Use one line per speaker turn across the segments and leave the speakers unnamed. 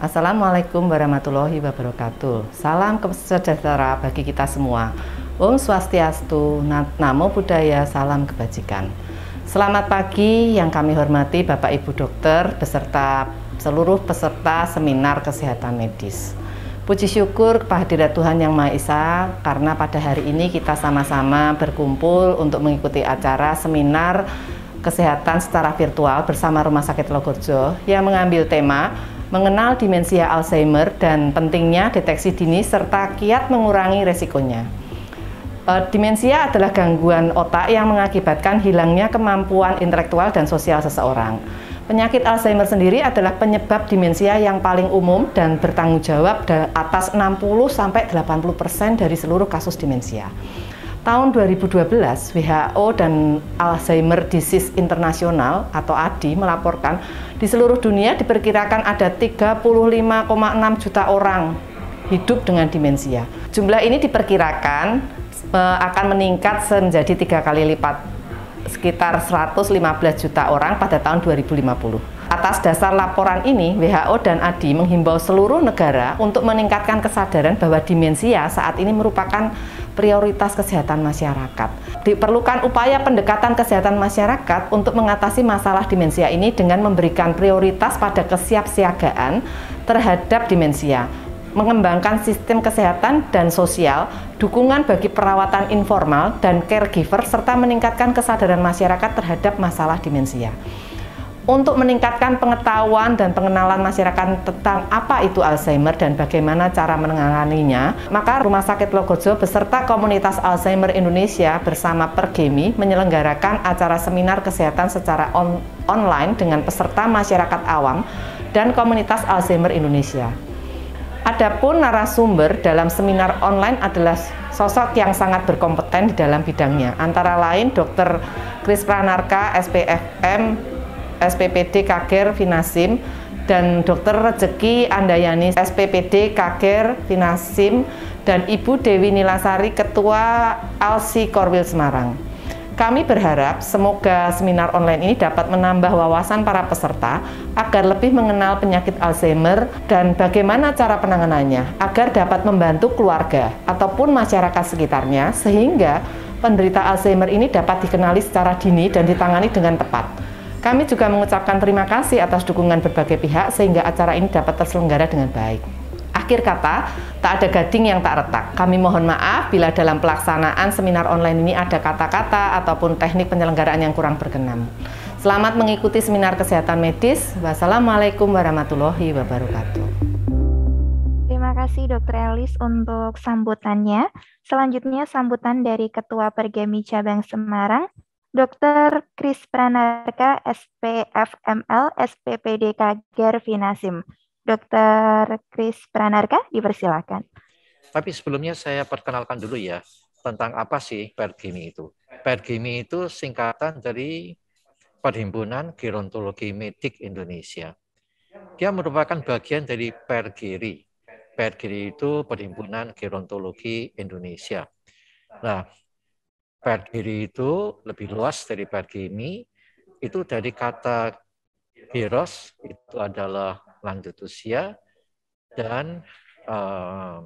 Assalamualaikum warahmatullahi wabarakatuh. Salam sejahtera bagi kita semua. Om Swastiastu, Namo Buddhaya, salam kebajikan. Selamat pagi yang kami hormati Bapak Ibu Dokter beserta seluruh peserta seminar kesehatan medis. Puji syukur kehadirat Tuhan Yang Maha Esa karena pada hari ini kita sama-sama berkumpul untuk mengikuti acara seminar kesehatan secara virtual bersama Rumah Sakit Logorjo yang mengambil tema mengenal demensia Alzheimer dan pentingnya deteksi dini serta kiat mengurangi resikonya. E, demensia adalah gangguan otak yang mengakibatkan hilangnya kemampuan intelektual dan sosial seseorang. Penyakit Alzheimer sendiri adalah penyebab demensia yang paling umum dan bertanggung jawab atas 60 80% dari seluruh kasus demensia tahun 2012 WHO dan Alzheimer Disease International atau ADI melaporkan di seluruh dunia diperkirakan ada 35,6 juta orang hidup dengan demensia. Jumlah ini diperkirakan uh, akan meningkat menjadi tiga kali lipat sekitar 115 juta orang pada tahun 2050. Atas dasar laporan ini, WHO dan ADI menghimbau seluruh negara untuk meningkatkan kesadaran bahwa demensia saat ini merupakan prioritas kesehatan masyarakat. Diperlukan upaya pendekatan kesehatan masyarakat untuk mengatasi masalah demensia ini dengan memberikan prioritas pada kesiapsiagaan terhadap demensia, mengembangkan sistem kesehatan dan sosial, dukungan bagi perawatan informal dan caregiver, serta meningkatkan kesadaran masyarakat terhadap masalah demensia untuk meningkatkan pengetahuan dan pengenalan masyarakat tentang apa itu Alzheimer dan bagaimana cara menanganinya, maka Rumah Sakit Logojo beserta komunitas Alzheimer Indonesia bersama Pergemi menyelenggarakan acara seminar kesehatan secara on online dengan peserta masyarakat awam dan komunitas Alzheimer Indonesia. Adapun narasumber dalam seminar online adalah sosok yang sangat berkompeten di dalam bidangnya, antara lain Dr. Kris Pranarka, SPFM, SPPD Kager Finasim dan Dr. Rezeki Andayani SPPD Kager Finasim dan Ibu Dewi Nilasari Ketua Alsi Korwil Semarang. Kami berharap semoga seminar online ini dapat menambah wawasan para peserta agar lebih mengenal penyakit Alzheimer dan bagaimana cara penanganannya agar dapat membantu keluarga ataupun masyarakat sekitarnya sehingga penderita Alzheimer ini dapat dikenali secara dini dan ditangani dengan tepat. Kami juga mengucapkan terima kasih atas dukungan berbagai pihak sehingga acara ini dapat terselenggara dengan baik. Akhir kata, tak ada gading yang tak retak. Kami mohon maaf bila dalam pelaksanaan seminar online ini ada kata-kata ataupun teknik penyelenggaraan yang kurang berkenan. Selamat mengikuti seminar kesehatan medis. Wassalamualaikum warahmatullahi wabarakatuh.
Terima kasih Dr. Elis untuk sambutannya. Selanjutnya sambutan dari Ketua Pergemi Cabang Semarang, Dr. Kris Pranarka, SPFML, SPPD Kager Finasim. Dr. Kris Pranarka, dipersilakan.
Tapi sebelumnya saya perkenalkan dulu ya, tentang apa sih Pergimi itu. Pergimi itu singkatan dari Perhimpunan Gerontologi Medik Indonesia. Dia merupakan bagian dari Pergiri. Pergiri itu Perhimpunan Gerontologi Indonesia. Nah, Berdiri itu lebih luas dari berdiri Itu dari kata Heros, itu adalah lanjut usia, dan uh,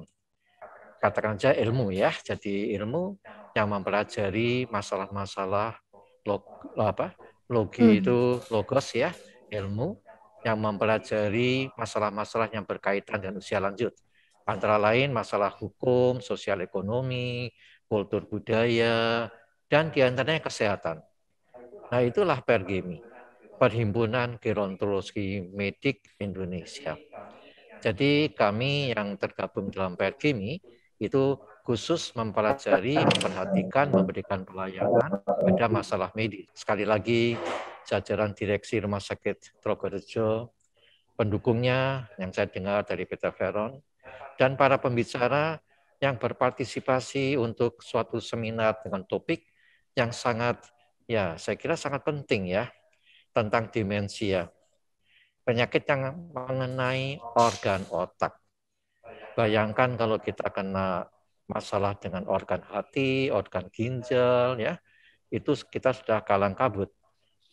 katakan saja ilmu ya. Jadi ilmu yang mempelajari masalah-masalah log, apa, logi hmm. itu logos ya, ilmu yang mempelajari masalah-masalah yang berkaitan dengan usia lanjut. Antara lain masalah hukum, sosial ekonomi, kultur budaya, dan di antaranya kesehatan. Nah itulah Pergemi, Perhimpunan Gerontologi Medik Indonesia. Jadi kami yang tergabung dalam Pergemi itu khusus mempelajari, memperhatikan, memberikan pelayanan pada masalah medis. Sekali lagi, jajaran direksi Rumah Sakit Trogorejo, pendukungnya yang saya dengar dari Peter Veron, dan para pembicara yang berpartisipasi untuk suatu seminar dengan topik yang sangat ya saya kira sangat penting ya tentang demensia. Penyakit yang mengenai organ otak. Bayangkan kalau kita kena masalah dengan organ hati, organ ginjal ya, itu kita sudah kalang kabut.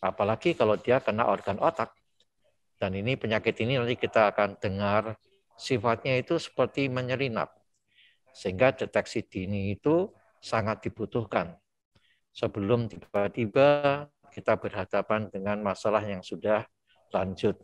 Apalagi kalau dia kena organ otak. Dan ini penyakit ini nanti kita akan dengar sifatnya itu seperti menyelinap. Sehingga deteksi dini itu sangat dibutuhkan. Sebelum tiba-tiba kita berhadapan dengan masalah yang sudah lanjut.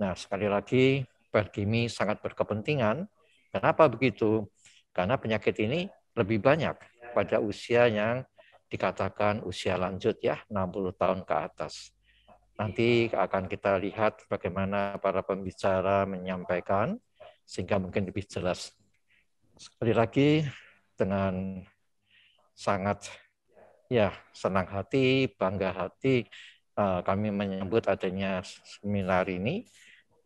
Nah, sekali lagi, bergimi sangat berkepentingan. Kenapa begitu? Karena penyakit ini lebih banyak pada usia yang dikatakan usia lanjut ya, 60 tahun ke atas. Nanti akan kita lihat bagaimana para pembicara menyampaikan sehingga mungkin lebih jelas. Sekali lagi dengan sangat ya senang hati, bangga hati eh, kami menyambut adanya seminar ini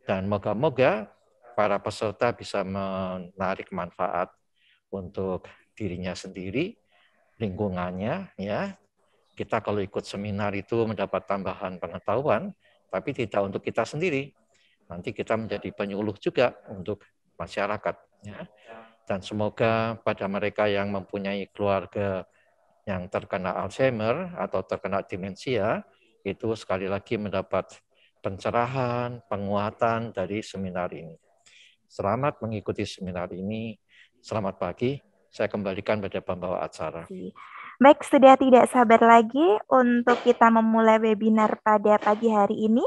dan moga-moga para peserta bisa menarik manfaat untuk dirinya sendiri, lingkungannya ya. Kita kalau ikut seminar itu mendapat tambahan pengetahuan, tapi tidak untuk kita sendiri. Nanti kita menjadi penyuluh juga untuk masyarakat ya dan semoga pada mereka yang mempunyai keluarga yang terkena Alzheimer atau terkena demensia itu sekali lagi mendapat pencerahan, penguatan dari seminar ini. Selamat mengikuti seminar ini. Selamat pagi. Saya kembalikan pada pembawa acara.
Baik, sudah tidak sabar lagi untuk kita memulai webinar pada pagi hari ini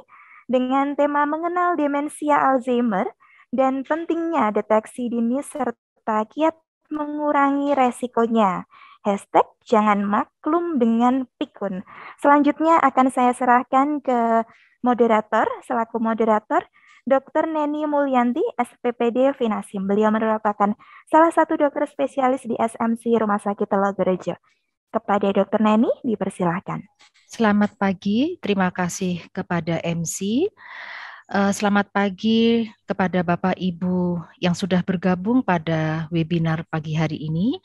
dengan tema mengenal demensia Alzheimer dan pentingnya deteksi dini serta serta kiat mengurangi resikonya. Hashtag jangan maklum dengan pikun. Selanjutnya akan saya serahkan ke moderator, selaku moderator, Dr. Neni Mulyanti, SPPD Finasim. Beliau merupakan salah satu dokter spesialis di SMC Rumah Sakit Telogerejo. Kepada Dr. Neni, dipersilahkan.
Selamat pagi, terima kasih kepada MC. Eh, selamat pagi kepada Bapak Ibu yang sudah bergabung pada webinar pagi hari ini.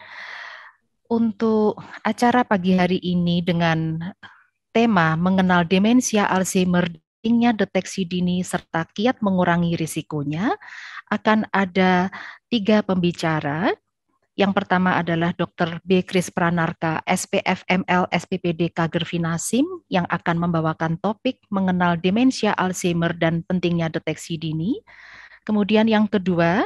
Untuk acara pagi hari ini dengan tema mengenal demensia Alzheimer, pentingnya deteksi dini serta kiat mengurangi risikonya, akan ada tiga pembicara yang pertama adalah Dr. B. Kris Pranarka, SPFML SPPD Kager Finasim, yang akan membawakan topik mengenal demensia Alzheimer dan pentingnya deteksi dini. Kemudian yang kedua,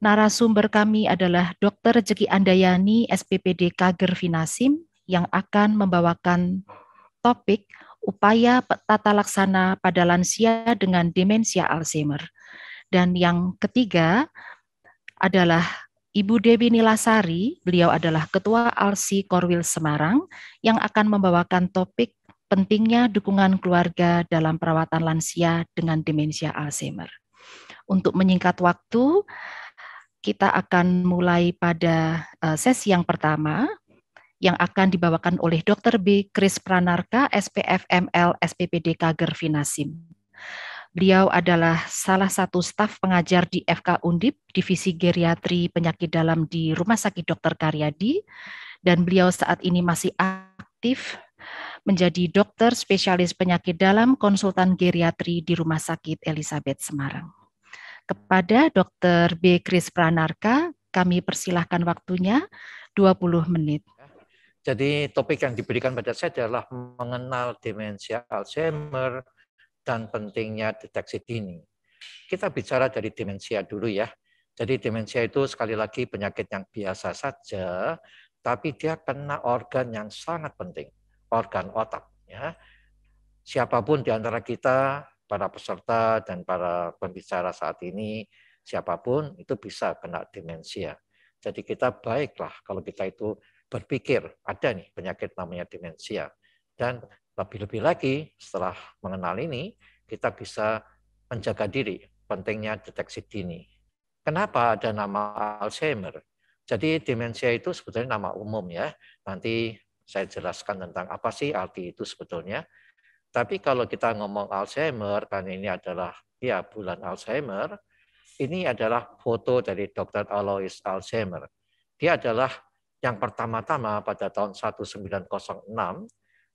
narasumber kami adalah Dr. Jeki Andayani, SPPD Kager Finasim, yang akan membawakan topik upaya tata laksana pada lansia dengan demensia Alzheimer. Dan yang ketiga adalah Ibu Dewi Nilasari, beliau adalah Ketua Alsi Korwil Semarang yang akan membawakan topik pentingnya dukungan keluarga dalam perawatan lansia dengan demensia Alzheimer. Untuk menyingkat waktu, kita akan mulai pada eh, sesi yang pertama yang akan dibawakan oleh Dr. B. Kris Pranarka, SPF ML SPPD Kager Finasim. Beliau adalah salah satu staf pengajar di FK Undip, Divisi Geriatri Penyakit Dalam di Rumah Sakit Dr. Karyadi, dan beliau saat ini masih aktif menjadi dokter spesialis penyakit dalam konsultan geriatri di Rumah Sakit Elizabeth Semarang. Kepada Dr. B. Kris Pranarka, kami persilahkan waktunya 20 menit.
Jadi topik yang diberikan pada saya adalah mengenal demensia Alzheimer, dan pentingnya deteksi dini. Kita bicara dari demensia dulu ya. Jadi demensia itu sekali lagi penyakit yang biasa saja, tapi dia kena organ yang sangat penting, organ otak. Ya. Siapa pun di antara kita, para peserta dan para pembicara saat ini, siapa pun itu bisa kena demensia. Jadi kita baiklah kalau kita itu berpikir ada nih penyakit namanya demensia dan lebih-lebih lagi setelah mengenal ini, kita bisa menjaga diri, pentingnya deteksi dini. Kenapa ada nama Alzheimer? Jadi demensia itu sebetulnya nama umum ya. Nanti saya jelaskan tentang apa sih arti itu sebetulnya. Tapi kalau kita ngomong Alzheimer, kan ini adalah ya bulan Alzheimer, ini adalah foto dari Dr. Alois Alzheimer. Dia adalah yang pertama-tama pada tahun 1906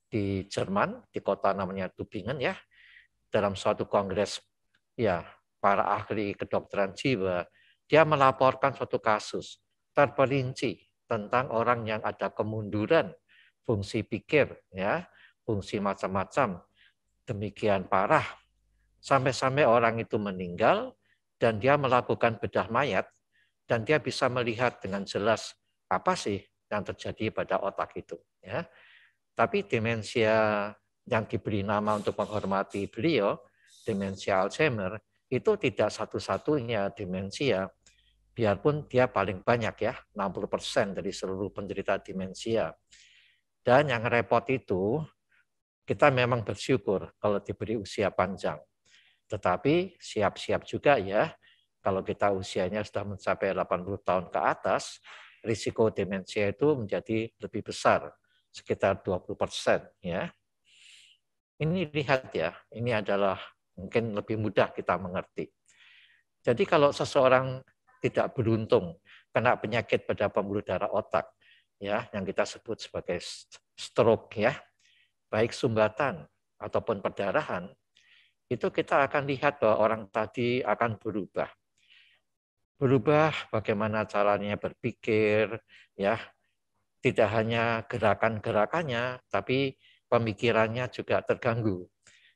di Jerman, di kota namanya Tübingen ya, dalam suatu kongres ya para ahli kedokteran jiwa, dia melaporkan suatu kasus terperinci tentang orang yang ada kemunduran fungsi pikir ya, fungsi macam-macam demikian parah Sampai-sampai orang itu meninggal dan dia melakukan bedah mayat dan dia bisa melihat dengan jelas apa sih yang terjadi pada otak itu. Ya. Tapi demensia yang diberi nama untuk menghormati beliau, demensia Alzheimer, itu tidak satu-satunya demensia, biarpun dia paling banyak ya, 60% dari seluruh penderita demensia. Dan yang repot itu, kita memang bersyukur kalau diberi usia panjang. Tetapi siap-siap juga ya, kalau kita usianya sudah mencapai 80 tahun ke atas, risiko demensia itu menjadi lebih besar, sekitar 20 persen. Ya. Ini lihat ya, ini adalah mungkin lebih mudah kita mengerti. Jadi kalau seseorang tidak beruntung kena penyakit pada pembuluh darah otak, ya yang kita sebut sebagai stroke ya, baik sumbatan ataupun perdarahan, itu kita akan lihat bahwa orang tadi akan berubah. Berubah bagaimana caranya berpikir, ya. Tidak hanya gerakan-gerakannya, tapi pemikirannya juga terganggu.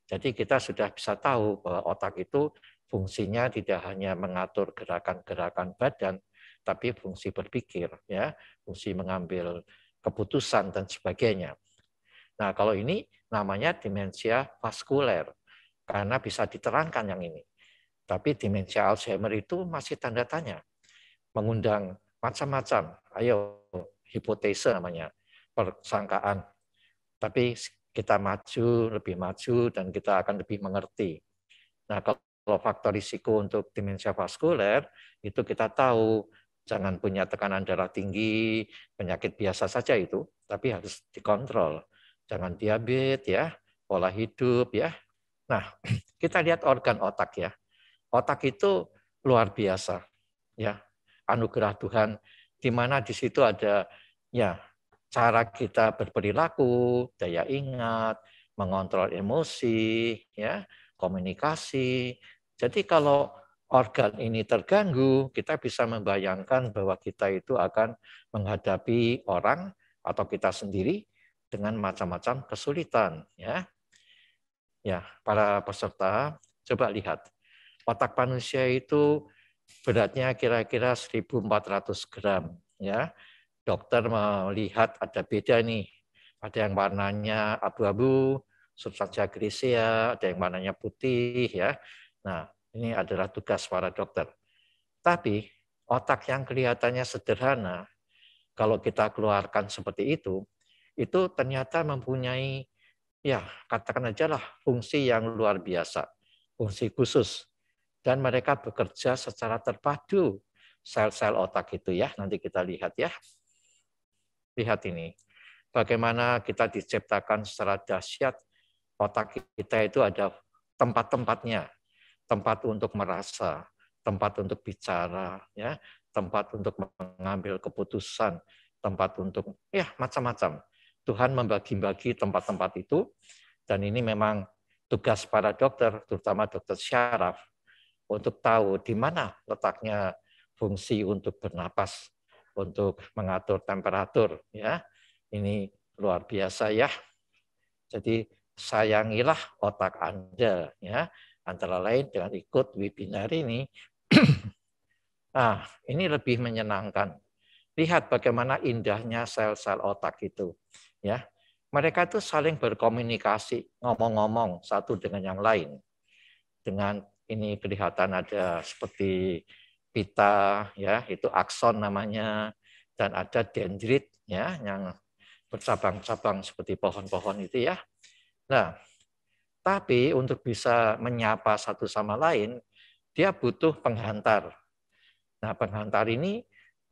Jadi kita sudah bisa tahu bahwa otak itu fungsinya tidak hanya mengatur gerakan-gerakan badan, tapi fungsi berpikir, ya, fungsi mengambil keputusan dan sebagainya. Nah, kalau ini namanya demensia vaskuler karena bisa diterangkan yang ini. Tapi demensia Alzheimer itu masih tanda tanya. Mengundang macam-macam. Ayo, hipotesa namanya, persangkaan. Tapi kita maju, lebih maju, dan kita akan lebih mengerti. Nah, kalau faktor risiko untuk demensia vaskuler, itu kita tahu jangan punya tekanan darah tinggi, penyakit biasa saja itu, tapi harus dikontrol. Jangan diabetes ya, pola hidup ya, Nah, kita lihat organ otak ya. Otak itu luar biasa. Ya, anugerah Tuhan di mana di situ ada ya cara kita berperilaku, daya ingat, mengontrol emosi, ya, komunikasi. Jadi kalau organ ini terganggu, kita bisa membayangkan bahwa kita itu akan menghadapi orang atau kita sendiri dengan macam-macam kesulitan, ya. Ya, para peserta, coba lihat. Otak manusia itu beratnya kira-kira 1.400 gram. Ya, dokter melihat ada beda nih. Ada yang warnanya abu-abu, substansia grisea, ada yang warnanya putih. ya. Nah, ini adalah tugas para dokter. Tapi otak yang kelihatannya sederhana, kalau kita keluarkan seperti itu, itu ternyata mempunyai ya katakan aja lah fungsi yang luar biasa, fungsi khusus. Dan mereka bekerja secara terpadu, sel-sel otak itu ya, nanti kita lihat ya. Lihat ini, bagaimana kita diciptakan secara dahsyat, otak kita itu ada tempat-tempatnya, tempat untuk merasa, tempat untuk bicara, ya, tempat untuk mengambil keputusan, tempat untuk ya macam-macam. Tuhan membagi-bagi tempat-tempat itu, dan ini memang tugas para dokter, terutama dokter syaraf, untuk tahu di mana letaknya fungsi untuk bernapas, untuk mengatur temperatur. Ya, ini luar biasa ya. Jadi sayangilah otak Anda, ya, antara lain dengan ikut webinar ini. nah, ini lebih menyenangkan. Lihat bagaimana indahnya sel-sel otak itu ya mereka itu saling berkomunikasi ngomong-ngomong satu dengan yang lain dengan ini kelihatan ada seperti pita ya itu akson namanya dan ada dendrit ya yang bercabang-cabang seperti pohon-pohon itu ya nah tapi untuk bisa menyapa satu sama lain dia butuh penghantar nah penghantar ini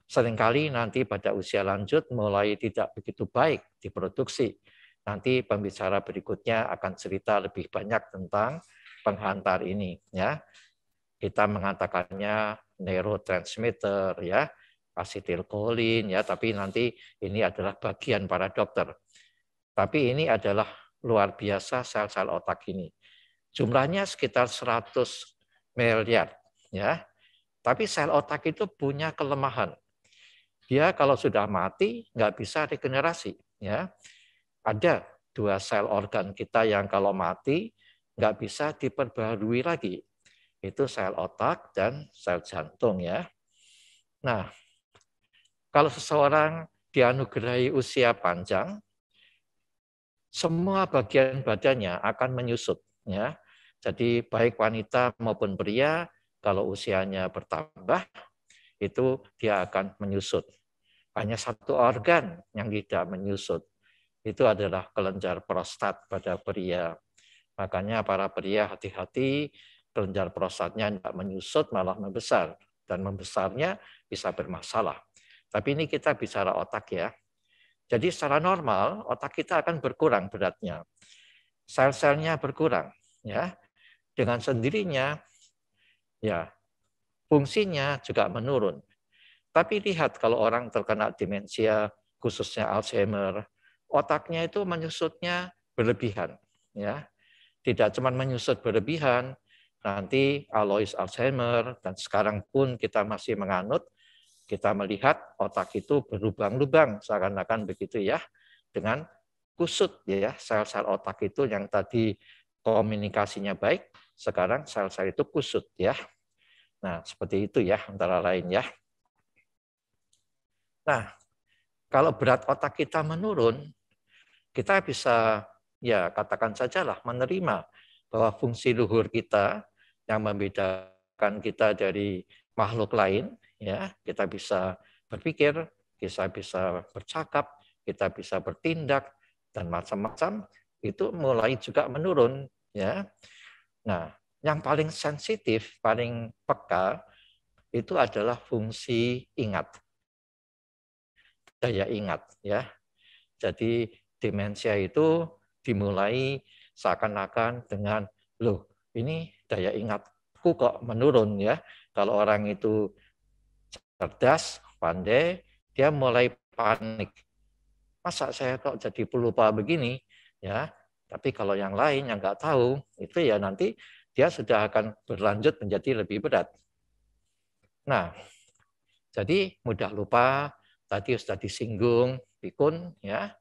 sering kali nanti pada usia lanjut mulai tidak begitu baik diproduksi. Nanti pembicara berikutnya akan cerita lebih banyak tentang penghantar ini ya. Kita mengatakannya neurotransmitter ya, asetilkolin ya, tapi nanti ini adalah bagian para dokter. Tapi ini adalah luar biasa sel-sel otak ini. Jumlahnya sekitar 100 miliar ya. Tapi sel otak itu punya kelemahan dia kalau sudah mati nggak bisa regenerasi. Ya, ada dua sel organ kita yang kalau mati nggak bisa diperbarui lagi. Itu sel otak dan sel jantung ya. Nah, kalau seseorang dianugerahi usia panjang, semua bagian badannya akan menyusut ya. Jadi baik wanita maupun pria kalau usianya bertambah itu dia akan menyusut. Hanya satu organ yang tidak menyusut. Itu adalah kelenjar prostat pada pria. Makanya para pria hati-hati kelenjar prostatnya tidak menyusut malah membesar dan membesarnya bisa bermasalah. Tapi ini kita bicara otak ya. Jadi secara normal otak kita akan berkurang beratnya. Sel-selnya berkurang ya. Dengan sendirinya ya fungsinya juga menurun. Tapi lihat kalau orang terkena demensia khususnya Alzheimer, otaknya itu menyusutnya berlebihan ya tidak cuma menyusut berlebihan, nanti Alois Alzheimer, dan sekarang pun kita masih menganut, kita melihat otak itu berlubang-lubang, seakan-akan begitu ya, dengan kusut ya, sel-sel otak itu yang tadi komunikasinya baik, sekarang sel-sel itu kusut ya. Nah, seperti itu ya, antara lain ya. Nah, kalau berat otak kita menurun, kita bisa ya katakan sajalah menerima bahwa fungsi luhur kita yang membedakan kita dari makhluk lain, ya kita bisa berpikir, kita bisa bercakap, kita bisa bertindak dan macam-macam itu mulai juga menurun, ya. Nah, yang paling sensitif, paling peka itu adalah fungsi ingat, daya ingat, ya. Jadi demensia itu dimulai seakan-akan dengan loh ini daya ingatku kok menurun ya. Kalau orang itu cerdas, pandai, dia mulai panik. Masa saya kok jadi pelupa begini? Ya, tapi kalau yang lain yang nggak tahu, itu ya nanti dia sudah akan berlanjut menjadi lebih berat. Nah, jadi mudah lupa, tadi sudah disinggung, pikun, ya.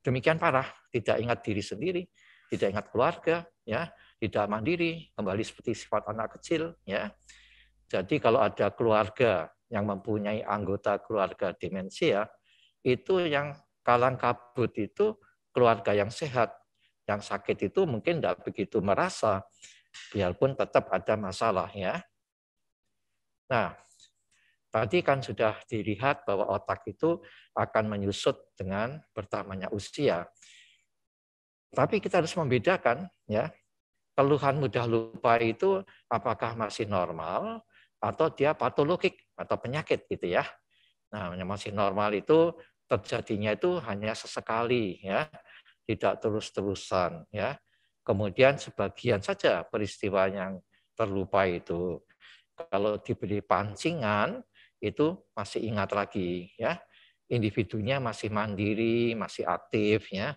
Demikian parah, tidak ingat diri sendiri, tidak ingat keluarga, ya, tidak mandiri, kembali seperti sifat anak kecil, ya. Jadi kalau ada keluarga yang mempunyai anggota keluarga demensia, itu yang kalang kabut itu keluarga yang sehat. Yang sakit itu mungkin tidak begitu merasa, biarpun tetap ada masalah ya. Nah, Tadi kan sudah dilihat bahwa otak itu akan menyusut dengan bertambahnya usia. Tapi kita harus membedakan ya, keluhan mudah lupa itu apakah masih normal atau dia patologik atau penyakit gitu ya. Nah, yang masih normal itu terjadinya itu hanya sesekali ya, tidak terus-terusan ya. Kemudian sebagian saja peristiwa yang terlupa itu. Kalau diberi pancingan, itu masih ingat lagi ya. Individunya masih mandiri masih aktif ya.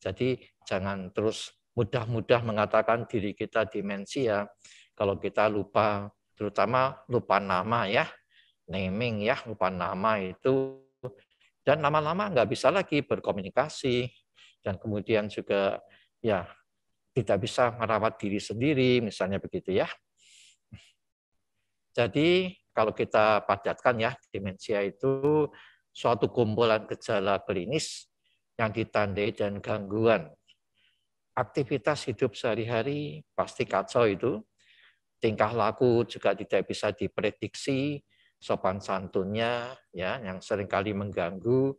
Jadi jangan terus mudah-mudah mengatakan diri kita demensia kalau kita lupa terutama lupa nama ya. Naming ya lupa nama itu. Dan lama-lama nggak bisa lagi berkomunikasi. Dan kemudian juga ya tidak bisa merawat diri sendiri misalnya begitu ya. Jadi kalau kita padatkan ya, demensia itu suatu kumpulan gejala klinis yang ditandai dan gangguan. Aktivitas hidup sehari-hari pasti kacau itu. Tingkah laku juga tidak bisa diprediksi, sopan santunnya ya yang sering kali mengganggu,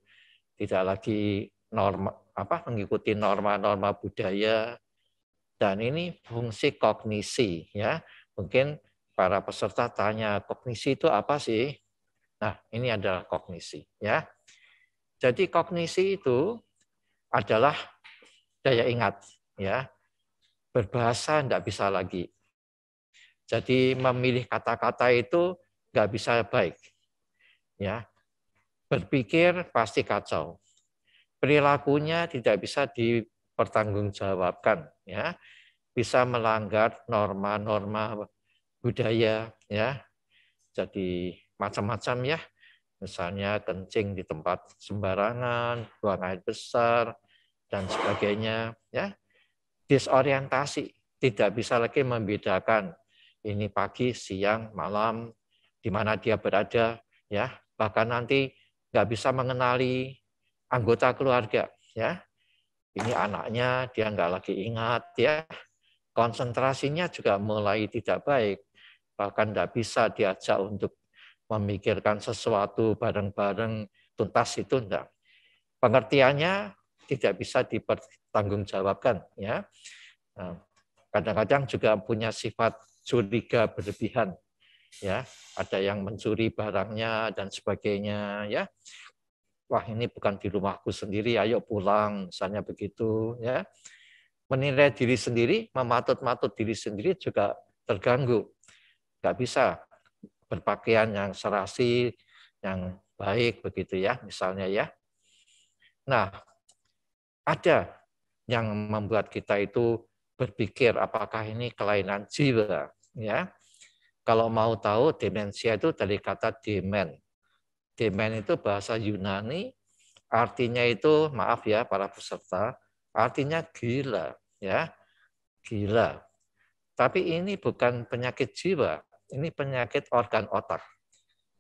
tidak lagi norma apa mengikuti norma-norma budaya dan ini fungsi kognisi ya. Mungkin para peserta tanya kognisi itu apa sih? Nah, ini adalah kognisi ya. Jadi kognisi itu adalah daya ingat ya. Berbahasa tidak bisa lagi. Jadi memilih kata-kata itu nggak bisa baik. Ya. Berpikir pasti kacau. Perilakunya tidak bisa dipertanggungjawabkan ya. Bisa melanggar norma-norma budaya ya. Jadi macam-macam ya. Misalnya kencing di tempat sembarangan, buang air besar dan sebagainya ya. Disorientasi tidak bisa lagi membedakan ini pagi, siang, malam, di mana dia berada, ya. Bahkan nanti nggak bisa mengenali anggota keluarga, ya. Ini anaknya, dia nggak lagi ingat, ya. Konsentrasinya juga mulai tidak baik, bahkan nggak bisa diajak untuk memikirkan sesuatu bareng-bareng. Tuntas itu enggak. Pengertiannya tidak bisa dipertanggungjawabkan, ya. Nah, kadang-kadang juga punya sifat curiga berlebihan ya. Ada yang mencuri barangnya dan sebagainya ya. Wah ini bukan di rumahku sendiri ayo pulang misalnya begitu ya. Menilai diri sendiri mematut-matut diri sendiri juga terganggu nggak bisa berpakaian yang serasi yang baik begitu ya misalnya ya. Nah ada yang membuat kita itu berpikir apakah ini kelainan jiwa ya? Kalau mau tahu demensia itu dari kata demen. Demen itu bahasa Yunani artinya itu maaf ya para peserta artinya gila ya. Gila. Tapi ini bukan penyakit jiwa ini penyakit organ otak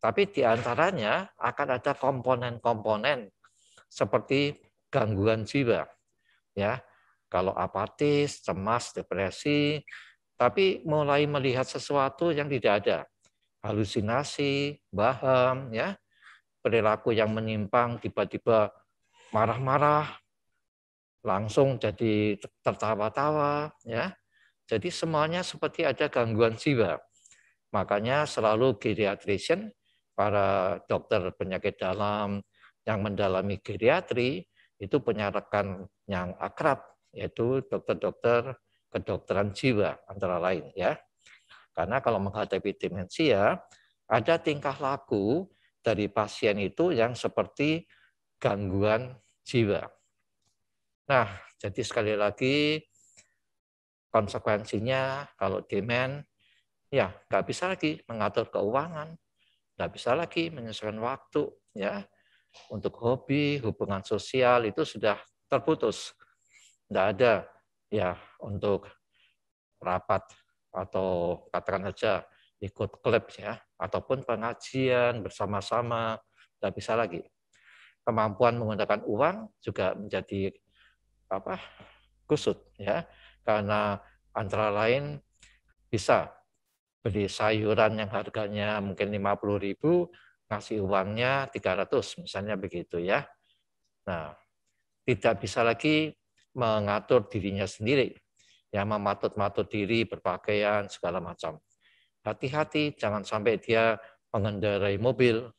tapi di antaranya akan ada komponen-komponen seperti gangguan jiwa ya kalau apatis, cemas, depresi, tapi mulai melihat sesuatu yang tidak ada. Halusinasi, baham, ya, perilaku yang menyimpang, tiba-tiba marah-marah, langsung jadi tertawa-tawa, ya. Jadi semuanya seperti ada gangguan jiwa. Makanya selalu geriatrician, para dokter penyakit dalam yang mendalami geriatri, itu punya rekan yang akrab yaitu dokter-dokter kedokteran jiwa antara lain ya. Karena kalau menghadapi demensia ada tingkah laku dari pasien itu yang seperti gangguan jiwa. Nah, jadi sekali lagi konsekuensinya kalau demen ya nggak bisa lagi mengatur keuangan, nggak bisa lagi menyesuaikan waktu ya. Untuk hobi, hubungan sosial itu sudah terputus. Tidak ada ya untuk rapat atau katakan saja ikut klub ya ataupun pengajian bersama-sama tidak bisa lagi. Kemampuan menggunakan uang juga menjadi apa kusut ya. Karena antara lain bisa beli sayuran yang harganya mungkin 50.000 ngasih uangnya 300 misalnya begitu ya. Nah, tidak bisa lagi mengatur dirinya sendiri, yang mematut-matut diri, berpakaian, segala macam. Hati-hati, jangan sampai dia mengendarai mobil,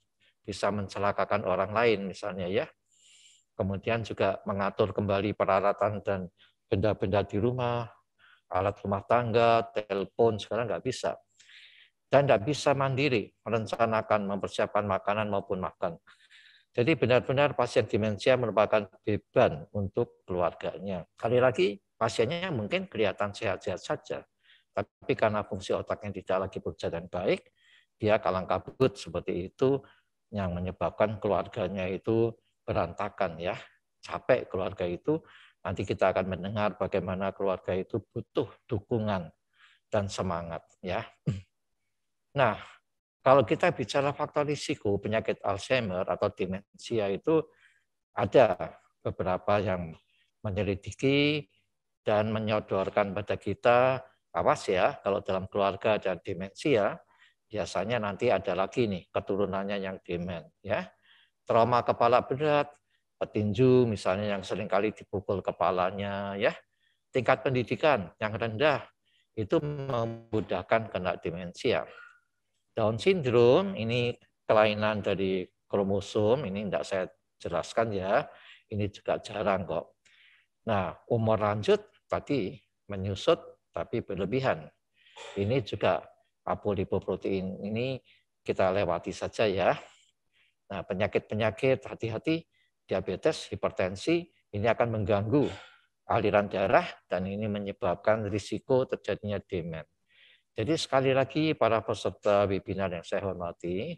bisa mencelakakan orang lain misalnya ya. Kemudian juga mengatur kembali peralatan dan benda-benda di rumah, alat rumah tangga, telepon, sekarang nggak bisa. Dan nggak bisa mandiri, merencanakan, mempersiapkan makanan maupun makan. Jadi benar-benar pasien demensia merupakan beban untuk keluarganya. Kali lagi pasiennya mungkin kelihatan sehat-sehat saja, tapi karena fungsi otaknya tidak lagi berjalan baik, dia kalang kabut seperti itu yang menyebabkan keluarganya itu berantakan ya. Capek keluarga itu, nanti kita akan mendengar bagaimana keluarga itu butuh dukungan dan semangat ya. Nah, kalau kita bicara faktor risiko penyakit Alzheimer atau demensia itu ada beberapa yang menyelidiki dan menyodorkan pada kita awas ya kalau dalam keluarga dan demensia biasanya nanti ada lagi nih keturunannya yang demen ya. Trauma kepala berat petinju misalnya yang sering kali dipukul kepalanya ya. Tingkat pendidikan yang rendah itu memudahkan kena demensia down syndrome ini kelainan dari kromosom, ini tidak saya jelaskan ya, ini juga jarang kok. Nah, umur lanjut tadi menyusut tapi berlebihan. Ini juga apolipoprotein ini kita lewati saja ya. Nah, penyakit-penyakit hati-hati diabetes, hipertensi ini akan mengganggu aliran darah dan ini menyebabkan risiko terjadinya demen. Jadi sekali lagi para peserta webinar yang saya hormati,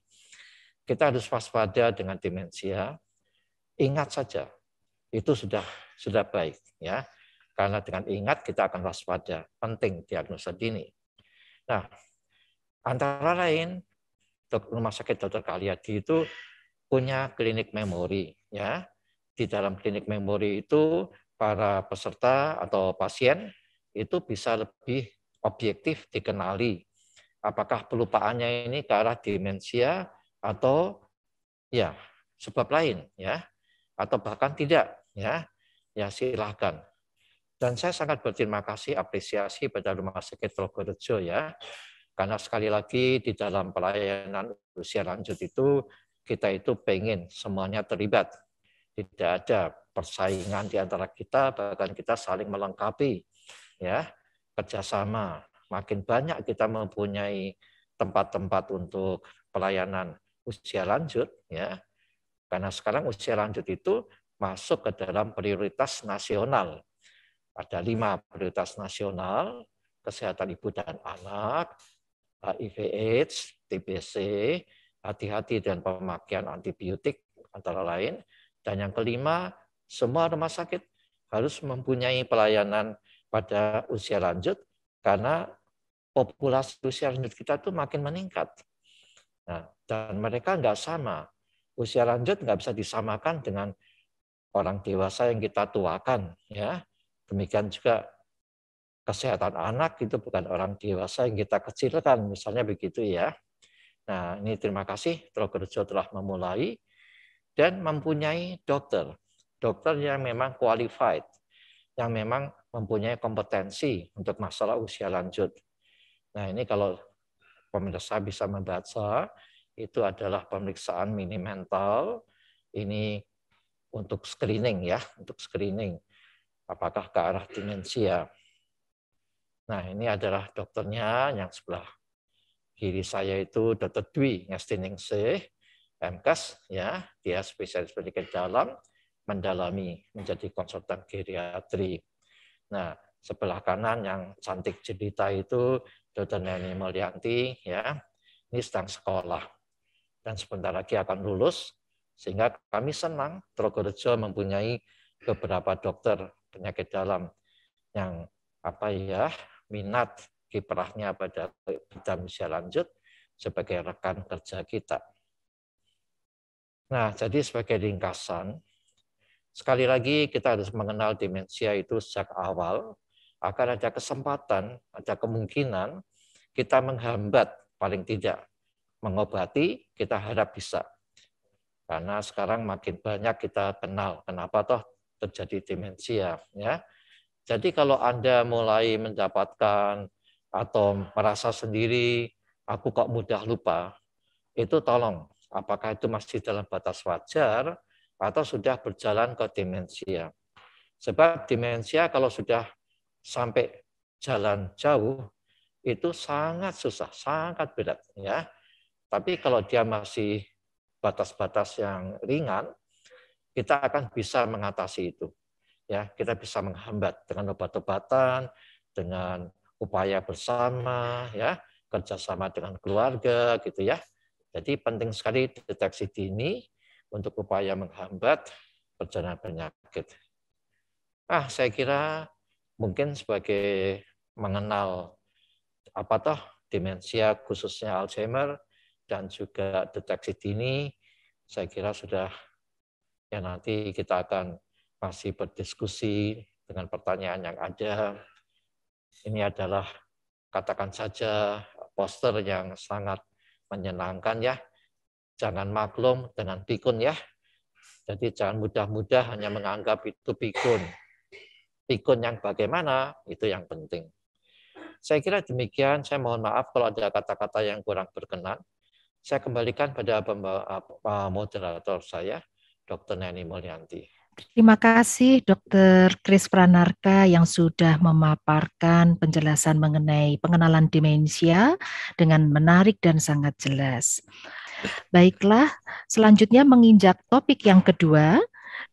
kita harus waspada dengan demensia. Ingat saja, itu sudah sudah baik ya. Karena dengan ingat kita akan waspada. Penting diagnosa dini. Nah, antara lain rumah sakit Dr. Kalyadi itu punya klinik memori ya. Di dalam klinik memori itu para peserta atau pasien itu bisa lebih objektif dikenali. Apakah pelupaannya ini ke arah demensia atau ya sebab lain ya atau bahkan tidak ya ya silahkan. Dan saya sangat berterima kasih apresiasi pada rumah sakit Trogorejo ya karena sekali lagi di dalam pelayanan usia lanjut itu kita itu pengen semuanya terlibat. Tidak ada persaingan di antara kita bahkan kita saling melengkapi ya kerjasama makin banyak kita mempunyai tempat-tempat untuk pelayanan usia lanjut ya. Karena sekarang usia lanjut itu masuk ke dalam prioritas nasional. Ada lima prioritas nasional kesehatan ibu dan anak HIV AIDS TBC hati-hati dengan pemakaian antibiotik antara lain dan yang kelima semua rumah sakit harus mempunyai pelayanan pada usia lanjut karena populasi usia lanjut kita tuh makin meningkat. Nah, dan mereka nggak sama. Usia lanjut nggak bisa disamakan dengan orang dewasa yang kita tuakan. Ya, demikian juga kesehatan anak itu bukan orang dewasa yang kita kecilkan, misalnya begitu ya. Nah, ini terima kasih Trogerjo telah memulai dan mempunyai dokter. Dokter yang memang qualified, yang memang mempunyai kompetensi untuk masalah usia lanjut. Nah ini kalau pemirsa bisa membaca, itu adalah pemeriksaan mini mental. Ini untuk screening ya, untuk screening. Apakah ke arah demensia. Nah ini adalah dokternya yang sebelah kiri saya itu Dr. Dwi Ngestiningsih, MKes, ya, dia spesialis pendidikan dalam, mendalami menjadi konsultan geriatri. Nah, sebelah kanan yang cantik cerita itu Dr. Neni Mulyanti ya ini sedang sekolah dan sebentar lagi akan lulus sehingga kami senang Trogorejo mempunyai beberapa dokter penyakit dalam yang apa ya minat kiprahnya pada bidang usia lanjut sebagai rekan kerja kita. Nah, jadi sebagai ringkasan, sekali lagi kita harus mengenal demensia itu sejak awal akan ada kesempatan, ada kemungkinan kita menghambat paling tidak mengobati, kita harap bisa. Karena sekarang makin banyak kita kenal kenapa toh terjadi demensia ya. Jadi kalau Anda mulai mendapatkan atau merasa sendiri aku kok mudah lupa, itu tolong apakah itu masih dalam batas wajar atau sudah berjalan ke demensia. Sebab demensia kalau sudah sampai jalan jauh itu sangat susah, sangat berat ya. Tapi kalau dia masih batas-batas yang ringan, kita akan bisa mengatasi itu. Ya, kita bisa menghambat dengan obat-obatan, dengan upaya bersama, ya, kerjasama dengan keluarga, gitu ya. Jadi penting sekali deteksi dini untuk upaya menghambat perjalanan penyakit. Ah, saya kira mungkin sebagai mengenal apa toh demensia khususnya Alzheimer dan juga deteksi dini saya kira sudah ya nanti kita akan masih berdiskusi dengan pertanyaan yang ada. Ini adalah katakan saja poster yang sangat menyenangkan ya. Jangan maklum dengan pikun ya. Jadi jangan mudah-mudah hanya menganggap itu pikun pikun yang bagaimana, itu yang penting. Saya kira demikian, saya mohon maaf kalau ada kata-kata yang kurang berkenan. Saya kembalikan pada moderator saya, Dr. Nani Mulyanti.
Terima kasih Dr. Kris Pranarka yang sudah memaparkan penjelasan mengenai pengenalan demensia dengan menarik dan sangat jelas. Baiklah, selanjutnya menginjak topik yang kedua,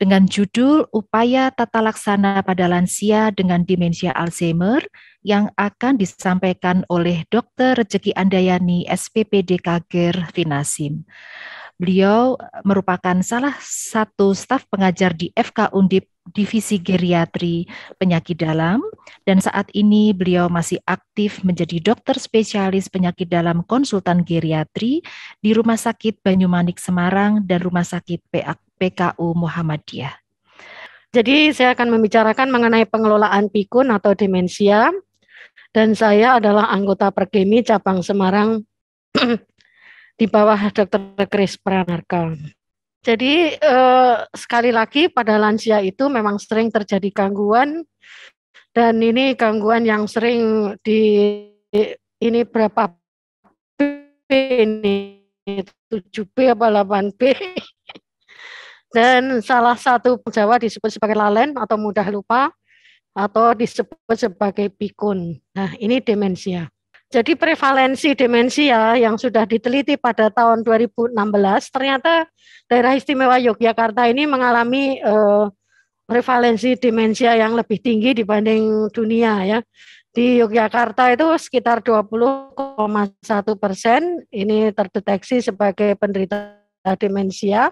dengan judul Upaya Tata Laksana pada Lansia dengan Demensia Alzheimer yang akan disampaikan oleh Dr. Rezeki Andayani, SPPD Kager Finasim. Beliau merupakan salah satu staf pengajar di FK Undip Divisi Geriatri Penyakit Dalam dan saat ini beliau masih aktif menjadi dokter spesialis penyakit dalam konsultan geriatri di Rumah Sakit Banyumanik Semarang dan Rumah Sakit PKU Muhammadiyah.
Jadi saya akan membicarakan mengenai pengelolaan pikun atau demensia dan saya adalah anggota Perkemi cabang Semarang di bawah Dr. Chris Pranarka. Jadi eh, sekali lagi pada lansia itu memang sering terjadi gangguan dan ini gangguan yang sering di ini berapa B ini 7B apa 8B dan salah satu Jawa disebut sebagai lalen atau mudah lupa atau disebut sebagai pikun. Nah, ini demensia. Jadi prevalensi demensia yang sudah diteliti pada tahun 2016 ternyata daerah istimewa Yogyakarta ini mengalami eh, prevalensi demensia yang lebih tinggi dibanding dunia ya. Di Yogyakarta itu sekitar 20,1 persen ini terdeteksi sebagai penderita demensia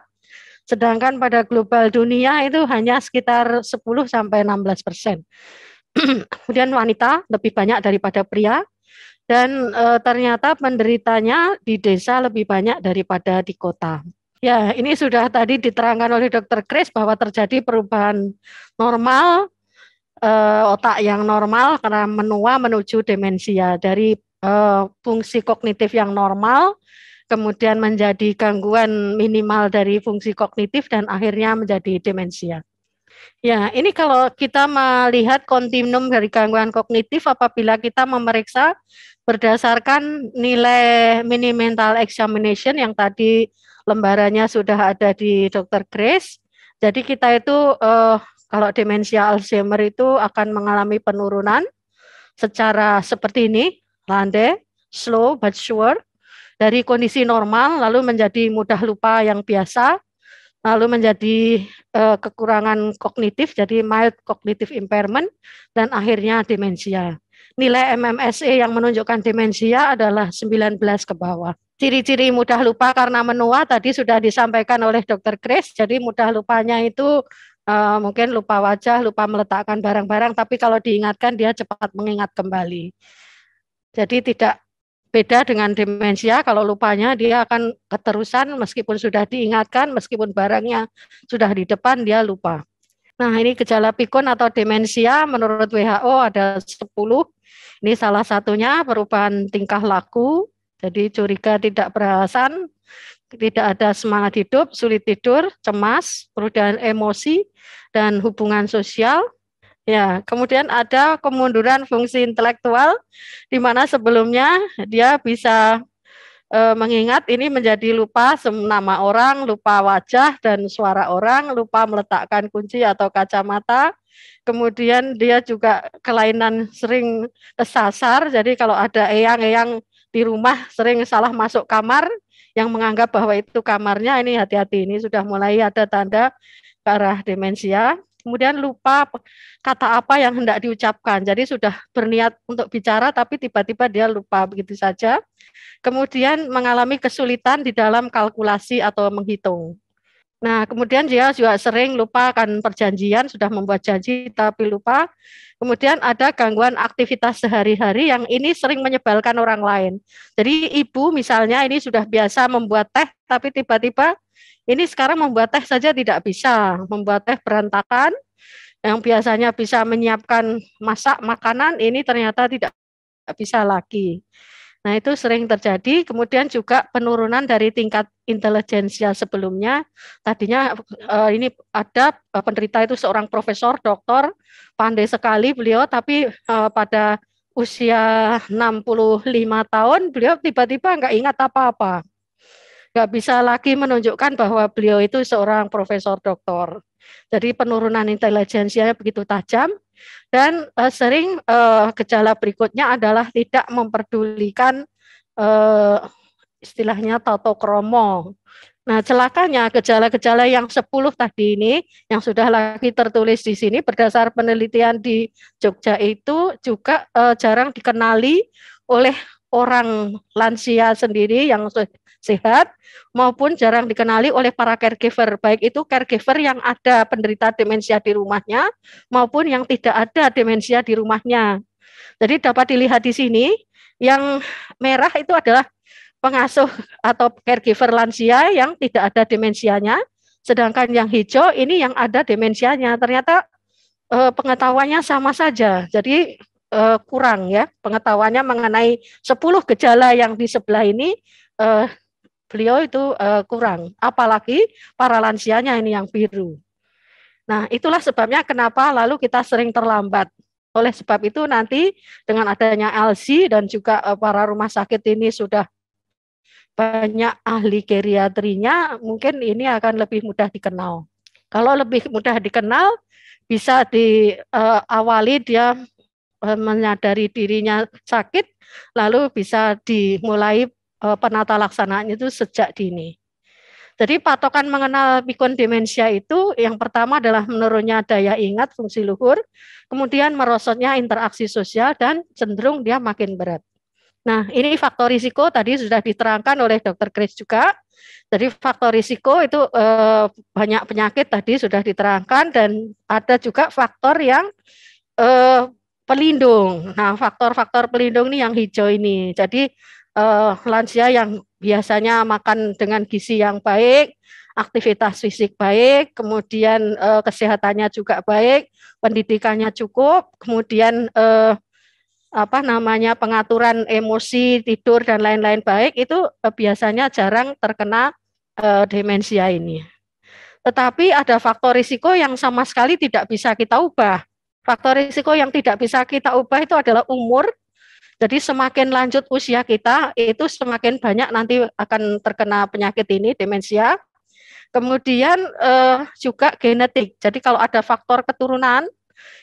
Sedangkan pada global dunia itu hanya sekitar 10 sampai 16 persen. Kemudian wanita lebih banyak daripada pria dan e, ternyata penderitanya di desa lebih banyak daripada di kota. Ya, ini sudah tadi diterangkan oleh Dr. Chris bahwa terjadi perubahan normal e, otak yang normal karena menua menuju demensia dari e, fungsi kognitif yang normal kemudian menjadi gangguan minimal dari fungsi kognitif dan akhirnya menjadi demensia. Ya, ini kalau kita melihat kontinum dari gangguan kognitif apabila kita memeriksa berdasarkan nilai mini mental examination yang tadi lembarannya sudah ada di Dr. Grace. Jadi kita itu eh, kalau demensia Alzheimer itu akan mengalami penurunan secara seperti ini, landai, slow but sure dari kondisi normal lalu menjadi mudah lupa yang biasa, lalu menjadi uh, kekurangan kognitif, jadi mild cognitive impairment, dan akhirnya demensia. Nilai MMSE yang menunjukkan demensia adalah 19 ke bawah. Ciri-ciri mudah lupa karena menua tadi sudah disampaikan oleh Dr. Chris, jadi mudah lupanya itu uh, mungkin lupa wajah, lupa meletakkan barang-barang, tapi kalau diingatkan dia cepat mengingat kembali. Jadi tidak Beda dengan demensia, kalau lupanya dia akan keterusan meskipun sudah diingatkan, meskipun barangnya sudah di depan, dia lupa. Nah, ini gejala pikun atau demensia menurut WHO ada 10. Ini salah satunya perubahan tingkah laku, jadi curiga tidak beralasan, tidak ada semangat hidup, sulit tidur, cemas, perubahan emosi, dan hubungan sosial, Ya, kemudian ada kemunduran fungsi intelektual di mana sebelumnya dia bisa e, mengingat ini menjadi lupa nama orang, lupa wajah dan suara orang, lupa meletakkan kunci atau kacamata. Kemudian dia juga kelainan sering kesasar. Jadi kalau ada eyang-eyang di rumah sering salah masuk kamar yang menganggap bahwa itu kamarnya ini hati-hati ini sudah mulai ada tanda ke arah demensia kemudian lupa kata apa yang hendak diucapkan. Jadi sudah berniat untuk bicara tapi tiba-tiba dia lupa begitu saja. Kemudian mengalami kesulitan di dalam kalkulasi atau menghitung. Nah, kemudian dia juga sering lupa akan perjanjian, sudah membuat janji tapi lupa. Kemudian ada gangguan aktivitas sehari-hari yang ini sering menyebalkan orang lain. Jadi ibu misalnya ini sudah biasa membuat teh, tapi tiba-tiba ini sekarang membuat teh saja tidak bisa, membuat teh berantakan. Yang biasanya bisa menyiapkan masak makanan, ini ternyata tidak bisa lagi. Nah, itu sering terjadi. Kemudian juga penurunan dari tingkat intelijensia sebelumnya. Tadinya uh, ini ada uh, penderita itu seorang profesor, doktor, pandai sekali beliau, tapi uh, pada usia 65 tahun beliau tiba-tiba nggak ingat apa-apa nggak bisa lagi menunjukkan bahwa beliau itu seorang profesor doktor. Jadi penurunan intelijensianya begitu tajam dan uh, sering uh, gejala berikutnya adalah tidak memperdulikan uh, istilahnya tato kromo. Nah, celakanya gejala-gejala yang 10 tadi ini yang sudah lagi tertulis di sini berdasar penelitian di Jogja itu juga uh, jarang dikenali oleh orang lansia sendiri yang sehat maupun jarang dikenali oleh para caregiver, baik itu caregiver yang ada penderita demensia di rumahnya maupun yang tidak ada demensia di rumahnya. Jadi dapat dilihat di sini, yang merah itu adalah pengasuh atau caregiver lansia yang tidak ada demensianya, sedangkan yang hijau ini yang ada demensianya. Ternyata eh, pengetahuannya sama saja. Jadi eh, kurang ya pengetahuannya mengenai 10 gejala yang di sebelah ini eh, beliau itu uh, kurang. Apalagi para lansianya ini yang biru. Nah, itulah sebabnya kenapa lalu kita sering terlambat. Oleh sebab itu nanti dengan adanya LC dan juga uh, para rumah sakit ini sudah banyak ahli geriatrinya, mungkin ini akan lebih mudah dikenal. Kalau lebih mudah dikenal, bisa diawali uh, dia menyadari dirinya sakit, lalu bisa dimulai penata laksanaannya itu sejak dini. Jadi patokan mengenal pikun demensia itu yang pertama adalah menurunnya daya ingat fungsi luhur, kemudian merosotnya interaksi sosial dan cenderung dia makin berat. Nah, ini faktor risiko tadi sudah diterangkan oleh Dr. Chris juga. Jadi faktor risiko itu eh, banyak penyakit tadi sudah diterangkan dan ada juga faktor yang eh, pelindung. Nah, faktor-faktor pelindung ini yang hijau ini. Jadi uh, lansia yang biasanya makan dengan gizi yang baik, aktivitas fisik baik, kemudian uh, kesehatannya juga baik, pendidikannya cukup, kemudian uh, apa namanya pengaturan emosi, tidur dan lain-lain baik itu uh, biasanya jarang terkena uh, demensia ini. Tetapi ada faktor risiko yang sama sekali tidak bisa kita ubah. Faktor risiko yang tidak bisa kita ubah itu adalah umur, jadi semakin lanjut usia kita itu semakin banyak nanti akan terkena penyakit ini demensia. Kemudian eh, juga genetik. Jadi kalau ada faktor keturunan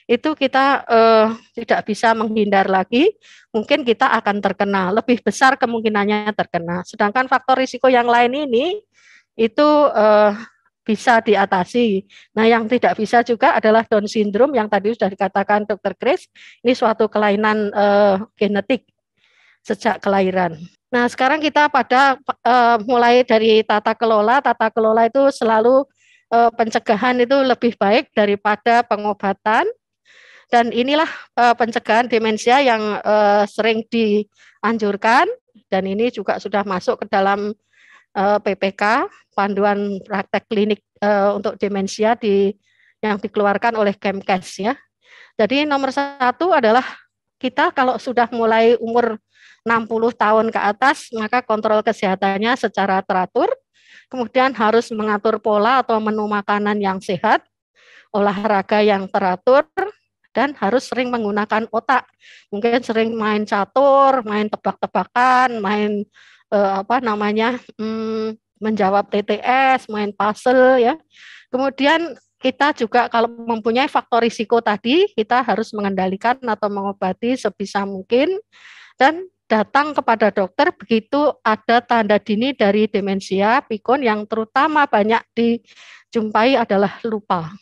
itu kita eh, tidak bisa menghindar lagi. Mungkin kita akan terkena lebih besar kemungkinannya terkena. Sedangkan faktor risiko yang lain ini itu eh, bisa diatasi. Nah, yang tidak bisa juga adalah Down syndrome yang tadi sudah dikatakan Dr. Chris, ini suatu kelainan uh, genetik sejak kelahiran. Nah, sekarang kita pada uh, mulai dari tata kelola, tata kelola itu selalu uh, pencegahan itu lebih baik daripada pengobatan. Dan inilah uh, pencegahan demensia yang uh, sering dianjurkan dan ini juga sudah masuk ke dalam PPK panduan praktek klinik uh, untuk demensia di yang dikeluarkan oleh Kemkes ya. Jadi nomor satu adalah kita kalau sudah mulai umur 60 tahun ke atas, maka kontrol kesehatannya secara teratur, kemudian harus mengatur pola atau menu makanan yang sehat, olahraga yang teratur, dan harus sering menggunakan otak. Mungkin sering main catur, main tebak-tebakan, main eh, apa namanya, hmm, menjawab TTS, main puzzle ya. Kemudian kita juga kalau mempunyai faktor risiko tadi, kita harus mengendalikan atau mengobati sebisa mungkin dan datang kepada dokter begitu ada tanda dini dari demensia pikun yang terutama banyak dijumpai adalah lupa.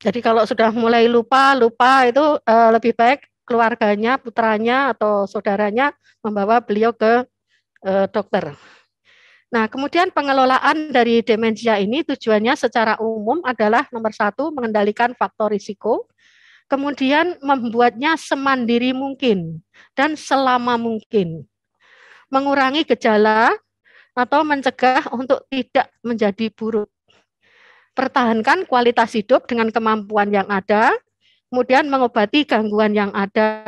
Jadi kalau sudah mulai lupa, lupa itu uh, lebih baik keluarganya, putranya atau saudaranya membawa beliau ke uh, dokter. Nah, kemudian pengelolaan dari demensia ini tujuannya secara umum adalah nomor satu mengendalikan faktor risiko, kemudian membuatnya semandiri mungkin dan selama mungkin, mengurangi gejala atau mencegah untuk tidak menjadi buruk. Pertahankan kualitas hidup dengan kemampuan yang ada, kemudian mengobati gangguan yang ada,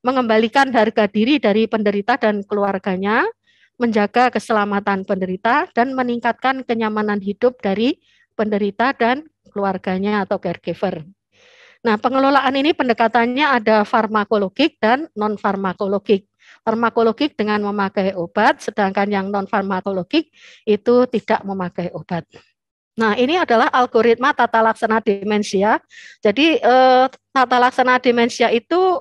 mengembalikan harga diri dari penderita dan keluarganya, menjaga keselamatan penderita dan meningkatkan kenyamanan hidup dari penderita dan keluarganya atau caregiver. Nah, pengelolaan ini pendekatannya ada farmakologik dan non farmakologik. Dengan memakai obat, sedangkan yang non farmakologik itu tidak memakai obat. Nah, ini adalah algoritma tata laksana demensia. Jadi, eh, tata laksana demensia itu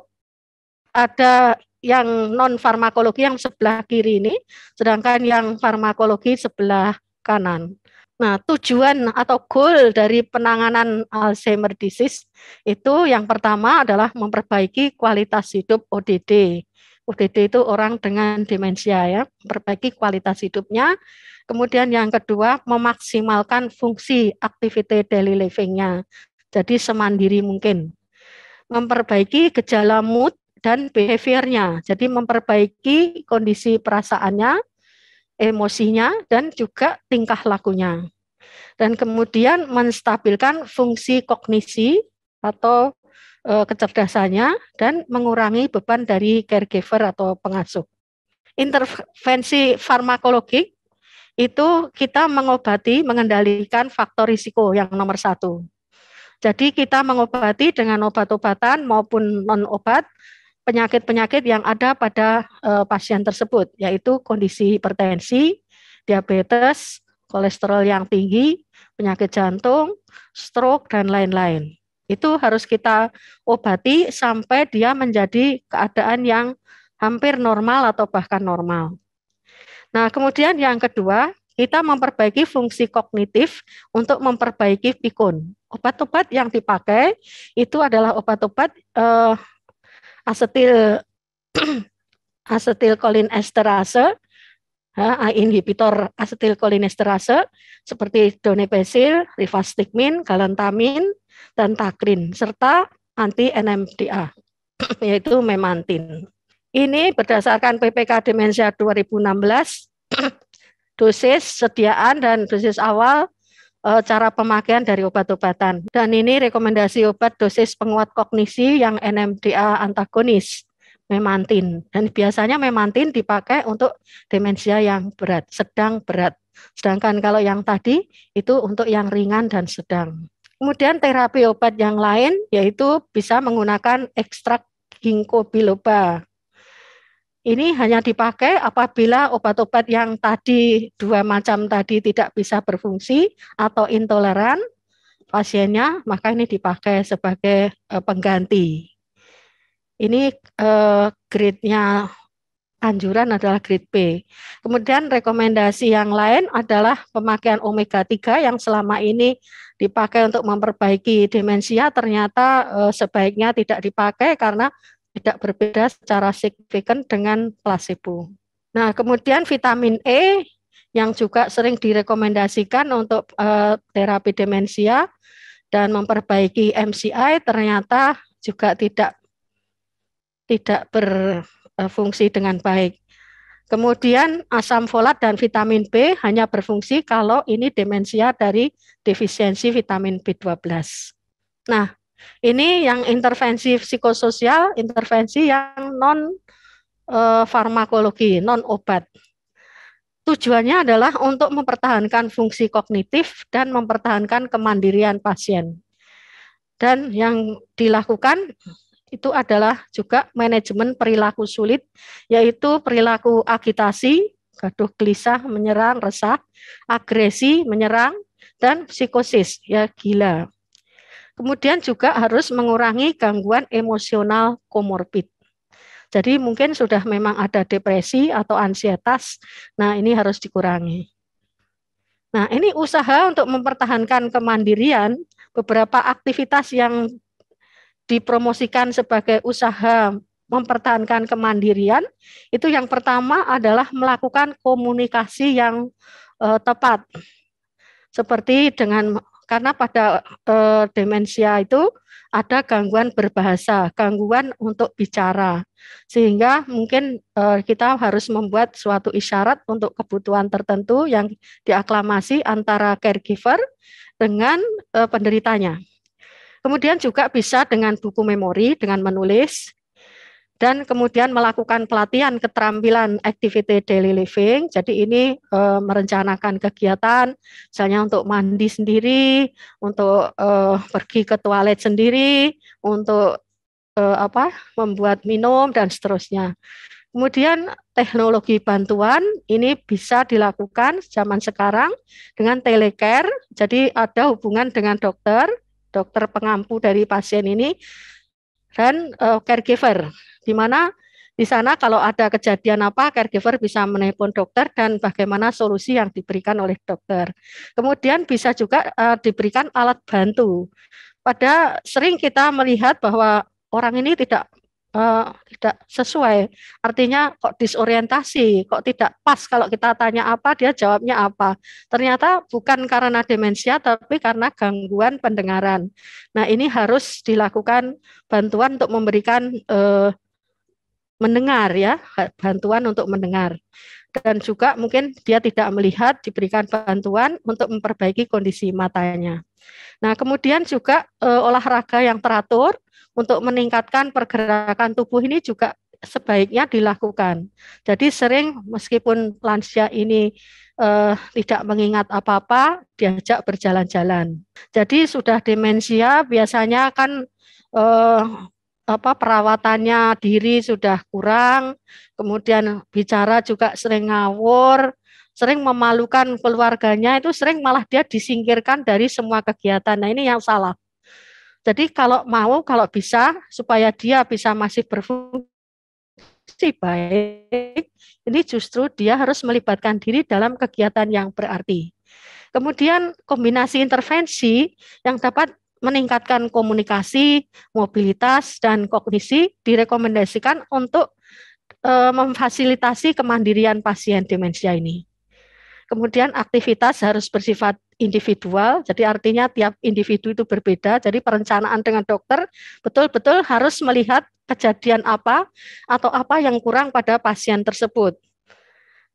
ada yang non farmakologi yang sebelah kiri ini, sedangkan yang farmakologi sebelah kanan. Nah, tujuan atau goal dari penanganan Alzheimer disease itu yang pertama adalah memperbaiki kualitas hidup ODD. UDD itu orang dengan demensia ya, memperbaiki kualitas hidupnya. Kemudian yang kedua, memaksimalkan fungsi aktivitas daily living-nya. Jadi semandiri mungkin. Memperbaiki gejala mood dan behaviornya. Jadi memperbaiki kondisi perasaannya, emosinya, dan juga tingkah lakunya. Dan kemudian menstabilkan fungsi kognisi atau e, kecerdasannya dan mengurangi beban dari caregiver atau pengasuh. Intervensi farmakologi itu kita mengobati, mengendalikan faktor risiko yang nomor satu. Jadi kita mengobati dengan obat-obatan maupun non-obat penyakit-penyakit yang ada pada e, pasien tersebut, yaitu kondisi hipertensi, diabetes, kolesterol yang tinggi, penyakit jantung, stroke, dan lain-lain. Itu harus kita obati sampai dia menjadi keadaan yang hampir normal atau bahkan normal. Nah, kemudian yang kedua, kita memperbaiki fungsi kognitif untuk memperbaiki pikun. Obat-obat yang dipakai itu adalah obat-obat eh, asetil asetilkolinesterase inhibitor asetilkolinesterase seperti donepezil, rivastigmin, galantamin, dan takrin serta anti NMDA yaitu memantin. Ini berdasarkan PPK Demensia 2016 dosis sediaan dan dosis awal cara pemakaian dari obat-obatan. Dan ini rekomendasi obat dosis penguat kognisi yang NMDA antagonis memantin. Dan biasanya memantin dipakai untuk demensia yang berat, sedang berat. Sedangkan kalau yang tadi itu untuk yang ringan dan sedang. Kemudian terapi obat yang lain yaitu bisa menggunakan ekstrak ginkgo biloba. Ini hanya dipakai apabila obat-obat yang tadi dua macam tadi tidak bisa berfungsi atau intoleran pasiennya, maka ini dipakai sebagai eh, pengganti. Ini eh, grade-nya anjuran adalah grade B. Kemudian rekomendasi yang lain adalah pemakaian omega 3 yang selama ini dipakai untuk memperbaiki demensia ternyata eh, sebaiknya tidak dipakai karena tidak berbeda secara signifikan dengan placebo. Nah, kemudian vitamin E yang juga sering direkomendasikan untuk eh, terapi demensia dan memperbaiki MCI ternyata juga tidak tidak berfungsi dengan baik. Kemudian asam folat dan vitamin B hanya berfungsi kalau ini demensia dari defisiensi vitamin B12. Nah, ini yang intervensi psikososial, intervensi yang non eh, farmakologi, non obat. Tujuannya adalah untuk mempertahankan fungsi kognitif dan mempertahankan kemandirian pasien. Dan yang dilakukan itu adalah juga manajemen perilaku sulit, yaitu perilaku agitasi, gaduh gelisah, menyerang, resah, agresi, menyerang, dan psikosis, ya gila. Kemudian juga harus mengurangi gangguan emosional komorbid. Jadi mungkin sudah memang ada depresi atau ansietas, nah ini harus dikurangi. Nah ini usaha untuk mempertahankan kemandirian, beberapa aktivitas yang dipromosikan sebagai usaha mempertahankan kemandirian, itu yang pertama adalah melakukan komunikasi yang uh, tepat. Seperti dengan karena pada uh, demensia itu ada gangguan berbahasa, gangguan untuk bicara. Sehingga mungkin uh, kita harus membuat suatu isyarat untuk kebutuhan tertentu yang diaklamasi antara caregiver dengan uh, penderitanya. Kemudian juga bisa dengan buku memori, dengan menulis, dan kemudian melakukan pelatihan keterampilan activity daily living. Jadi ini e, merencanakan kegiatan, misalnya untuk mandi sendiri, untuk e, pergi ke toilet sendiri, untuk e, apa, membuat minum dan seterusnya. Kemudian teknologi bantuan ini bisa dilakukan zaman sekarang dengan telecare. Jadi ada hubungan dengan dokter dokter pengampu dari pasien ini dan uh, caregiver di mana di sana kalau ada kejadian apa caregiver bisa menelpon dokter dan bagaimana solusi yang diberikan oleh dokter. Kemudian bisa juga uh, diberikan alat bantu. Pada sering kita melihat bahwa orang ini tidak uh, tidak sesuai. Artinya kok disorientasi, kok tidak pas kalau kita tanya apa dia jawabnya apa. Ternyata bukan karena demensia tapi karena gangguan pendengaran. Nah, ini harus dilakukan bantuan untuk memberikan uh, mendengar ya, bantuan untuk mendengar. Dan juga mungkin dia tidak melihat diberikan bantuan untuk memperbaiki kondisi matanya. Nah, kemudian juga uh, olahraga yang teratur untuk meningkatkan pergerakan tubuh ini juga sebaiknya dilakukan. Jadi sering meskipun lansia ini eh, tidak mengingat apa-apa, diajak berjalan-jalan. Jadi sudah demensia biasanya kan eh, apa perawatannya diri sudah kurang, kemudian bicara juga sering ngawur, sering memalukan keluarganya itu sering malah dia disingkirkan dari semua kegiatan. Nah, ini yang salah. Jadi kalau mau, kalau bisa, supaya dia bisa masih berfungsi baik, ini justru dia harus melibatkan diri dalam kegiatan yang berarti. Kemudian kombinasi intervensi yang dapat meningkatkan komunikasi, mobilitas, dan kognisi direkomendasikan untuk e, memfasilitasi kemandirian pasien demensia ini. Kemudian aktivitas harus bersifat individual, jadi artinya tiap individu itu berbeda. Jadi perencanaan dengan dokter betul-betul harus melihat kejadian apa atau apa yang kurang pada pasien tersebut.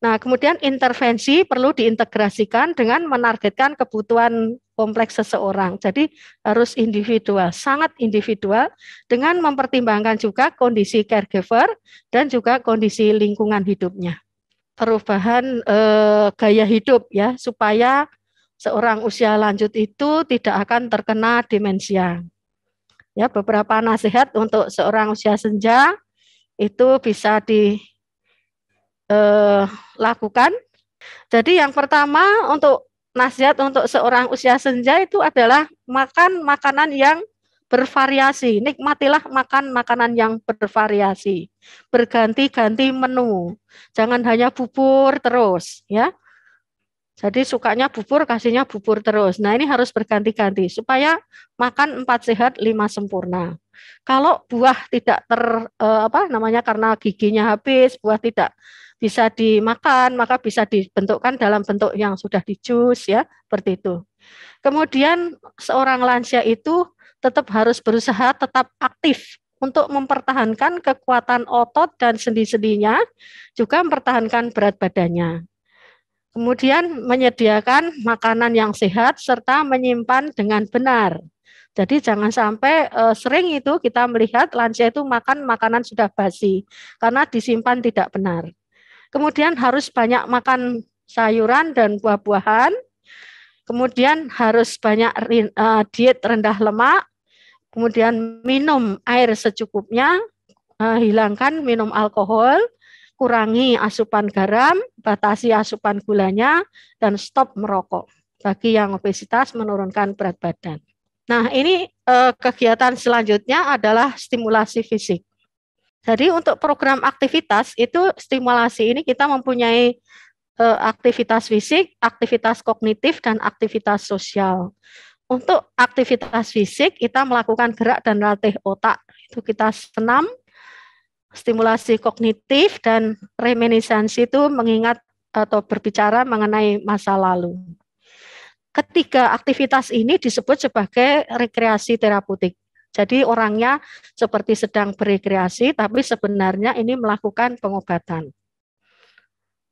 Nah, kemudian intervensi perlu diintegrasikan dengan menargetkan kebutuhan kompleks seseorang. Jadi harus individual, sangat individual dengan mempertimbangkan juga kondisi caregiver dan juga kondisi lingkungan hidupnya perubahan eh, gaya hidup ya supaya seorang usia lanjut itu tidak akan terkena demensia. Ya, beberapa nasihat untuk seorang usia senja itu bisa dilakukan. Eh, Jadi yang pertama untuk nasihat untuk seorang usia senja itu adalah makan makanan yang bervariasi. Nikmatilah makan makanan yang bervariasi. Berganti-ganti menu. Jangan hanya bubur terus, ya. Jadi sukanya bubur, kasihnya bubur terus. Nah ini harus berganti-ganti supaya makan empat sehat lima sempurna. Kalau buah tidak ter eh, apa namanya karena giginya habis, buah tidak bisa dimakan, maka bisa dibentukkan dalam bentuk yang sudah di jus ya, seperti itu. Kemudian seorang lansia itu tetap harus berusaha tetap aktif untuk mempertahankan kekuatan otot dan sendi-sendinya, juga mempertahankan berat badannya. Kemudian menyediakan makanan yang sehat serta menyimpan dengan benar. Jadi jangan sampai e, sering itu kita melihat lansia itu makan makanan sudah basi karena disimpan tidak benar. Kemudian harus banyak makan sayuran dan buah-buahan. Kemudian harus banyak e, diet rendah lemak kemudian minum air secukupnya, uh, hilangkan minum alkohol, kurangi asupan garam, batasi asupan gulanya, dan stop merokok. Bagi yang obesitas menurunkan berat badan. Nah, ini uh, kegiatan selanjutnya adalah stimulasi fisik. Jadi untuk program aktivitas itu stimulasi ini kita mempunyai uh, aktivitas fisik, aktivitas kognitif dan aktivitas sosial. Untuk aktivitas fisik, kita melakukan gerak dan latih otak. Itu kita senam, stimulasi kognitif, dan reminiscensi itu mengingat atau berbicara mengenai masa lalu. Ketiga aktivitas ini disebut sebagai rekreasi terapeutik. Jadi orangnya seperti sedang berekreasi, tapi sebenarnya ini melakukan pengobatan.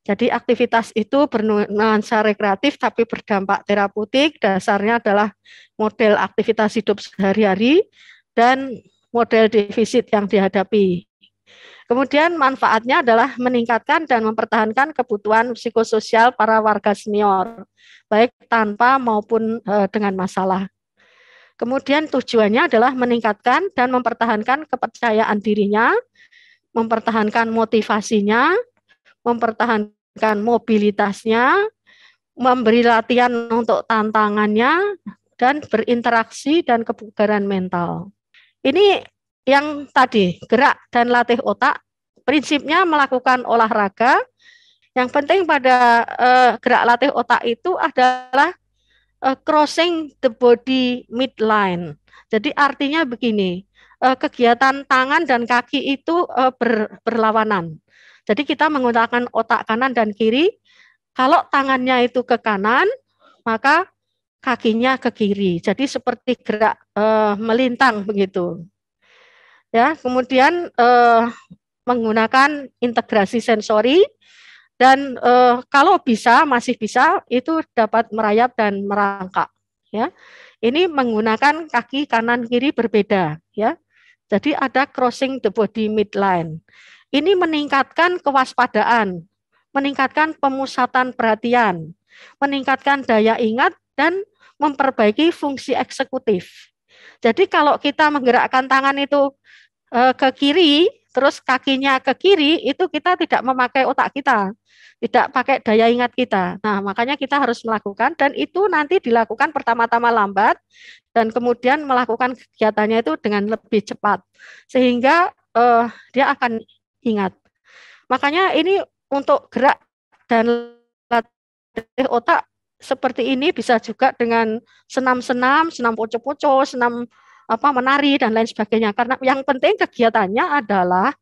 Jadi aktivitas itu bernuansa rekreatif tapi berdampak terapeutik. Dasarnya adalah model aktivitas hidup sehari-hari dan model defisit yang dihadapi. Kemudian manfaatnya adalah meningkatkan dan mempertahankan kebutuhan psikososial para warga senior, baik tanpa maupun eh, dengan masalah. Kemudian tujuannya adalah meningkatkan dan mempertahankan kepercayaan dirinya, mempertahankan motivasinya, mempertahankan mobilitasnya, memberi latihan untuk tantangannya, dan berinteraksi dan kebugaran mental. Ini yang tadi, gerak dan latih otak, prinsipnya melakukan olahraga. Yang penting pada uh, gerak latih otak itu adalah uh, crossing the body midline. Jadi artinya begini, uh, kegiatan tangan dan kaki itu uh, ber, berlawanan. Jadi kita menggunakan otak kanan dan kiri. Kalau tangannya itu ke kanan, maka kakinya ke kiri. Jadi seperti gerak uh, melintang begitu. Ya, kemudian uh, menggunakan integrasi sensori dan uh, kalau bisa masih bisa itu dapat merayap dan merangkak. Ya, ini menggunakan kaki kanan kiri berbeda. Ya, jadi ada crossing the body midline. Ini meningkatkan kewaspadaan, meningkatkan pemusatan perhatian, meningkatkan daya ingat dan memperbaiki fungsi eksekutif. Jadi kalau kita menggerakkan tangan itu e, ke kiri, terus kakinya ke kiri, itu kita tidak memakai otak kita, tidak pakai daya ingat kita. Nah, makanya kita harus melakukan dan itu nanti dilakukan pertama-tama lambat dan kemudian melakukan kegiatannya itu dengan lebih cepat sehingga uh, dia akan ingat. Makanya ini untuk gerak dan latih otak seperti ini bisa juga dengan senam-senam, senam poco-poco, senam apa menari dan lain sebagainya. Karena yang penting kegiatannya adalah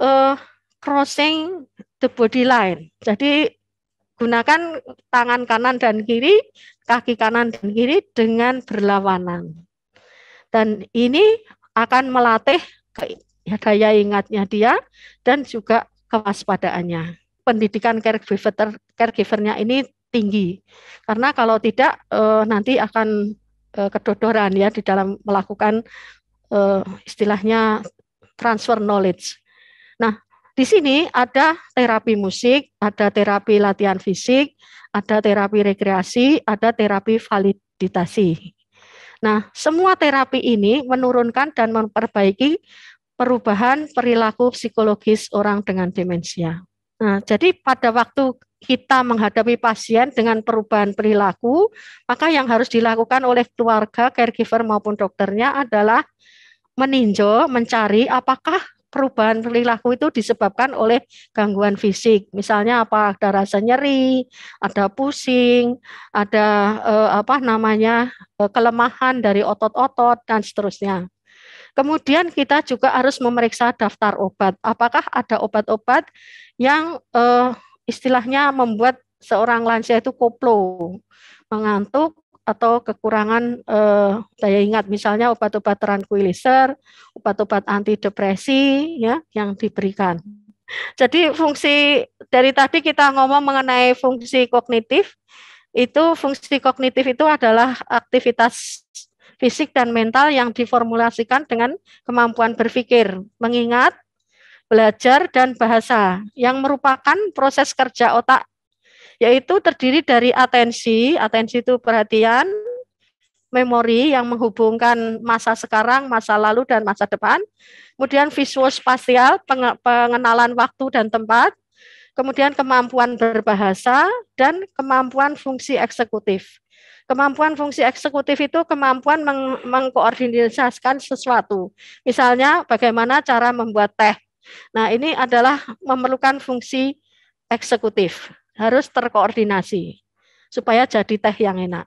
uh, crossing the body line. Jadi gunakan tangan kanan dan kiri, kaki kanan dan kiri dengan berlawanan. Dan ini akan melatih ya, daya ingatnya dia dan juga kewaspadaannya. Pendidikan caregiver caregivernya ini tinggi karena kalau tidak eh, nanti akan eh, kedodoran ya di dalam melakukan eh, istilahnya transfer knowledge. Nah, di sini ada terapi musik, ada terapi latihan fisik, ada terapi rekreasi, ada terapi validitasi. Nah, semua terapi ini menurunkan dan memperbaiki perubahan perilaku psikologis orang dengan demensia. Nah, jadi pada waktu kita menghadapi pasien dengan perubahan perilaku, maka yang harus dilakukan oleh keluarga, caregiver maupun dokternya adalah meninjau, mencari apakah perubahan perilaku itu disebabkan oleh gangguan fisik. Misalnya apa ada rasa nyeri, ada pusing, ada eh, apa namanya eh, kelemahan dari otot-otot dan seterusnya. Kemudian kita juga harus memeriksa daftar obat. Apakah ada obat-obat yang uh, istilahnya membuat seorang lansia itu koplo, mengantuk atau kekurangan uh, daya ingat, misalnya obat-obat tranquilizer, obat-obat antidepresi ya yang diberikan. Jadi fungsi dari tadi kita ngomong mengenai fungsi kognitif, itu fungsi kognitif itu adalah aktivitas fisik dan mental yang diformulasikan dengan kemampuan berpikir, mengingat, belajar, dan bahasa yang merupakan proses kerja otak yaitu terdiri dari atensi, atensi itu perhatian, memori yang menghubungkan masa sekarang, masa lalu, dan masa depan, kemudian visual spasial, pengenalan waktu dan tempat, kemudian kemampuan berbahasa, dan kemampuan fungsi eksekutif. Kemampuan fungsi eksekutif itu kemampuan meng mengkoordinasikan sesuatu. Misalnya bagaimana cara membuat teh. Nah, ini adalah memerlukan fungsi eksekutif. Harus terkoordinasi supaya jadi teh yang enak.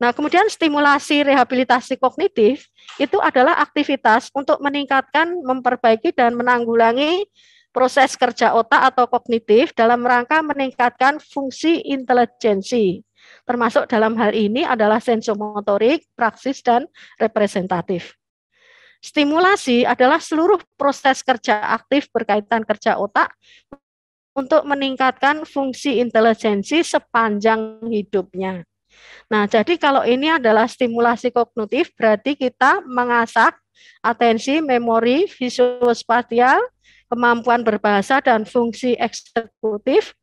Nah, kemudian stimulasi rehabilitasi kognitif itu adalah aktivitas untuk meningkatkan, memperbaiki dan menanggulangi proses kerja otak atau kognitif dalam rangka meningkatkan fungsi intelijensi termasuk dalam hal ini adalah sensomotorik, praksis, dan representatif. Stimulasi adalah seluruh proses kerja aktif berkaitan kerja otak untuk meningkatkan fungsi intelijensi sepanjang hidupnya. Nah, jadi kalau ini adalah stimulasi kognitif, berarti kita mengasah atensi, memori, visuospasial, kemampuan berbahasa, dan fungsi eksekutif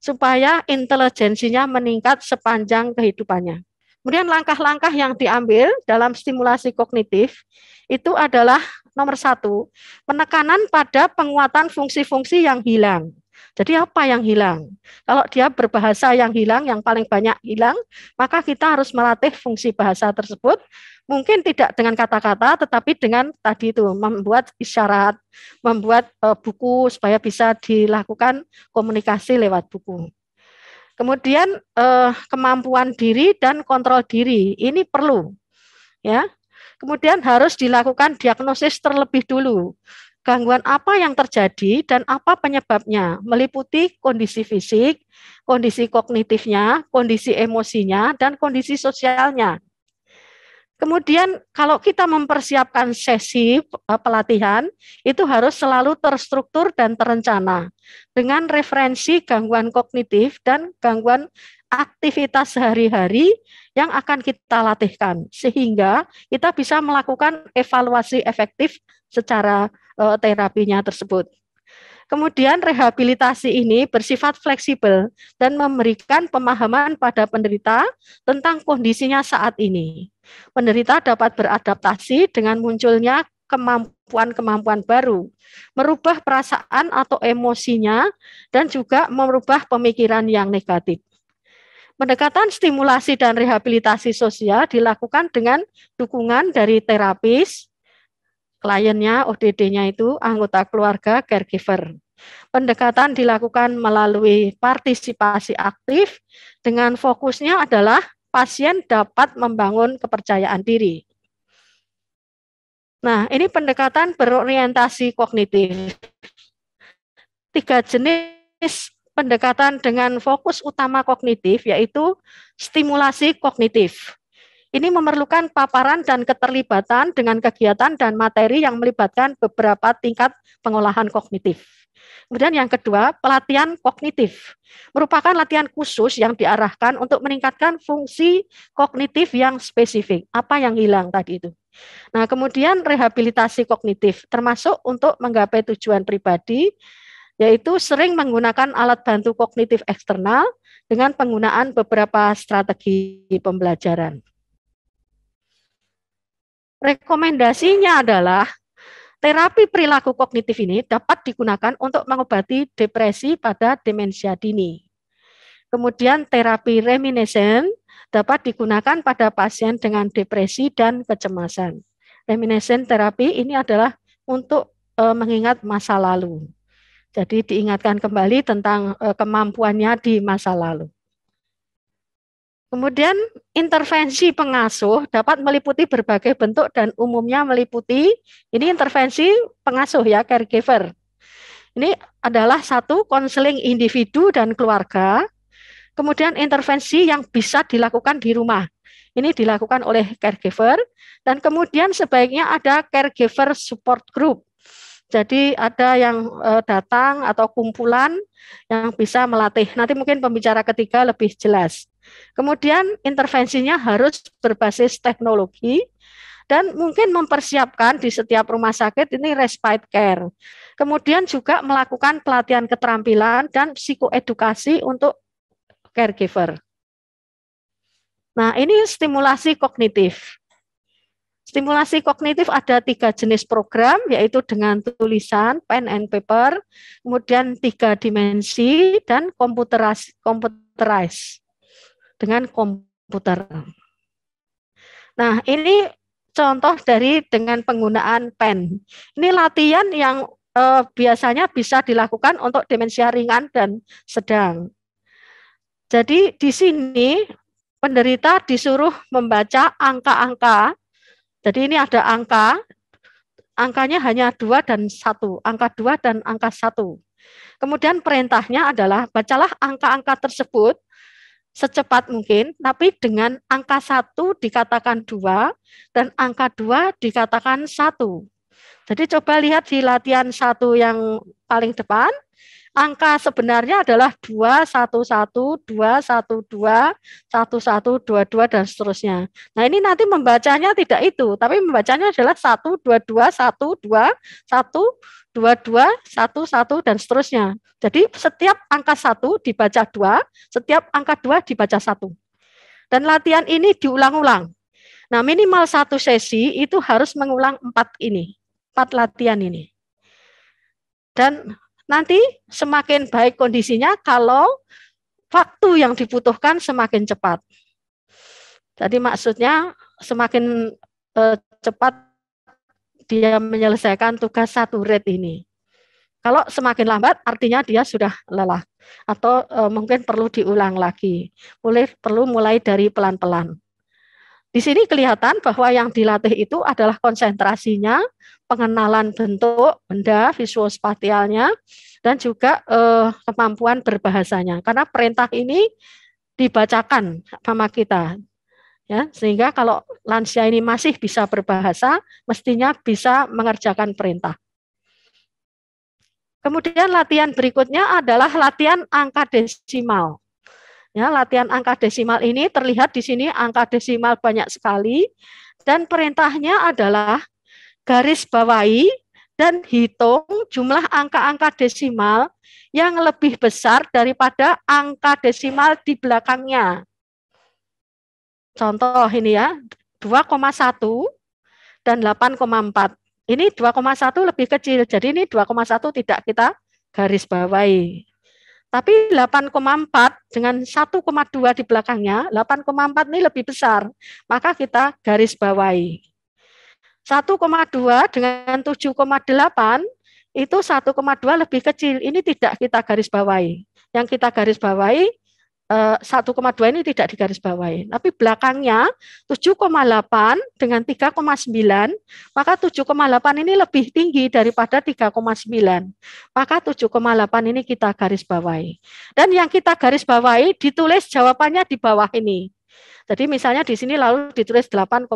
supaya intelijensinya meningkat sepanjang kehidupannya. Kemudian langkah-langkah yang diambil dalam stimulasi kognitif itu adalah nomor satu, penekanan pada penguatan fungsi-fungsi yang hilang. Jadi apa yang hilang? Kalau dia berbahasa yang hilang, yang paling banyak hilang, maka kita harus melatih fungsi bahasa tersebut. Mungkin tidak dengan kata-kata, tetapi dengan tadi itu membuat isyarat, membuat uh, buku supaya bisa dilakukan komunikasi lewat buku. Kemudian uh, kemampuan diri dan kontrol diri ini perlu, ya. Kemudian harus dilakukan diagnosis terlebih dulu. Gangguan apa yang terjadi dan apa penyebabnya, meliputi kondisi fisik, kondisi kognitifnya, kondisi emosinya, dan kondisi sosialnya. Kemudian kalau kita mempersiapkan sesi eh, pelatihan, itu harus selalu terstruktur dan terencana dengan referensi gangguan kognitif dan gangguan aktivitas sehari-hari yang akan kita latihkan sehingga kita bisa melakukan evaluasi efektif secara uh, terapinya tersebut. Kemudian rehabilitasi ini bersifat fleksibel dan memberikan pemahaman pada penderita tentang kondisinya saat ini. Penderita dapat beradaptasi dengan munculnya kemampuan-kemampuan baru, merubah perasaan atau emosinya, dan juga merubah pemikiran yang negatif. Pendekatan stimulasi dan rehabilitasi sosial dilakukan dengan dukungan dari terapis, kliennya, ODD-nya itu anggota keluarga, caregiver. Pendekatan dilakukan melalui partisipasi aktif dengan fokusnya adalah pasien dapat membangun kepercayaan diri. Nah, ini pendekatan berorientasi kognitif. Tiga jenis pendekatan dengan fokus utama kognitif yaitu stimulasi kognitif. Ini memerlukan paparan dan keterlibatan dengan kegiatan dan materi yang melibatkan beberapa tingkat pengolahan kognitif. Kemudian yang kedua, pelatihan kognitif. Merupakan latihan khusus yang diarahkan untuk meningkatkan fungsi kognitif yang spesifik. Apa yang hilang tadi itu? Nah, kemudian rehabilitasi kognitif termasuk untuk menggapai tujuan pribadi yaitu sering menggunakan alat bantu kognitif eksternal dengan penggunaan beberapa strategi pembelajaran. Rekomendasinya adalah terapi perilaku kognitif ini dapat digunakan untuk mengobati depresi pada demensia dini. Kemudian terapi reminiscent dapat digunakan pada pasien dengan depresi dan kecemasan. Reminiscent terapi ini adalah untuk e, mengingat masa lalu. Jadi diingatkan kembali tentang e, kemampuannya di masa lalu. Kemudian intervensi pengasuh dapat meliputi berbagai bentuk dan umumnya meliputi ini intervensi pengasuh ya caregiver. Ini adalah satu konseling individu dan keluarga. Kemudian intervensi yang bisa dilakukan di rumah. Ini dilakukan oleh caregiver dan kemudian sebaiknya ada caregiver support group. Jadi ada yang uh, datang atau kumpulan yang bisa melatih. Nanti mungkin pembicara ketiga lebih jelas. Kemudian intervensinya harus berbasis teknologi dan mungkin mempersiapkan di setiap rumah sakit ini respite care. Kemudian juga melakukan pelatihan keterampilan dan psikoedukasi untuk caregiver. Nah, ini stimulasi kognitif. Stimulasi kognitif ada tiga jenis program, yaitu dengan tulisan, pen and paper, kemudian tiga dimensi, dan komputerize dengan komputer. Nah, ini contoh dari dengan penggunaan pen. Ini latihan yang eh, biasanya bisa dilakukan untuk demensia ringan dan sedang. Jadi di sini penderita disuruh membaca angka-angka. Jadi ini ada angka, angkanya hanya dua dan satu, angka dua dan angka satu. Kemudian perintahnya adalah bacalah angka-angka tersebut secepat mungkin, tapi dengan angka satu dikatakan dua dan angka dua dikatakan satu. Jadi coba lihat di latihan satu yang paling depan, angka sebenarnya adalah dua satu satu dua satu dua satu satu dua dua dan seterusnya. Nah ini nanti membacanya tidak itu, tapi membacanya adalah satu dua dua satu dua satu dua dua satu satu dan seterusnya. Jadi setiap angka satu dibaca dua, setiap angka dua dibaca satu. Dan latihan ini diulang-ulang. Nah minimal satu sesi itu harus mengulang empat ini, empat latihan ini. Dan nanti semakin baik kondisinya kalau waktu yang dibutuhkan semakin cepat. Jadi maksudnya semakin eh, cepat dia menyelesaikan tugas satu rate ini. Kalau semakin lambat artinya dia sudah lelah atau e, mungkin perlu diulang lagi. Boleh perlu mulai dari pelan-pelan. Di sini kelihatan bahwa yang dilatih itu adalah konsentrasinya, pengenalan bentuk benda visual spatialnya, dan juga eh, kemampuan berbahasanya. Karena perintah ini dibacakan sama kita, ya sehingga kalau lansia ini masih bisa berbahasa, mestinya bisa mengerjakan perintah. Kemudian latihan berikutnya adalah latihan angka desimal. Ya, latihan angka desimal ini terlihat di sini angka desimal banyak sekali dan perintahnya adalah garis bawahi dan hitung jumlah angka-angka desimal yang lebih besar daripada angka desimal di belakangnya. Contoh ini ya, 2,1 dan 8,4. Ini 2,1 lebih kecil, jadi ini 2,1 tidak kita garis bawahi. Tapi 8,4 dengan 1,2 di belakangnya, 8,4 ini lebih besar. Maka kita garis bawahi. 1,2 dengan 7,8 itu 1,2 lebih kecil. Ini tidak kita garis bawahi. Yang kita garis bawahi 1,2 eh, ini tidak digarisbawahi. Tapi belakangnya 7,8 dengan 3,9, maka 7,8 ini lebih tinggi daripada 3,9. Maka 7,8 ini kita garis bawahi. Dan yang kita garis bawahi ditulis jawabannya di bawah ini. Jadi misalnya di sini lalu ditulis 8,4,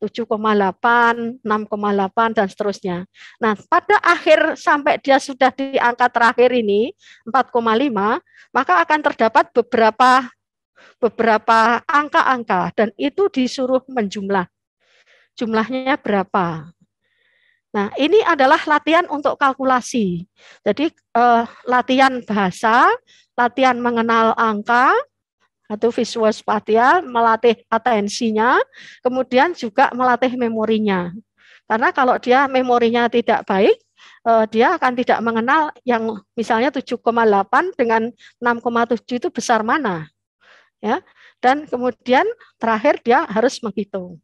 7,8, 6,8 dan seterusnya. Nah, pada akhir sampai dia sudah di angka terakhir ini 4,5, maka akan terdapat beberapa beberapa angka-angka dan itu disuruh menjumlah. Jumlahnya berapa? Nah, ini adalah latihan untuk kalkulasi. Jadi eh, latihan bahasa, latihan mengenal angka, atau visual spatial, melatih atensinya, kemudian juga melatih memorinya. Karena kalau dia memorinya tidak baik, eh, dia akan tidak mengenal yang misalnya 7,8 dengan 6,7 itu besar mana. Ya. Dan kemudian terakhir dia harus menghitung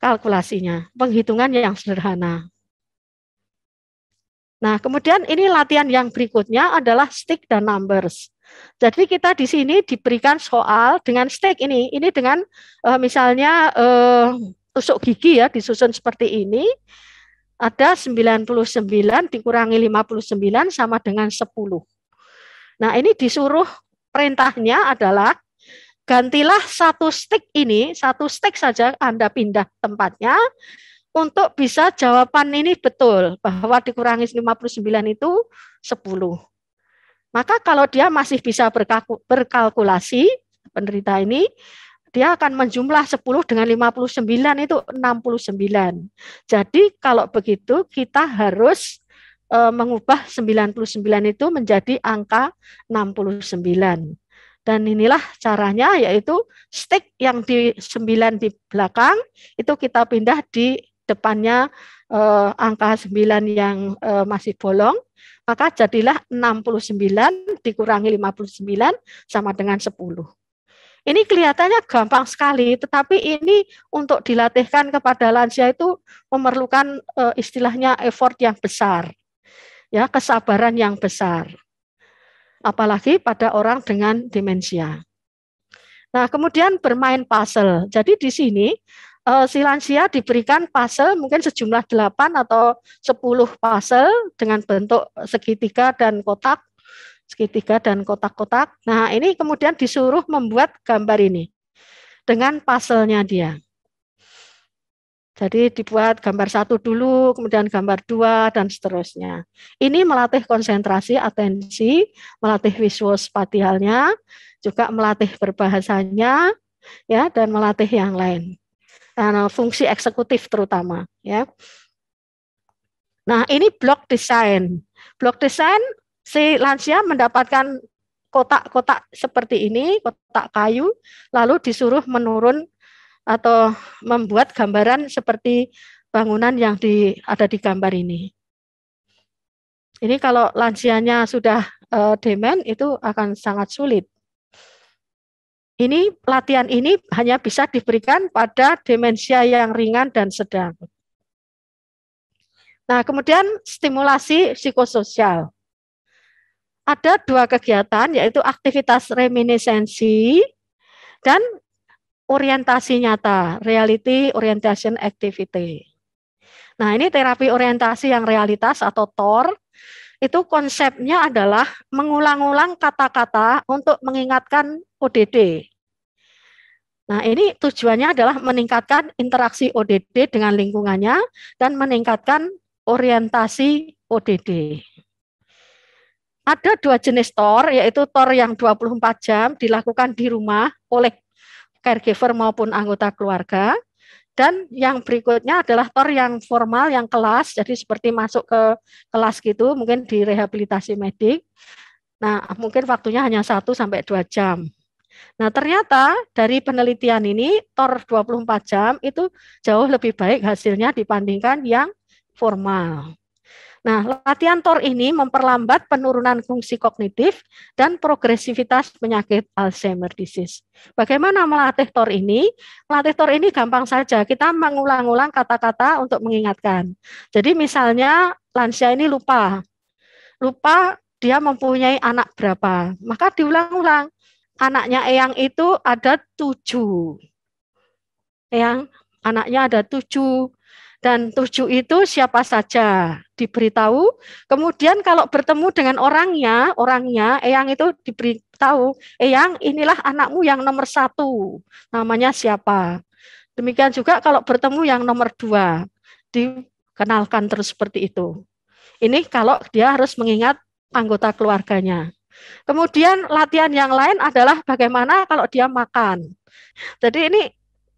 kalkulasinya, penghitungan yang sederhana. Nah, kemudian ini latihan yang berikutnya adalah stick dan numbers. Jadi kita di sini diberikan soal dengan stake ini, ini dengan uh, misalnya uh, tusuk gigi ya disusun seperti ini. Ada 99 dikurangi 59 sama dengan 10. Nah, ini disuruh perintahnya adalah gantilah satu stick ini, satu stick saja Anda pindah tempatnya untuk bisa jawaban ini betul bahwa dikurangi 59 itu 10. Maka kalau dia masih bisa berkalkulasi, penderita ini, dia akan menjumlah 10 dengan 59 itu 69. Jadi kalau begitu kita harus e, mengubah 99 itu menjadi angka 69. Dan inilah caranya yaitu stick yang di 9 di belakang itu kita pindah di depannya e, angka 9 yang e, masih bolong maka jadilah 69 dikurangi 59 sama dengan 10. Ini kelihatannya gampang sekali, tetapi ini untuk dilatihkan kepada lansia itu memerlukan uh, istilahnya effort yang besar. Ya, kesabaran yang besar. Apalagi pada orang dengan demensia. Nah, kemudian bermain puzzle. Jadi di sini uh, si lansia diberikan puzzle mungkin sejumlah 8 atau 10 puzzle dengan bentuk segitiga dan kotak, segitiga dan kotak-kotak. Nah, ini kemudian disuruh membuat gambar ini dengan puzzle-nya dia. Jadi dibuat gambar satu dulu, kemudian gambar dua, dan seterusnya. Ini melatih konsentrasi, atensi, melatih visual spatialnya, juga melatih berbahasanya, ya, dan melatih yang lain fungsi eksekutif terutama ya. Nah, ini blok desain. Blok desain si lansia mendapatkan kotak-kotak seperti ini, kotak kayu, lalu disuruh menurun atau membuat gambaran seperti bangunan yang di, ada di gambar ini. Ini kalau lansianya sudah uh, demen itu akan sangat sulit. Ini latihan ini hanya bisa diberikan pada demensia yang ringan dan sedang. Nah, kemudian stimulasi psikososial. Ada dua kegiatan yaitu aktivitas reminiscensi dan orientasi nyata, reality orientation activity. Nah, ini terapi orientasi yang realitas atau TOR itu konsepnya adalah mengulang-ulang kata-kata untuk mengingatkan ODD. Nah, ini tujuannya adalah meningkatkan interaksi ODD dengan lingkungannya dan meningkatkan orientasi ODD. Ada dua jenis TOR, yaitu TOR yang 24 jam dilakukan di rumah oleh caregiver maupun anggota keluarga. Dan yang berikutnya adalah TOR yang formal, yang kelas, jadi seperti masuk ke kelas gitu, mungkin di rehabilitasi medik. Nah, mungkin waktunya hanya 1 sampai 2 jam. Nah, ternyata dari penelitian ini TOR 24 jam itu jauh lebih baik hasilnya dibandingkan yang formal. Nah, latihan TOR ini memperlambat penurunan fungsi kognitif dan progresivitas penyakit Alzheimer disease. Bagaimana melatih TOR ini? Melatih TOR ini gampang saja. Kita mengulang-ulang kata-kata untuk mengingatkan. Jadi misalnya lansia ini lupa. Lupa dia mempunyai anak berapa. Maka diulang-ulang anaknya Eyang itu ada tujuh. Eyang anaknya ada tujuh. Dan tujuh itu siapa saja diberitahu. Kemudian kalau bertemu dengan orangnya, orangnya Eyang itu diberitahu, Eyang inilah anakmu yang nomor satu, namanya siapa. Demikian juga kalau bertemu yang nomor dua, dikenalkan terus seperti itu. Ini kalau dia harus mengingat anggota keluarganya. Kemudian latihan yang lain adalah bagaimana kalau dia makan. Jadi ini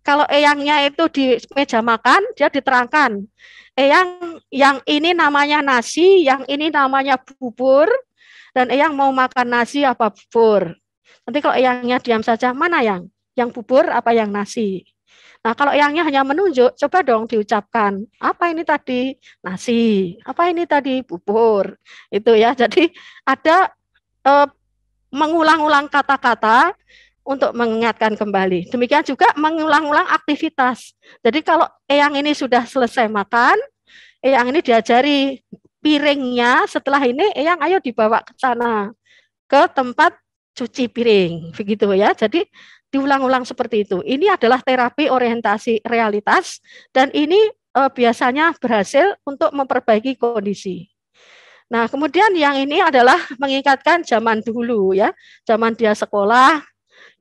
kalau eyangnya itu di meja makan, dia diterangkan. Eyang yang ini namanya nasi, yang ini namanya bubur, dan eyang mau makan nasi apa bubur. Nanti kalau eyangnya diam saja, mana yang? Yang bubur apa yang nasi? Nah, kalau eyangnya hanya menunjuk, coba dong diucapkan. Apa ini tadi? Nasi. Apa ini tadi? Bubur. Itu ya. Jadi ada eh, mengulang-ulang kata-kata untuk mengingatkan kembali. Demikian juga mengulang-ulang aktivitas. Jadi kalau Eyang ini sudah selesai makan, Eyang ini diajari piringnya setelah ini Eyang ayo dibawa ke sana ke tempat cuci piring begitu ya. Jadi diulang-ulang seperti itu. Ini adalah terapi orientasi realitas dan ini eh, biasanya berhasil untuk memperbaiki kondisi. Nah, kemudian yang ini adalah mengikatkan zaman dulu ya. Zaman dia sekolah,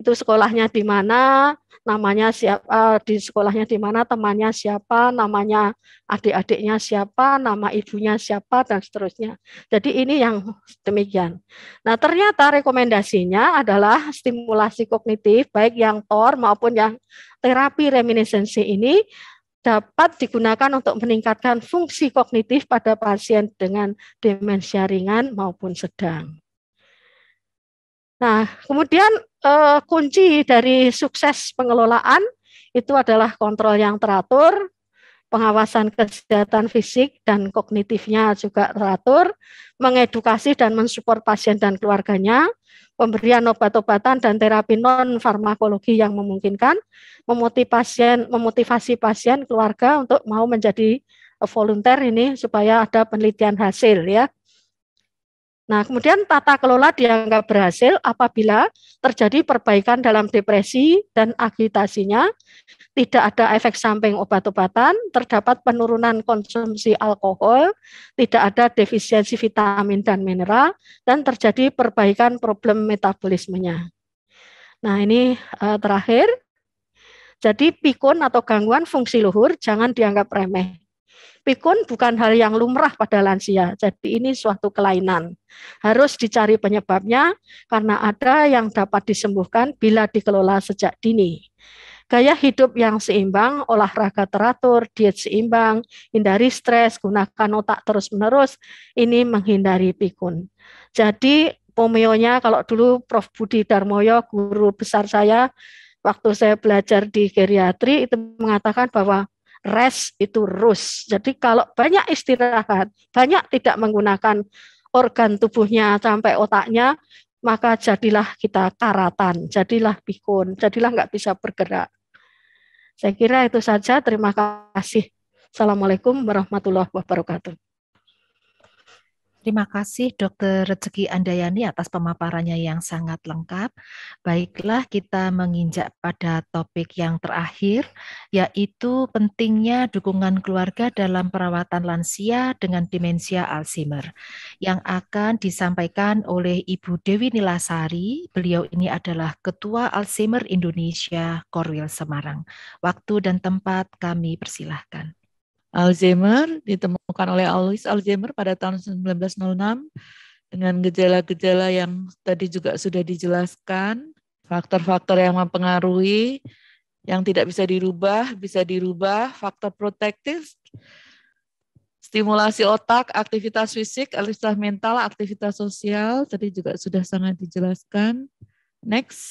itu sekolahnya di mana, namanya siapa, di sekolahnya di mana, temannya siapa, namanya adik-adiknya siapa, nama ibunya siapa, dan seterusnya. Jadi ini yang demikian. Nah ternyata rekomendasinya adalah stimulasi kognitif, baik yang TOR maupun yang terapi reminiscensi ini dapat digunakan untuk meningkatkan fungsi kognitif pada pasien dengan demensia ringan maupun sedang. Nah, kemudian eh, kunci dari sukses pengelolaan itu adalah kontrol yang teratur, pengawasan kesehatan fisik dan kognitifnya juga teratur, mengedukasi dan mensupport pasien dan keluarganya, pemberian obat-obatan dan terapi non farmakologi yang memungkinkan, memotivasi pasien, memotivasi pasien keluarga untuk mau menjadi volunteer ini supaya ada penelitian hasil ya. Nah, kemudian tata kelola dianggap berhasil apabila terjadi perbaikan dalam depresi dan agitasinya, tidak ada efek samping obat-obatan, terdapat penurunan konsumsi alkohol, tidak ada defisiensi vitamin dan mineral, dan terjadi perbaikan problem metabolismenya. Nah, ini uh, terakhir. Jadi pikun atau gangguan fungsi luhur jangan dianggap remeh. Pikun bukan hal yang lumrah pada lansia, jadi ini suatu kelainan. Harus dicari penyebabnya karena ada yang dapat disembuhkan bila dikelola sejak dini. Gaya hidup yang seimbang, olahraga teratur, diet seimbang, hindari stres, gunakan otak terus-menerus, ini menghindari pikun. Jadi pomeonya kalau dulu Prof. Budi Darmoyo, guru besar saya, waktu saya belajar di geriatri itu mengatakan bahwa rest itu rus. Jadi kalau banyak istirahat, banyak tidak menggunakan organ tubuhnya sampai otaknya, maka jadilah kita karatan, jadilah pikun, jadilah nggak bisa bergerak. Saya kira itu saja. Terima kasih. Assalamualaikum warahmatullahi wabarakatuh.
Terima kasih Dr. Rezeki Andayani atas pemaparannya yang sangat lengkap. Baiklah kita menginjak pada topik yang terakhir, yaitu pentingnya dukungan keluarga dalam perawatan lansia dengan demensia Alzheimer, yang akan disampaikan oleh Ibu Dewi Nilasari. Beliau ini adalah Ketua Alzheimer Indonesia Korwil Semarang. Waktu dan tempat kami persilahkan.
Alzheimer ditemukan oleh Alois Alzheimer pada tahun 1906 dengan gejala-gejala yang tadi juga sudah dijelaskan, faktor-faktor yang mempengaruhi yang tidak bisa dirubah, bisa dirubah, faktor protektif, stimulasi otak, aktivitas fisik, aktivitas mental, aktivitas sosial, tadi juga sudah sangat dijelaskan. Next.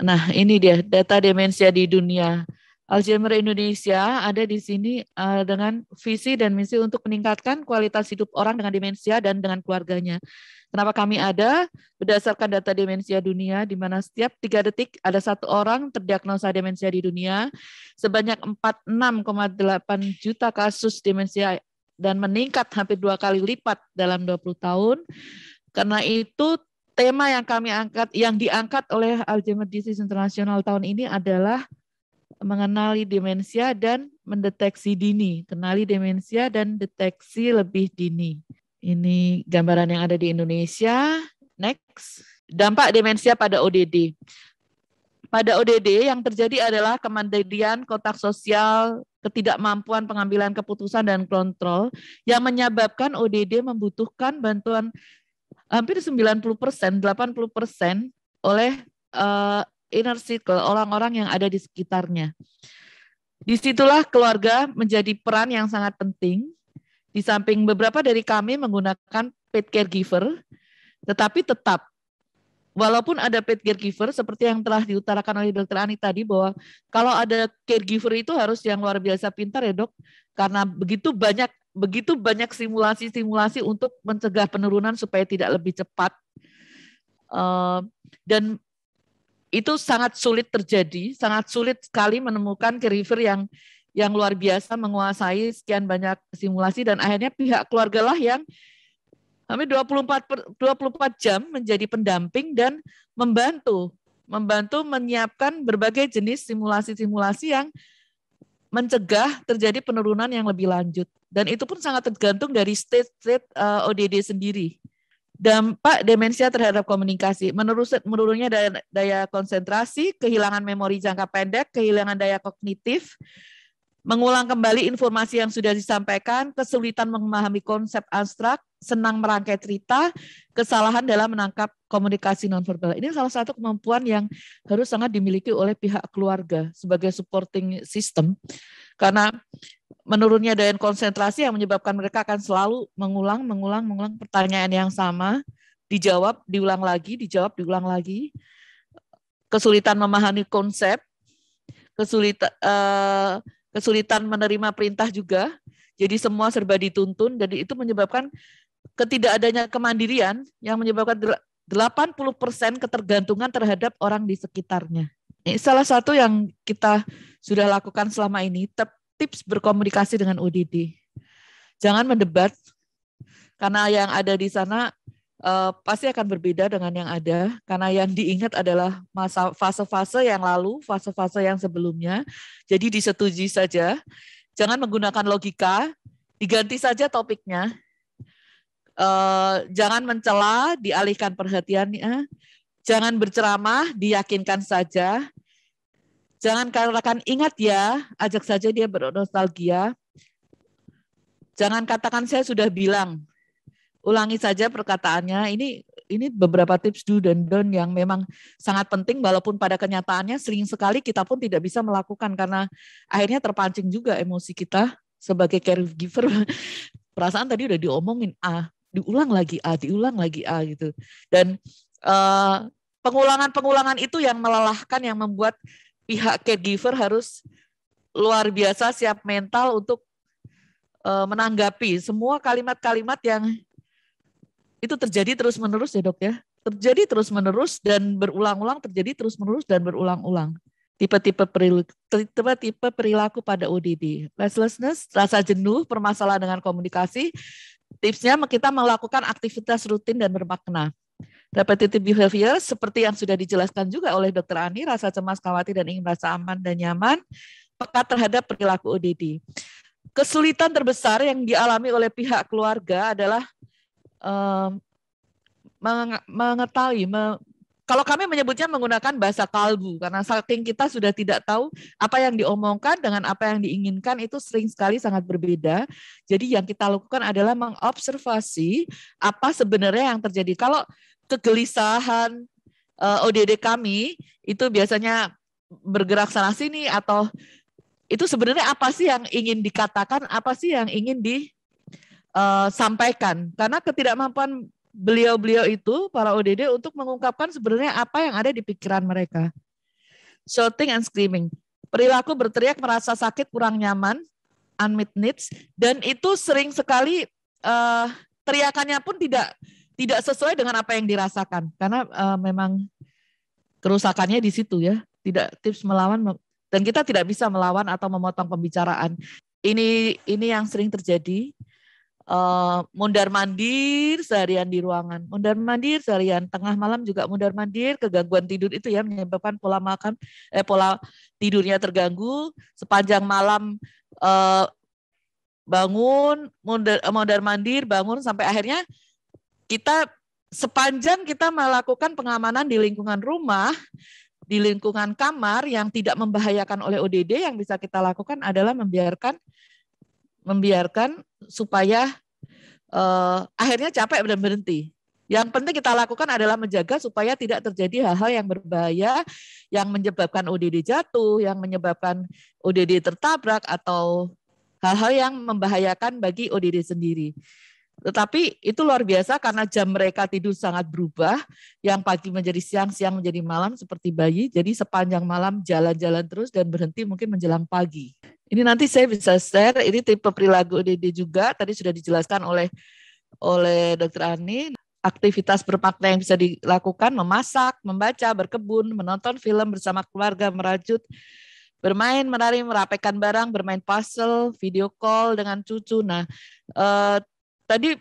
Nah, ini dia data demensia di dunia. Alzheimer Indonesia ada di sini uh, dengan visi dan misi untuk meningkatkan kualitas hidup orang dengan demensia dan dengan keluarganya. Kenapa kami ada? Berdasarkan data demensia dunia, di mana setiap tiga detik ada satu orang terdiagnosa demensia di dunia, sebanyak 46,8 juta kasus demensia dan meningkat hampir dua kali lipat dalam 20 tahun. Karena itu tema yang kami angkat, yang diangkat oleh Alzheimer Disease International tahun ini adalah mengenali demensia dan mendeteksi dini. Kenali demensia dan deteksi lebih dini. Ini gambaran yang ada di Indonesia. Next. Dampak demensia pada ODD. Pada ODD yang terjadi adalah kemandirian kotak sosial, ketidakmampuan pengambilan keputusan dan kontrol yang menyebabkan ODD membutuhkan bantuan hampir 90 persen, 80 persen oleh uh, inner circle, orang-orang yang ada di sekitarnya. Di situlah keluarga menjadi peran yang sangat penting. Di samping beberapa dari kami menggunakan paid caregiver, tetapi tetap walaupun ada paid caregiver seperti yang telah diutarakan oleh Dokter Ani tadi bahwa kalau ada caregiver itu harus yang luar biasa pintar ya dok, karena begitu banyak begitu banyak simulasi-simulasi untuk mencegah penurunan supaya tidak lebih cepat. Uh, dan itu sangat sulit terjadi, sangat sulit sekali menemukan caregiver yang yang luar biasa menguasai sekian banyak simulasi dan akhirnya pihak keluarga lah yang kami 24 per, 24 jam menjadi pendamping dan membantu membantu menyiapkan berbagai jenis simulasi-simulasi yang mencegah terjadi penurunan yang lebih lanjut. Dan itu pun sangat tergantung dari state-state uh, eh, ODD sendiri dampak demensia terhadap komunikasi, menurunnya daya, daya konsentrasi, kehilangan memori jangka pendek, kehilangan daya kognitif, mengulang kembali informasi yang sudah disampaikan, kesulitan memahami konsep abstrak, senang merangkai cerita, kesalahan dalam menangkap komunikasi nonverbal. Ini salah satu kemampuan yang harus sangat dimiliki oleh pihak keluarga sebagai supporting system. Karena menurunnya daya konsentrasi yang menyebabkan mereka akan selalu mengulang, mengulang, mengulang pertanyaan yang sama, dijawab, diulang lagi, dijawab, diulang lagi. Kesulitan memahami konsep, kesulitan uh, kesulitan menerima perintah juga. Jadi semua serba dituntun dan itu menyebabkan ketidakadanya kemandirian yang menyebabkan 80% ketergantungan terhadap orang di sekitarnya. Ini salah satu yang kita sudah lakukan selama ini tips berkomunikasi dengan ODD. Jangan mendebat, karena yang ada di sana uh, pasti akan berbeda dengan yang ada, karena yang diingat adalah masa fase-fase yang lalu, fase-fase yang sebelumnya. Jadi disetujui saja, jangan menggunakan logika, diganti saja topiknya. Uh, jangan mencela, dialihkan perhatiannya. Jangan berceramah, diyakinkan saja. Jangan katakan ingat ya, ajak saja dia bernostalgia. Jangan katakan saya sudah bilang. Ulangi saja perkataannya. Ini ini beberapa tips do dan don't yang memang sangat penting walaupun pada kenyataannya sering sekali kita pun tidak bisa melakukan karena akhirnya terpancing juga emosi kita sebagai caregiver. Perasaan tadi udah diomongin A, diulang lagi A, diulang lagi A gitu. Dan uh, pengulangan-pengulangan itu yang melelahkan yang membuat pihak caregiver harus luar biasa siap mental untuk uh, menanggapi semua kalimat-kalimat yang itu terjadi terus-menerus ya dok ya. Terjadi terus-menerus dan berulang-ulang, terjadi terus-menerus dan berulang-ulang. Tipe-tipe perilaku, tipe-tipe perilaku pada ODD. Restlessness, rasa jenuh, permasalahan dengan komunikasi, Tipsnya kita melakukan aktivitas rutin dan bermakna. Repetitive behavior seperti yang sudah dijelaskan juga oleh Dr. Ani, rasa cemas, khawatir, dan ingin merasa aman dan nyaman, pekat terhadap perilaku ODD. Kesulitan terbesar yang dialami oleh pihak keluarga adalah um, mengetahui, kalau kami menyebutnya menggunakan bahasa kalbu karena saking kita sudah tidak tahu apa yang diomongkan dengan apa yang diinginkan itu sering sekali sangat berbeda. Jadi yang kita lakukan adalah mengobservasi apa sebenarnya yang terjadi. Kalau kegelisahan uh, eh, ODD kami itu biasanya bergerak sana sini atau itu sebenarnya apa sih yang ingin dikatakan, apa sih yang ingin disampaikan? Eh, karena ketidakmampuan beliau-beliau itu para ODD untuk mengungkapkan sebenarnya apa yang ada di pikiran mereka. Shouting and screaming. Perilaku berteriak merasa sakit, kurang nyaman, unmet needs, dan itu sering sekali uh, teriakannya pun tidak tidak sesuai dengan apa yang dirasakan. Karena uh, memang kerusakannya di situ ya. Tidak tips melawan dan kita tidak bisa melawan atau memotong pembicaraan. Ini ini yang sering terjadi. Uh, mundar mandir seharian di ruangan, mundar mandir seharian tengah malam juga mundar mandir. Kegangguan tidur itu ya menyebabkan pola makan eh pola tidurnya terganggu. Sepanjang malam uh, bangun mundar mandir bangun sampai akhirnya kita sepanjang kita melakukan pengamanan di lingkungan rumah di lingkungan kamar yang tidak membahayakan oleh ODD yang bisa kita lakukan adalah membiarkan membiarkan supaya uh, akhirnya capek dan berhenti. Yang penting kita lakukan adalah menjaga supaya tidak terjadi hal-hal yang berbahaya yang menyebabkan ODD jatuh, yang menyebabkan ODD tertabrak atau hal-hal yang membahayakan bagi ODD sendiri. Tetapi itu luar biasa karena jam mereka tidur sangat berubah, yang pagi menjadi siang, siang menjadi malam seperti bayi. Jadi sepanjang malam jalan-jalan terus dan berhenti mungkin menjelang pagi. Ini nanti saya bisa share, ini tipe perilaku ODD juga, tadi sudah dijelaskan oleh oleh Dr. Ani. Aktivitas bermakna yang bisa dilakukan, memasak, membaca, berkebun, menonton film bersama keluarga, merajut, bermain, menari, merapikan barang, bermain puzzle, video call dengan cucu. Nah, eh, tadi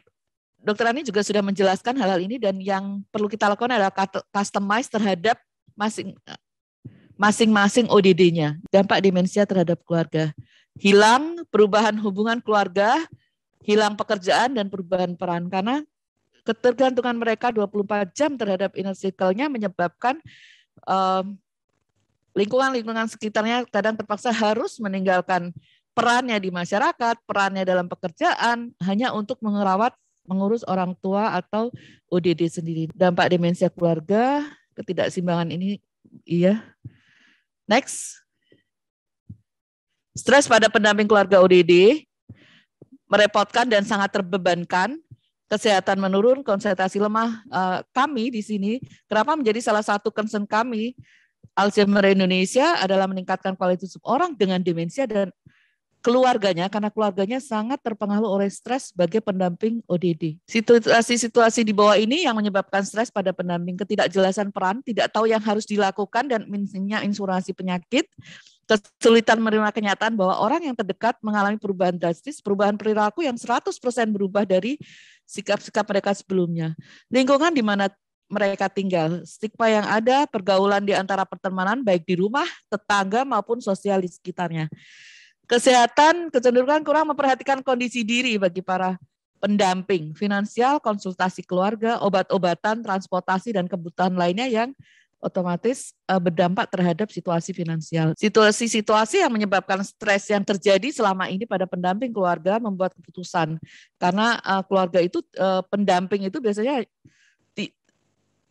Dr. Ani juga sudah menjelaskan hal-hal ini dan yang perlu kita lakukan adalah customize terhadap masing masing-masing ODD-nya, dampak demensia terhadap keluarga. Hilang perubahan hubungan keluarga, hilang pekerjaan dan perubahan peran karena ketergantungan mereka 24 jam terhadap inner circle-nya menyebabkan um, lingkungan-lingkungan sekitarnya kadang terpaksa harus meninggalkan perannya di masyarakat, perannya dalam pekerjaan hanya untuk mengerawat mengurus orang tua atau ODD sendiri. Dampak demensia keluarga, ketidakseimbangan ini iya Next. Stres pada pendamping keluarga ODD merepotkan dan sangat terbebankan. Kesehatan menurun, konsentrasi lemah. Uh, kami di sini, kenapa menjadi salah satu concern kami Alzheimer Indonesia adalah meningkatkan kualitas orang dengan demensia dan keluarganya karena keluarganya sangat terpengaruh oleh stres sebagai pendamping ODD. Situasi-situasi di bawah ini yang menyebabkan stres pada pendamping ketidakjelasan peran, tidak tahu yang harus dilakukan dan minimnya insurasi penyakit, kesulitan menerima kenyataan bahwa orang yang terdekat mengalami perubahan drastis, perubahan perilaku yang 100% berubah dari sikap-sikap mereka sebelumnya. Lingkungan di mana mereka tinggal, stigma yang ada, pergaulan di antara pertemanan baik di rumah, tetangga maupun sosial di sekitarnya Kesehatan kecenderungan kurang memperhatikan kondisi diri bagi para pendamping, finansial, konsultasi keluarga, obat-obatan, transportasi, dan kebutuhan lainnya yang otomatis uh, berdampak terhadap situasi finansial. Situasi-situasi yang menyebabkan stres yang terjadi selama ini pada pendamping keluarga membuat keputusan. Karena uh, keluarga itu uh, pendamping itu biasanya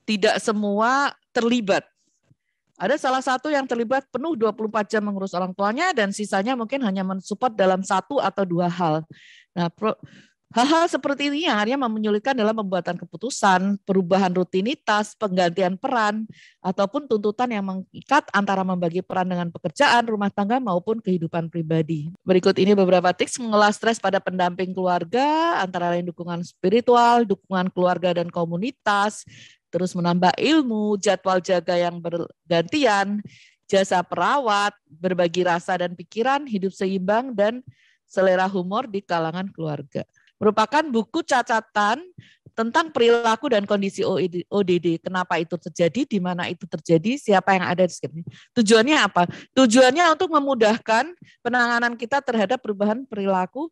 tidak semua terlibat ada salah satu yang terlibat penuh 24 jam mengurus orang tuanya dan sisanya mungkin hanya mensupport dalam satu atau dua hal. Nah, hal-hal seperti ini yang akhirnya menyulitkan dalam pembuatan keputusan, perubahan rutinitas, penggantian peran, ataupun tuntutan yang mengikat antara membagi peran dengan pekerjaan, rumah tangga, maupun kehidupan pribadi. Berikut ini beberapa tips mengelola stres pada pendamping keluarga, antara lain dukungan spiritual, dukungan keluarga dan komunitas, terus menambah ilmu, jadwal jaga yang bergantian, jasa perawat, berbagi rasa dan pikiran, hidup seimbang, dan selera humor di kalangan keluarga. merupakan buku catatan tentang perilaku dan kondisi ODD. Kenapa itu terjadi, di mana itu terjadi, siapa yang ada di sini. Tujuannya apa? Tujuannya untuk memudahkan penanganan kita terhadap perubahan perilaku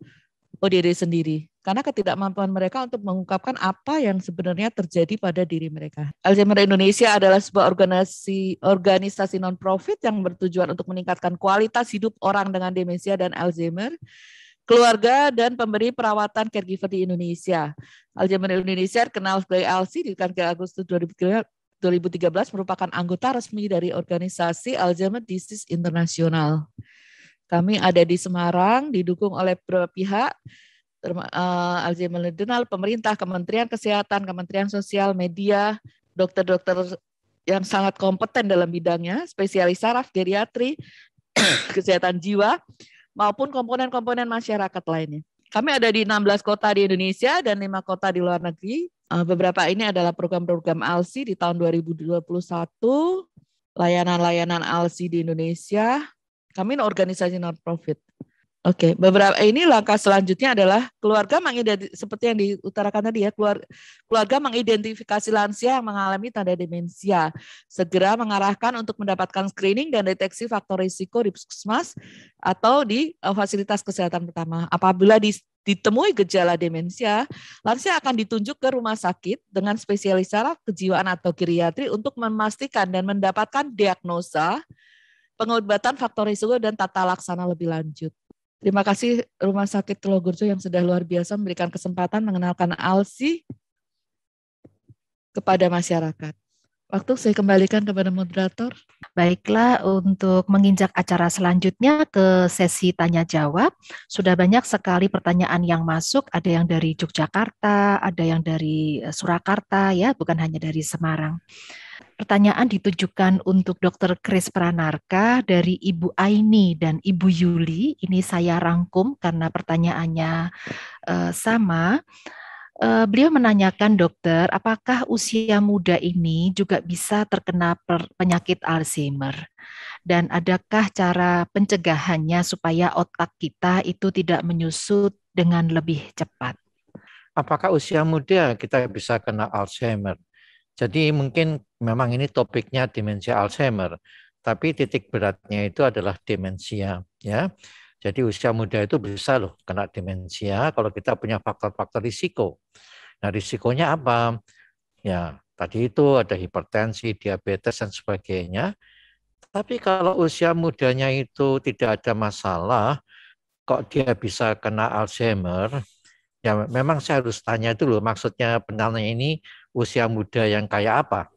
ODD sendiri. Karena ketidakmampuan mereka untuk mengungkapkan apa yang sebenarnya terjadi pada diri mereka. Alzheimer Indonesia adalah sebuah organisasi organisasi non-profit yang bertujuan untuk meningkatkan kualitas hidup orang dengan demensia dan Alzheimer keluarga dan pemberi perawatan caregiver di Indonesia. Alzheimer Indonesia kenal sebagai ALSI di Agustus 2013 merupakan anggota resmi dari organisasi Alzheimer Disease Internasional. Kami ada di Semarang, didukung oleh beberapa pihak, Alzheimer Nasional, pemerintah, Kementerian Kesehatan, Kementerian Sosial, media, dokter-dokter yang sangat kompeten dalam bidangnya, spesialis saraf, geriatri, kesehatan jiwa, maupun komponen-komponen masyarakat lainnya. Kami ada di 16 kota di Indonesia dan 5 kota di luar negeri. Eh, beberapa ini adalah program-program ALSI di tahun 2021, layanan-layanan ALSI di Indonesia. Kami organisasi non-profit. Oke, okay. beberapa ini langkah selanjutnya adalah keluarga mengidentifikasi seperti yang diutarakan tadi ya, keluarga, mengidentifikasi lansia yang mengalami tanda demensia, segera mengarahkan untuk mendapatkan screening dan deteksi faktor risiko di puskesmas atau di uh, fasilitas kesehatan pertama. Apabila di, ditemui gejala demensia, lansia akan ditunjuk ke rumah sakit dengan spesialis saraf kejiwaan atau geriatri untuk memastikan dan mendapatkan diagnosa pengobatan faktor risiko dan tata laksana lebih lanjut. Terima kasih Rumah Sakit Telogorjo yang sudah luar biasa memberikan kesempatan mengenalkan ALSI kepada masyarakat. Waktu saya kembalikan kepada moderator.
Baiklah, untuk menginjak acara selanjutnya ke sesi tanya jawab, sudah banyak sekali pertanyaan yang masuk. Ada yang dari Yogyakarta, ada yang dari Surakarta, ya, bukan hanya dari Semarang. Pertanyaan ditujukan untuk Dr. Chris Pranarka dari Ibu Aini dan Ibu Yuli. Ini saya rangkum karena pertanyaannya uh, sama. Uh, beliau menanyakan dokter, apakah usia muda ini juga bisa terkena penyakit Alzheimer? Dan adakah cara pencegahannya supaya otak kita itu tidak menyusut dengan lebih cepat?
Apakah usia muda kita bisa kena Alzheimer? Jadi mungkin memang ini topiknya demensia Alzheimer, tapi titik beratnya itu adalah demensia, ya. Jadi usia muda itu bisa loh kena demensia kalau kita punya faktor-faktor risiko. Nah, risikonya apa? Ya, tadi itu ada hipertensi, diabetes dan sebagainya. Tapi kalau usia mudanya itu tidak ada masalah, kok dia bisa kena Alzheimer? Ya, memang saya harus tanya dulu maksudnya penanya ini usia muda yang kayak apa?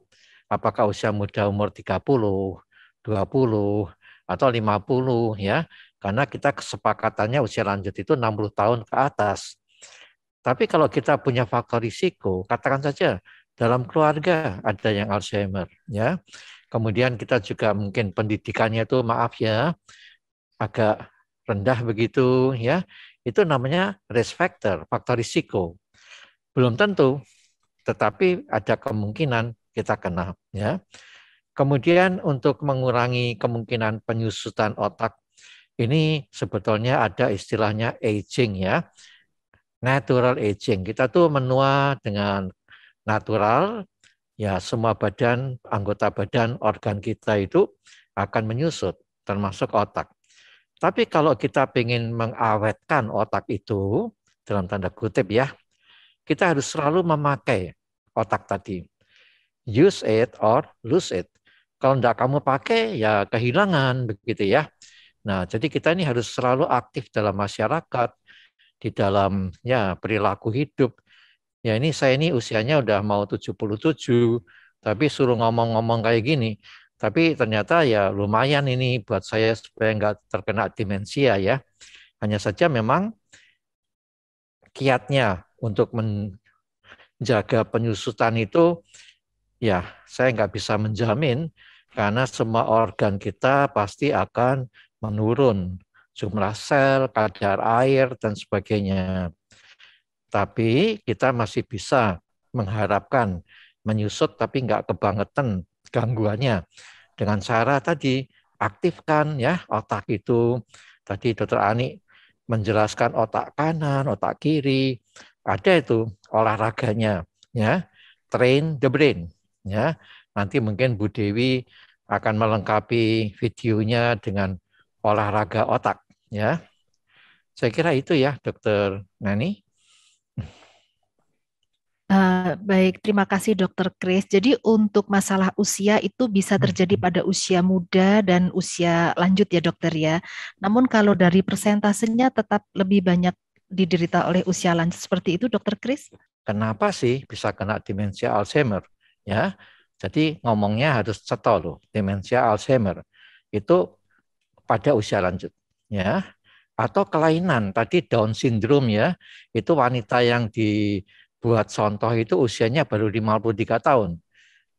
Apakah usia muda umur 30, 20, atau 50 ya? Karena kita kesepakatannya usia lanjut itu 60 tahun ke atas. Tapi kalau kita punya faktor risiko, katakan saja dalam keluarga ada yang Alzheimer ya. Kemudian kita juga mungkin pendidikannya itu maaf ya agak rendah begitu ya. Itu namanya risk factor, faktor risiko. Belum tentu tetapi ada kemungkinan kita kena ya. Kemudian untuk mengurangi kemungkinan penyusutan otak ini sebetulnya ada istilahnya aging ya. Natural aging. Kita tuh menua dengan natural ya semua badan anggota badan organ kita itu akan menyusut termasuk otak. Tapi kalau kita ingin mengawetkan otak itu dalam tanda kutip ya, kita harus selalu memakai otak tadi. Use it or lose it. Kalau tidak kamu pakai, ya kehilangan begitu ya. Nah, jadi kita ini harus selalu aktif dalam masyarakat, di dalam ya perilaku hidup. Ya ini saya ini usianya udah mau 77, tapi suruh ngomong-ngomong kayak gini. Tapi ternyata ya lumayan ini buat saya supaya nggak terkena demensia ya. Hanya saja memang kiatnya untuk men, jaga penyusutan itu ya saya nggak bisa menjamin karena semua organ kita pasti akan menurun. Jumlah sel, kadar air dan sebagainya. Tapi kita masih bisa mengharapkan menyusut tapi nggak kebangetan gangguannya. Dengan cara tadi aktifkan ya otak itu. Tadi dokter Ani menjelaskan otak kanan, otak kiri, ada itu olahraganya, ya, train the brain, ya. Nanti mungkin Bu Dewi akan melengkapi videonya dengan olahraga otak, ya. Saya kira itu ya, Dokter Nani.
Uh, baik, terima kasih Dokter Chris. Jadi untuk masalah usia itu bisa hmm. terjadi pada usia muda dan usia lanjut ya dokter ya. Namun kalau dari persentasenya tetap lebih banyak diderita oleh usia lanjut seperti itu Dokter Chris?
Kenapa sih bisa kena demensia Alzheimer? Ya, jadi ngomongnya harus ceto loh. Demensia Alzheimer itu pada usia lanjut. Ya, atau kelainan tadi Down syndrome ya itu wanita yang di buat contoh itu usianya baru 53 tahun.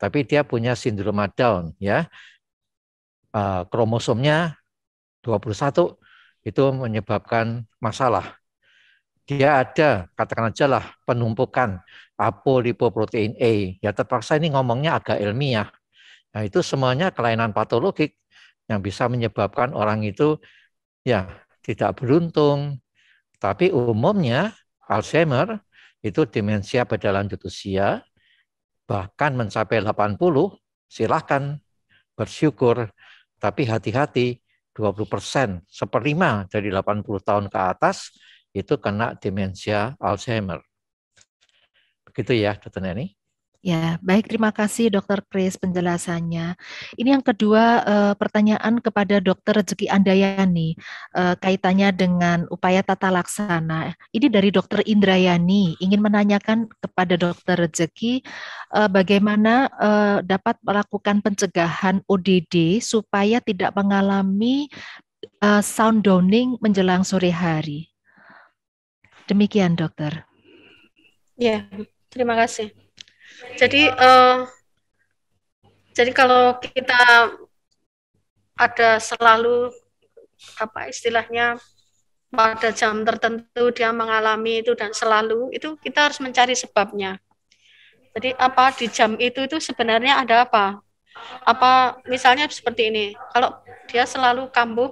Tapi dia punya sindroma Down ya. Uh, kromosomnya 21 itu menyebabkan masalah. Dia ada, katakan aja lah, penumpukan apolipoprotein A. Ya terpaksa ini ngomongnya agak ilmiah. Nah itu semuanya kelainan patologik yang bisa menyebabkan orang itu ya tidak beruntung. Tapi umumnya Alzheimer itu demensia pada lanjut usia, bahkan mencapai 80, silahkan bersyukur. Tapi hati-hati, 20 persen, seperlima dari 80 tahun ke atas, itu kena demensia Alzheimer. Begitu ya, Dr. Neni.
Ya, baik terima kasih Dokter Chris penjelasannya. Ini yang kedua eh, pertanyaan kepada Dokter Rezeki Andayani eh, kaitannya dengan upaya tata laksana. Ini dari Dokter Indrayani ingin menanyakan kepada Dokter Rezeki eh, bagaimana eh, dapat melakukan pencegahan ODD supaya tidak mengalami eh, sound downing menjelang sore hari. Demikian Dokter.
Ya, terima kasih. Jadi uh, jadi kalau kita ada selalu apa istilahnya pada jam tertentu dia mengalami itu dan selalu itu kita harus mencari sebabnya. Jadi apa di jam itu itu sebenarnya ada apa? Apa misalnya seperti ini. Kalau dia selalu kambuh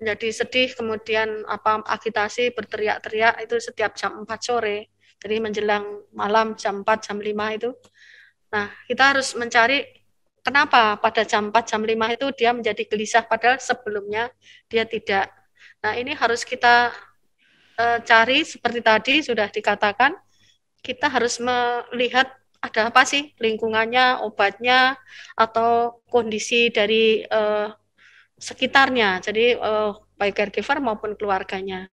menjadi sedih kemudian apa agitasi berteriak-teriak itu setiap jam 4 sore jadi menjelang malam jam 4, jam 5 itu. Nah, kita harus mencari kenapa pada jam 4, jam 5 itu dia menjadi gelisah padahal sebelumnya dia tidak. Nah, ini harus kita uh, cari seperti tadi sudah dikatakan, kita harus melihat ada apa sih lingkungannya, obatnya, atau kondisi dari uh, sekitarnya. Jadi uh, baik caregiver maupun keluarganya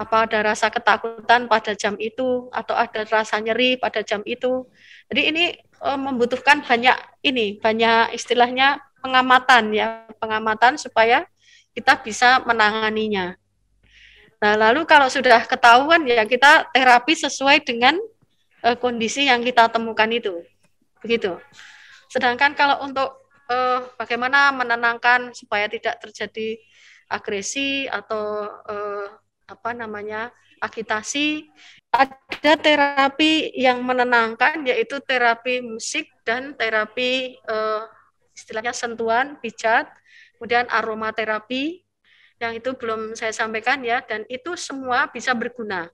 apa ada rasa ketakutan pada jam itu atau ada rasa nyeri pada jam itu. Jadi ini e, membutuhkan banyak ini, banyak istilahnya pengamatan ya, pengamatan supaya kita bisa menanganinya. Nah, lalu kalau sudah ketahuan ya kita terapi sesuai dengan e, kondisi yang kita temukan itu. Begitu. Sedangkan kalau untuk e, bagaimana menenangkan supaya tidak terjadi agresi atau e, apa namanya agitasi? Ada terapi yang menenangkan yaitu terapi musik dan terapi uh, istilahnya sentuhan pijat kemudian aromaterapi yang itu belum saya sampaikan ya dan itu semua bisa berguna.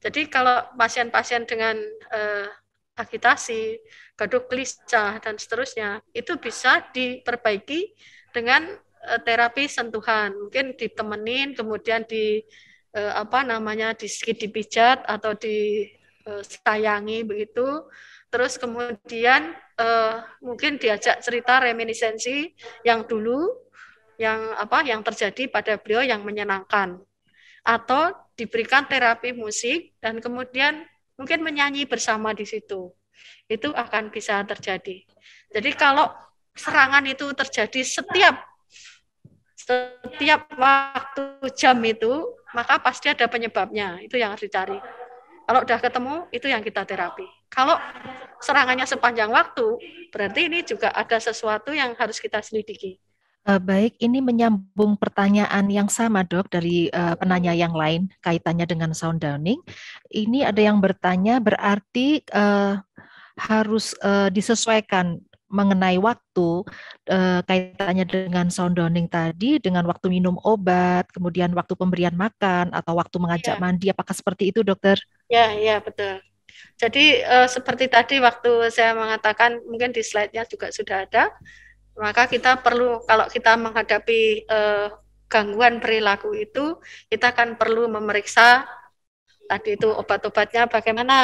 Jadi kalau pasien-pasien dengan uh, agitasi gaduh gelisah dan seterusnya itu bisa diperbaiki dengan uh, terapi sentuhan. Mungkin ditemenin kemudian di eh, apa namanya di dipijat atau disayangi eh, begitu. Terus kemudian eh, mungkin diajak cerita reminiscensi yang dulu yang apa yang terjadi pada beliau yang menyenangkan. Atau diberikan terapi musik dan kemudian mungkin menyanyi bersama di situ itu akan bisa terjadi jadi kalau serangan itu terjadi setiap setiap waktu jam itu maka pasti ada penyebabnya. Itu yang harus dicari. Kalau udah ketemu, itu yang kita terapi. Kalau serangannya sepanjang waktu, berarti ini juga ada sesuatu yang harus kita selidiki.
Uh, baik, ini menyambung pertanyaan yang sama dok dari uh, penanya yang lain kaitannya dengan sound downing. Ini ada yang bertanya berarti uh, harus uh, disesuaikan mengenai waktu eh, kaitannya dengan soundowning tadi dengan waktu minum obat, kemudian waktu pemberian makan atau waktu mengajak ya. mandi apakah seperti itu dokter?
Ya, ya betul. Jadi eh, seperti tadi waktu saya mengatakan mungkin di slide-nya juga sudah ada, maka kita perlu kalau kita menghadapi eh, gangguan perilaku itu kita akan perlu memeriksa tadi itu obat-obatnya bagaimana,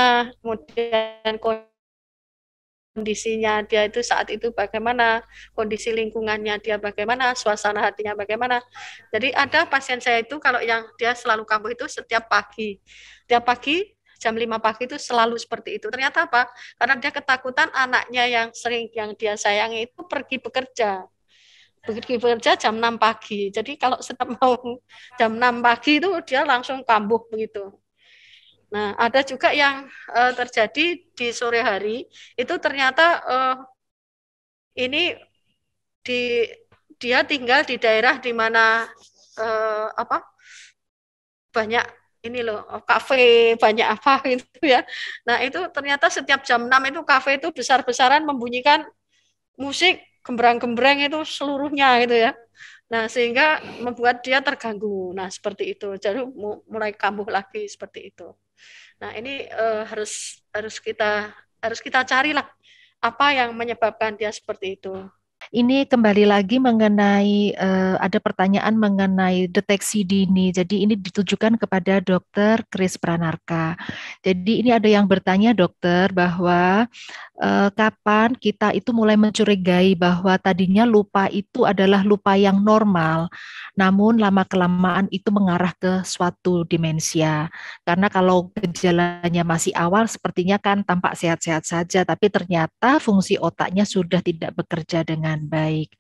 kemudian kondisinya dia itu saat itu bagaimana, kondisi lingkungannya dia bagaimana, suasana hatinya bagaimana. Jadi ada pasien saya itu kalau yang dia selalu kambuh itu setiap pagi. Setiap pagi jam 5 pagi itu selalu seperti itu. Ternyata apa? Karena dia ketakutan anaknya yang sering yang dia sayangi itu pergi bekerja. Pergi bekerja jam 6 pagi. Jadi kalau setiap mau jam 6 pagi itu dia langsung kambuh begitu. Nah, ada juga yang uh, terjadi di sore hari itu ternyata uh, ini di dia tinggal di daerah di mana uh, apa banyak ini loh kafe banyak apa gitu ya. Nah itu ternyata setiap jam 6 itu kafe itu besar-besaran membunyikan musik gembrang-gembrang itu seluruhnya gitu ya. Nah sehingga membuat dia terganggu. Nah seperti itu. Jadi mulai kambuh lagi seperti itu. Nah, ini uh, harus harus kita harus kita carilah apa yang menyebabkan dia seperti itu.
Ini kembali lagi mengenai uh, ada pertanyaan mengenai deteksi dini. Jadi ini ditujukan kepada Dokter Kris Pranarka. Jadi ini ada yang bertanya dokter bahwa uh, kapan kita itu mulai mencurigai bahwa tadinya lupa itu adalah lupa yang normal, namun lama kelamaan itu mengarah ke suatu demensia. Karena kalau gejalanya masih awal sepertinya kan tampak sehat-sehat saja, tapi ternyata fungsi otaknya sudah tidak bekerja dengan baik.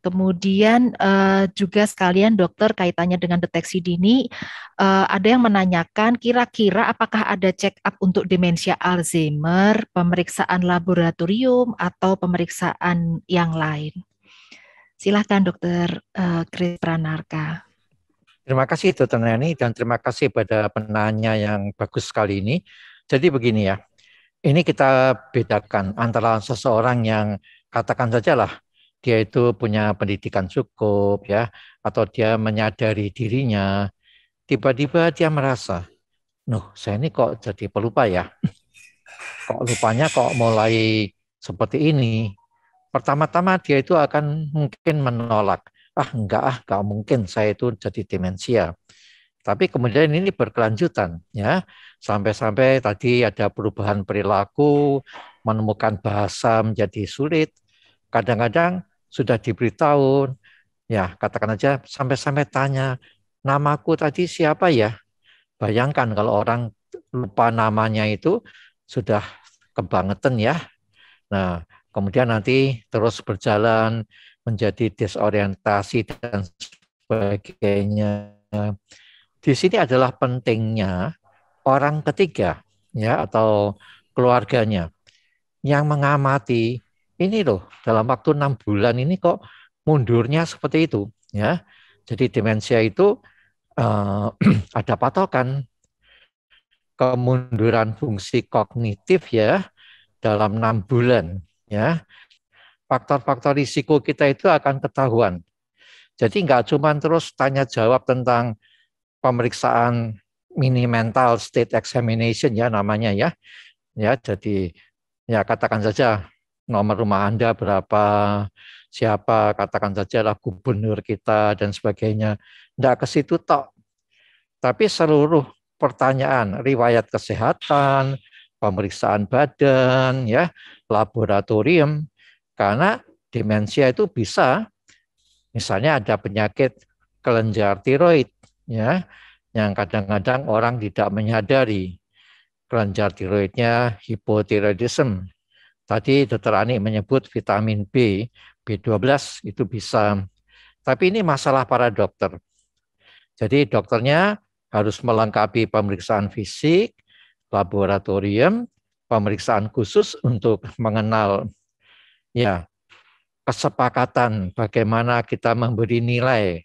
Kemudian uh, juga sekalian dokter kaitannya dengan deteksi dini, uh, ada yang menanyakan kira-kira apakah ada check up untuk demensia Alzheimer, pemeriksaan laboratorium atau pemeriksaan yang lain. Silahkan dokter uh, Chris Pranarka.
Terima kasih dokter Nani dan terima kasih pada penanya yang bagus sekali ini. Jadi begini ya, ini kita bedakan antara seseorang yang katakan saja lah dia itu punya pendidikan cukup ya atau dia menyadari dirinya tiba-tiba dia merasa Nuh, saya ini kok jadi pelupa ya. Kok lupanya kok mulai seperti ini. Pertama-tama dia itu akan mungkin menolak. Ah, enggak ah, enggak mungkin saya itu jadi demensia. Tapi kemudian ini berkelanjutan ya. Sampai-sampai tadi ada perubahan perilaku, menemukan bahasa menjadi sulit. Kadang-kadang sudah diberitahu, ya katakan aja sampai-sampai tanya, namaku tadi siapa ya? Bayangkan kalau orang lupa namanya itu sudah kebangetan ya. Nah, kemudian nanti terus berjalan menjadi disorientasi dan sebagainya. Di sini adalah pentingnya orang ketiga ya atau keluarganya yang mengamati ini loh dalam waktu enam bulan ini kok mundurnya seperti itu ya. Jadi demensia itu uh, ada patokan. Kemunduran fungsi kognitif ya dalam enam bulan ya. Faktor-faktor risiko kita itu akan ketahuan. Jadi nggak cuma terus tanya jawab tentang pemeriksaan mini mental state examination ya namanya ya. Ya jadi ya katakan saja nomor rumah Anda berapa, siapa, katakan saja lah gubernur kita dan sebagainya. Tidak ke situ tok. Tapi seluruh pertanyaan, riwayat kesehatan, pemeriksaan badan, ya, laboratorium, karena demensia itu bisa, misalnya ada penyakit kelenjar tiroid, ya, yang kadang-kadang orang tidak menyadari kelenjar tiroidnya hipotiroidism Tadi dokter Ani menyebut vitamin B, B12 itu bisa. Tapi ini masalah para dokter. Jadi dokternya harus melengkapi pemeriksaan fisik, laboratorium, pemeriksaan khusus untuk mengenal ya kesepakatan bagaimana kita memberi nilai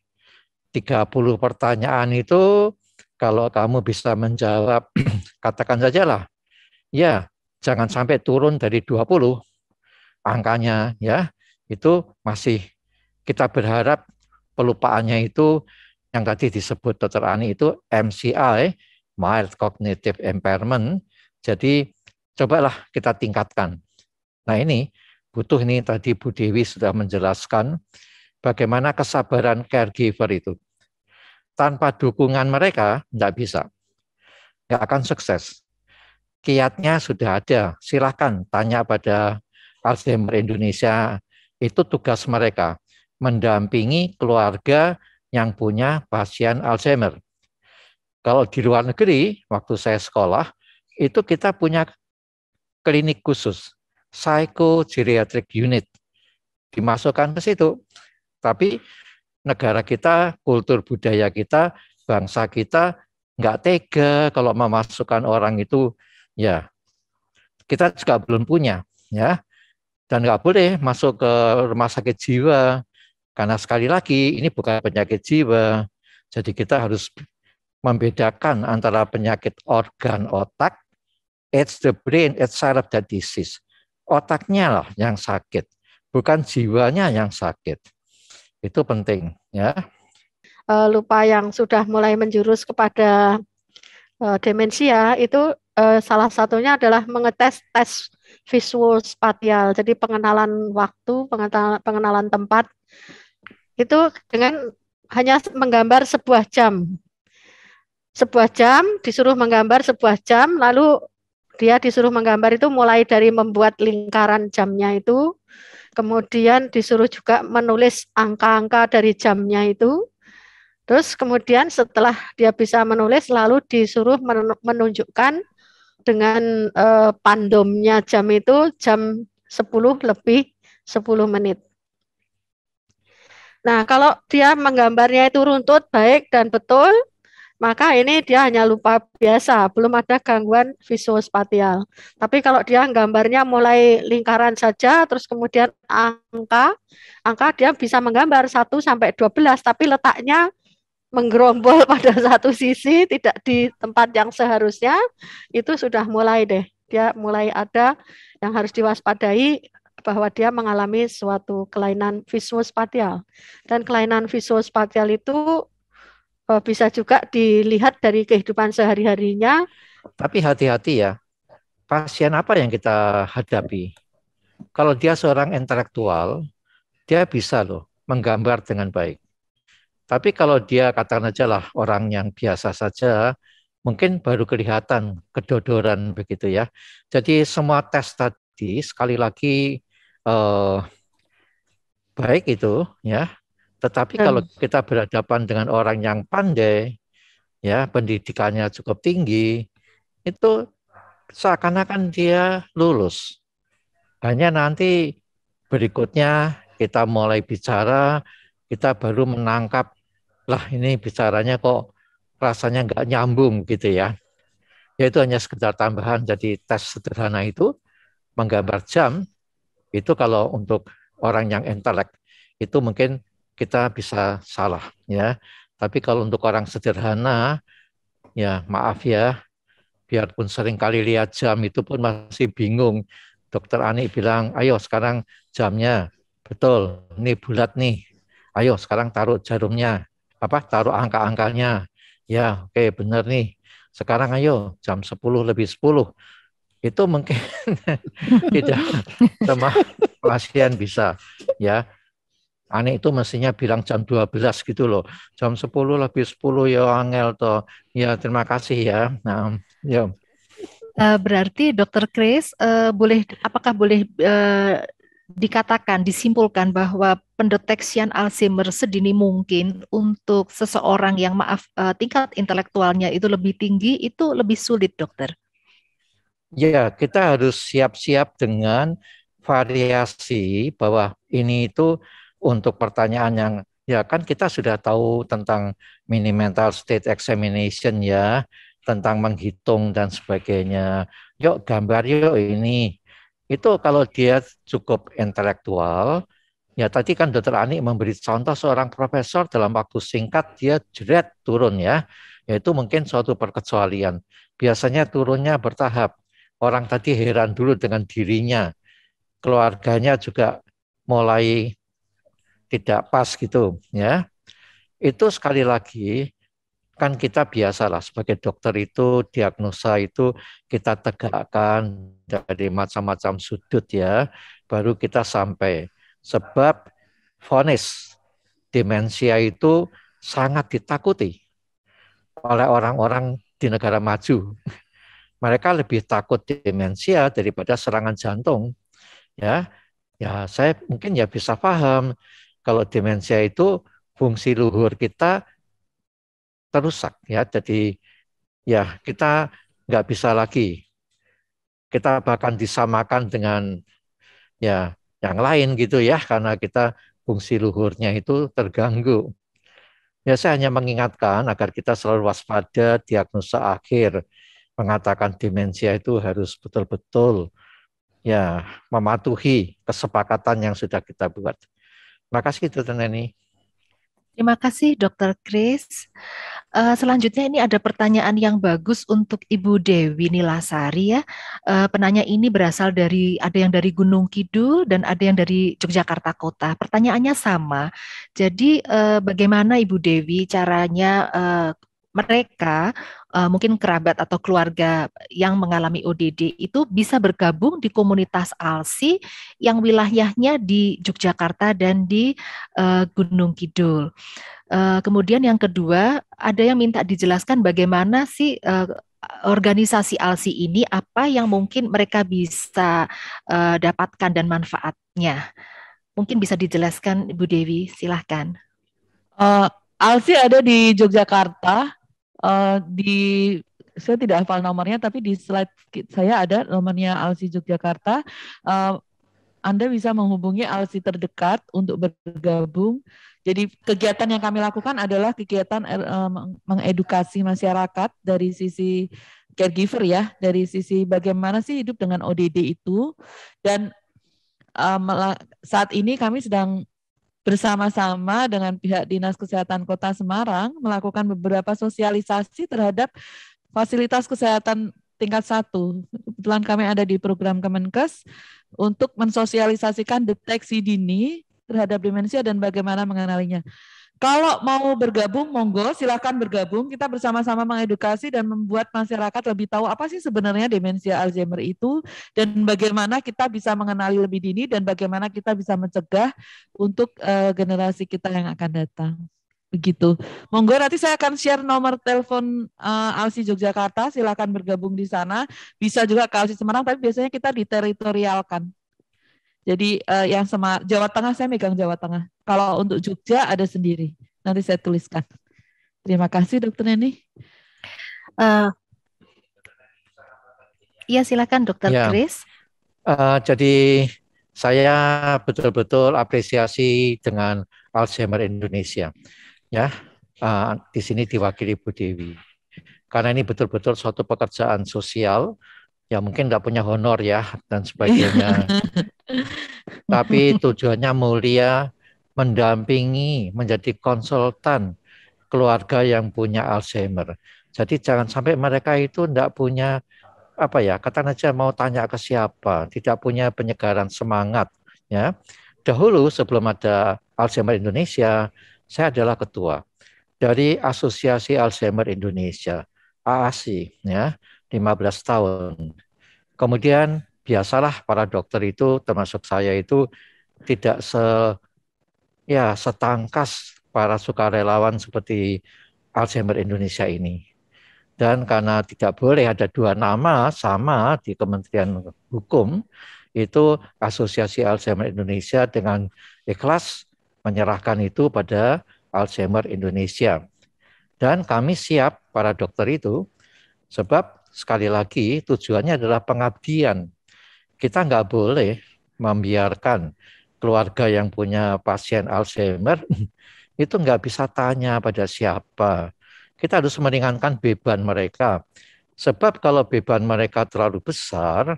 30 pertanyaan itu kalau kamu bisa menjawab katakan saja lah ya jangan sampai turun dari 20. angkanya ya itu masih kita berharap pelupaannya itu yang tadi disebut Dr. Ani itu MCI, mild cognitive impairment. Jadi cobalah kita tingkatkan. Nah ini butuh ini tadi Bu Dewi sudah menjelaskan bagaimana kesabaran caregiver itu. Tanpa dukungan mereka tidak bisa, nggak akan sukses. Kiatnya sudah ada, silahkan tanya pada Alzheimer Indonesia, itu tugas mereka, mendampingi keluarga yang punya pasien Alzheimer. Kalau di luar negeri, waktu saya sekolah, itu kita punya klinik khusus, psychogeriatric unit. Dimasukkan ke situ. Tapi negara kita, kultur budaya kita, bangsa kita nggak tega kalau memasukkan orang itu ya kita juga belum punya ya dan nggak boleh masuk ke rumah sakit jiwa karena sekali lagi ini bukan penyakit jiwa. Jadi kita harus membedakan antara penyakit organ otak, it's the brain, it's of the disease. Otaknya lah yang sakit, bukan jiwanya yang sakit. Itu penting ya.
Uh, lupa yang sudah mulai menjurus kepada uh, demensia itu uh, salah satunya adalah mengetes tes visual spatial. Jadi pengenalan waktu, pengenalan, pengenalan tempat itu dengan hanya menggambar sebuah jam. Sebuah jam disuruh menggambar sebuah jam, lalu dia disuruh menggambar itu mulai dari membuat lingkaran jamnya itu, kemudian disuruh juga menulis angka-angka dari jamnya itu. Terus kemudian setelah dia bisa menulis, lalu disuruh menunjukkan dengan eh, pandomnya jam itu jam 10 lebih 10 menit. Nah, kalau dia menggambarnya itu runtut, baik dan betul, maka ini dia hanya lupa biasa, belum ada gangguan visual spatial. Tapi kalau dia gambarnya mulai lingkaran saja, terus kemudian angka, angka dia bisa menggambar 1 sampai 12, tapi letaknya menggerombol pada satu sisi, tidak di tempat yang seharusnya, itu sudah mulai deh. Dia mulai ada yang harus diwaspadai bahwa dia mengalami suatu kelainan visual spatial. Dan kelainan visual spatial itu uh, bisa juga dilihat dari kehidupan sehari-harinya.
Tapi hati-hati ya, pasien apa yang kita hadapi? Kalau dia seorang intelektual, dia bisa loh menggambar dengan baik. Tapi kalau dia katakan aja lah orang yang biasa saja, mungkin baru kelihatan kedodoran begitu ya. Jadi semua tes tadi sekali lagi eh, baik itu ya. Tetapi hmm. kalau kita berhadapan dengan orang yang pandai, ya pendidikannya cukup tinggi, itu seakan-akan dia lulus. Hanya nanti berikutnya kita mulai bicara, kita baru menangkap, lah ini bicaranya kok rasanya nggak nyambung gitu ya. Yaitu hanya sekedar tambahan, jadi tes sederhana itu menggambar jam itu kalau untuk orang yang intelek itu mungkin kita bisa salah ya. Tapi kalau untuk orang sederhana ya maaf ya biarpun sering kali lihat jam itu pun masih bingung. Dokter Ani bilang, ayo sekarang jamnya betul, ini bulat nih. Ayo sekarang taruh jarumnya, apa taruh angka-angkanya. Ya, oke benar nih. Sekarang ayo jam 10 lebih 10 itu mungkin tidak sama pasien bisa ya. Aneh itu mestinya bilang jam 12 gitu loh. Jam 10 lebih 10 ya angel toh. Ya terima kasih ya. Nah ya.
Uh, berarti dokter Chris uh, boleh apakah boleh uh, dikatakan disimpulkan bahwa pendeteksian Alzheimer sedini mungkin untuk seseorang yang maaf uh, tingkat intelektualnya itu lebih tinggi itu lebih sulit dokter
Ya, kita harus siap-siap dengan variasi bahwa ini itu untuk pertanyaan yang ya kan kita sudah tahu tentang mini mental state examination ya, tentang menghitung dan sebagainya. Yuk gambar yuk ini. Itu kalau dia cukup intelektual, ya tadi kan dokter Ani memberi contoh seorang profesor dalam waktu singkat dia jeret turun ya, yaitu mungkin suatu perkecualian. Biasanya turunnya bertahap Orang tadi heran dulu dengan dirinya. keluarganya juga mulai tidak pas gitu ya. Itu sekali lagi kan kita biasalah sebagai dokter itu diagnosa itu kita tegakkan dari macam-macam sudut ya baru kita sampai. Sebab vonis demensia itu sangat ditakuti oleh orang-orang di negara maju. Mereka lebih takut demensia daripada serangan jantung ya. Ya saya mungkin ya bisa paham kalau demensia itu fungsi luhur kita terusak ya. Jadi ya kita nggak bisa lagi kita bahkan disamakan dengan ya yang lain gitu ya karena kita fungsi luhurnya itu terganggu. Ya saya hanya mengingatkan agar kita selalu waspada diagnosa akhir mengatakan demensia itu harus betul-betul ya mematuhi kesepakatan yang sudah kita buat. Terima kasih Dr. Neni.
Terima kasih Dr. Chris. Uh, selanjutnya ini ada pertanyaan yang bagus untuk Ibu Dewi Nilasari ya. Uh, penanya ini berasal dari ada yang dari Gunung Kidul dan ada yang dari Yogyakarta Kota. Pertanyaannya sama. Jadi uh, bagaimana Ibu Dewi caranya uh, mereka uh, mungkin kerabat atau keluarga yang mengalami ODD itu bisa bergabung di komunitas ALSI yang wilayahnya di Yogyakarta dan di uh, Gunung Kidul. Uh, kemudian yang kedua ada yang minta dijelaskan bagaimana sih uh, organisasi ALSI ini apa yang mungkin mereka bisa uh, dapatkan dan manfaatnya. Mungkin bisa dijelaskan Ibu Dewi, silahkan.
Uh, ALSI ada di Yogyakarta, uh, di saya tidak hafal nomornya tapi di slide saya ada nomornya Alsi Yogyakarta. Uh, anda bisa menghubungi Alsi terdekat untuk bergabung. Jadi kegiatan yang kami lakukan adalah kegiatan uh, mengedukasi masyarakat dari sisi caregiver ya, dari sisi bagaimana sih hidup dengan ODD itu dan um, saat ini kami sedang bersama-sama dengan pihak Dinas Kesehatan Kota Semarang melakukan beberapa sosialisasi terhadap fasilitas kesehatan tingkat satu. Kebetulan kami ada di program Kemenkes untuk mensosialisasikan deteksi dini terhadap demensia dan bagaimana mengenalinya. Kalau mau bergabung, monggo silakan bergabung. Kita bersama-sama mengedukasi dan membuat masyarakat lebih tahu apa sih sebenarnya demensia Alzheimer itu dan bagaimana kita bisa mengenali lebih dini dan bagaimana kita bisa mencegah untuk uh, generasi kita yang akan datang. Begitu. Monggo nanti saya akan share nomor telepon uh, Alsi Yogyakarta. Silakan bergabung di sana. Bisa juga ke Alsi Semarang, tapi biasanya kita diteritorialkan. Jadi uh, yang sama Jawa Tengah saya megang Jawa Tengah. Kalau untuk Jogja ada sendiri. Nanti saya tuliskan. Terima kasih Dokter Neni. Uh,
Iya silakan Dokter ya. Chris.
Uh, jadi saya betul-betul apresiasi dengan Alzheimer Indonesia. Ya, uh, di sini diwakili Bu Dewi. Karena ini betul-betul suatu pekerjaan sosial ya mungkin nggak punya honor ya dan sebagainya. Tapi tujuannya mulia mendampingi, menjadi konsultan keluarga yang punya Alzheimer. Jadi jangan sampai mereka itu tidak punya apa ya, kata aja mau tanya ke siapa, tidak punya penyegaran semangat ya. Dahulu sebelum ada Alzheimer Indonesia, saya adalah ketua dari Asosiasi Alzheimer Indonesia, AASI ya. 15 tahun. Kemudian biasalah para dokter itu termasuk saya itu tidak se ya setangkas para sukarelawan seperti Alzheimer Indonesia ini. Dan karena tidak boleh ada dua nama sama di Kementerian Hukum, itu Asosiasi Alzheimer Indonesia dengan ikhlas menyerahkan itu pada Alzheimer Indonesia. Dan kami siap para dokter itu sebab sekali lagi tujuannya adalah pengabdian. Kita nggak boleh membiarkan keluarga yang punya pasien Alzheimer itu nggak bisa tanya pada siapa. Kita harus meringankan beban mereka. Sebab kalau beban mereka terlalu besar,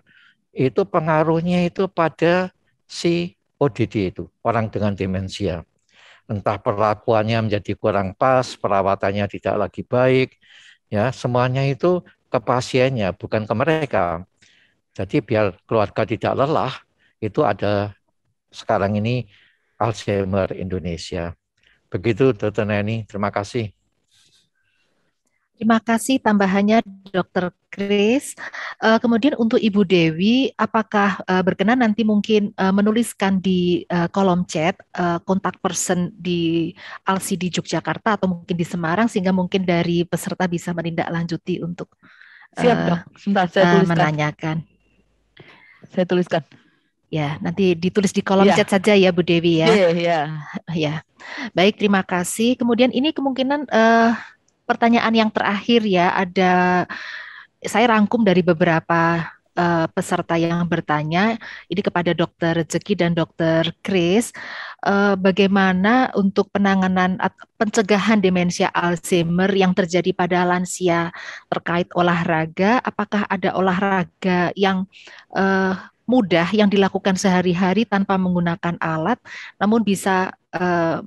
itu pengaruhnya itu pada si ODD itu, orang dengan demensia. Entah perlakuannya menjadi kurang pas, perawatannya tidak lagi baik, ya semuanya itu ke pasiennya, bukan ke mereka. Jadi biar keluarga tidak lelah, itu ada sekarang ini Alzheimer Indonesia. Begitu Dr. Neni, terima kasih.
Terima kasih tambahannya Dr. Chris. Uh, kemudian untuk Ibu Dewi, apakah uh, berkenan nanti mungkin uh, menuliskan di kolom chat kontak person di LCD Yogyakarta atau mungkin di Semarang sehingga mungkin dari peserta bisa menindaklanjuti untuk
Siap, dok. Sebentar, saya tuliskan.
menanyakan.
Saya tuliskan.
Ya, nanti ditulis di kolom ya. chat saja ya Bu Dewi ya.
Iya, iya.
Ya. Baik, terima kasih. Kemudian ini kemungkinan uh, pertanyaan yang terakhir ya, ada saya rangkum dari beberapa uh, peserta yang bertanya ini kepada Dokter Rezeki dan Dokter Chris uh, bagaimana untuk penanganan pencegahan demensia Alzheimer yang terjadi pada lansia terkait olahraga? Apakah ada olahraga yang uh, mudah yang dilakukan sehari-hari tanpa menggunakan alat namun bisa uh,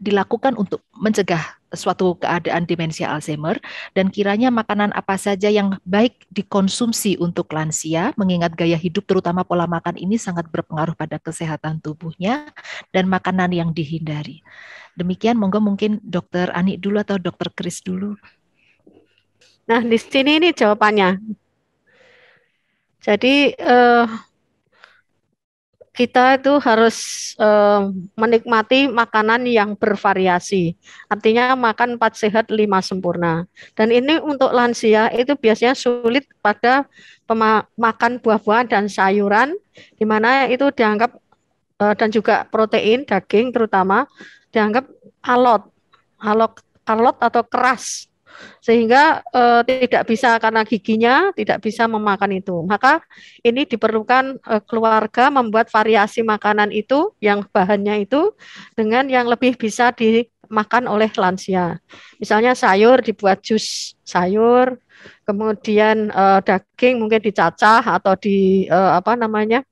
dilakukan untuk mencegah suatu keadaan demensia Alzheimer dan kiranya makanan apa saja yang baik dikonsumsi untuk lansia mengingat gaya hidup terutama pola makan ini sangat berpengaruh pada kesehatan tubuhnya dan makanan yang dihindari. Demikian monggo mungkin dokter Ani dulu atau dokter Kris dulu.
Nah, di sini ini jawabannya. Jadi eh, kita itu harus uh, menikmati makanan yang bervariasi. Artinya makan empat sehat lima sempurna. Dan ini untuk lansia itu biasanya sulit pada makan buah-buahan dan sayuran, di mana itu dianggap uh, dan juga protein daging terutama dianggap alot, alot, alot atau keras sehingga uh, tidak bisa karena giginya tidak bisa memakan itu. Maka ini diperlukan uh, keluarga membuat variasi makanan itu yang bahannya itu dengan yang lebih bisa dimakan oleh lansia. Misalnya sayur dibuat jus sayur, kemudian uh, daging mungkin dicacah atau di apa namanya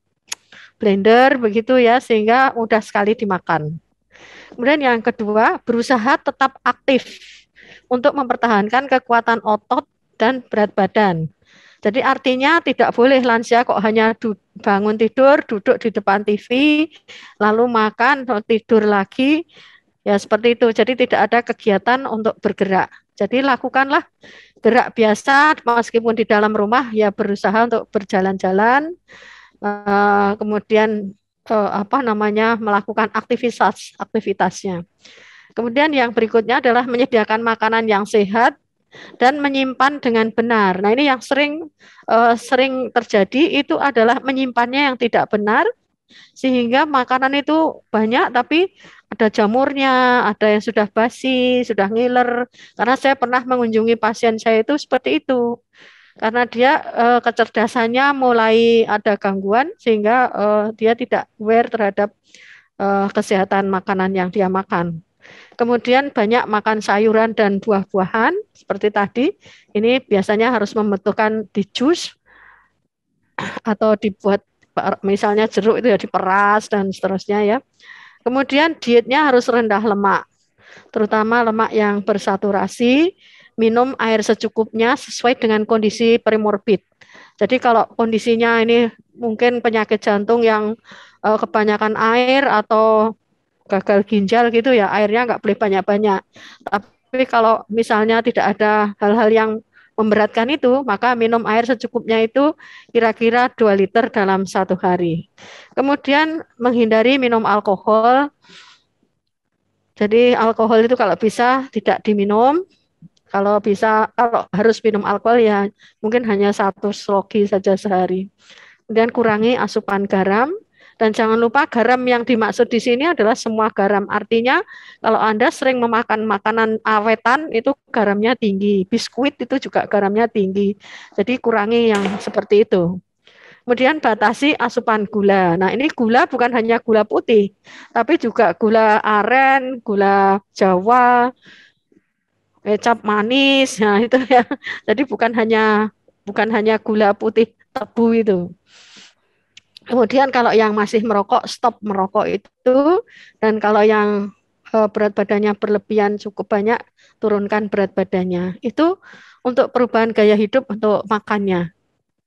blender begitu ya sehingga mudah sekali dimakan. Kemudian yang kedua, berusaha tetap aktif untuk mempertahankan kekuatan otot dan berat badan. Jadi artinya tidak boleh lansia kok hanya bangun tidur, duduk di depan TV, lalu makan, tidur lagi, ya seperti itu. Jadi tidak ada kegiatan untuk bergerak. Jadi lakukanlah gerak biasa meskipun di dalam rumah ya berusaha untuk berjalan-jalan, uh, kemudian uh, apa namanya melakukan aktivitas aktivitasnya. Kemudian yang berikutnya adalah menyediakan makanan yang sehat dan menyimpan dengan benar. Nah, ini yang sering uh, sering terjadi itu adalah menyimpannya yang tidak benar sehingga makanan itu banyak tapi ada jamurnya, ada yang sudah basi, sudah ngiler. Karena saya pernah mengunjungi pasien saya itu seperti itu. Karena dia uh, kecerdasannya mulai ada gangguan sehingga uh, dia tidak aware terhadap kesehatan makanan yang dia makan. Kemudian banyak makan sayuran dan buah-buahan seperti tadi. Ini biasanya harus membutuhkan di jus atau dibuat misalnya jeruk itu ya diperas dan seterusnya ya. Kemudian dietnya harus rendah lemak, terutama lemak yang bersaturasi, minum air secukupnya sesuai dengan kondisi premorbid. Jadi kalau kondisinya ini mungkin penyakit jantung yang uh, kebanyakan air atau gagal ginjal gitu ya airnya nggak boleh banyak-banyak. Tapi kalau misalnya tidak ada hal-hal yang memberatkan itu, maka minum air secukupnya itu kira-kira 2 liter dalam satu hari. Kemudian menghindari minum alkohol. Jadi alkohol itu kalau bisa tidak diminum. Kalau bisa, kalau harus minum alkohol ya mungkin hanya satu slogi saja sehari. Kemudian kurangi asupan garam, dan jangan lupa garam yang dimaksud di sini adalah semua garam. Artinya kalau Anda sering memakan makanan awetan itu garamnya tinggi. Biskuit itu juga garamnya tinggi. Jadi kurangi yang seperti itu. Kemudian batasi asupan gula. Nah, ini gula bukan hanya gula putih, tapi juga gula aren, gula Jawa, kecap manis. Nah, itu ya. Jadi bukan hanya bukan hanya gula putih tebu itu. Kemudian kalau yang masih merokok, stop merokok itu. Dan kalau yang uh, berat badannya berlebihan cukup banyak, turunkan berat badannya. Itu untuk perubahan gaya hidup untuk makannya.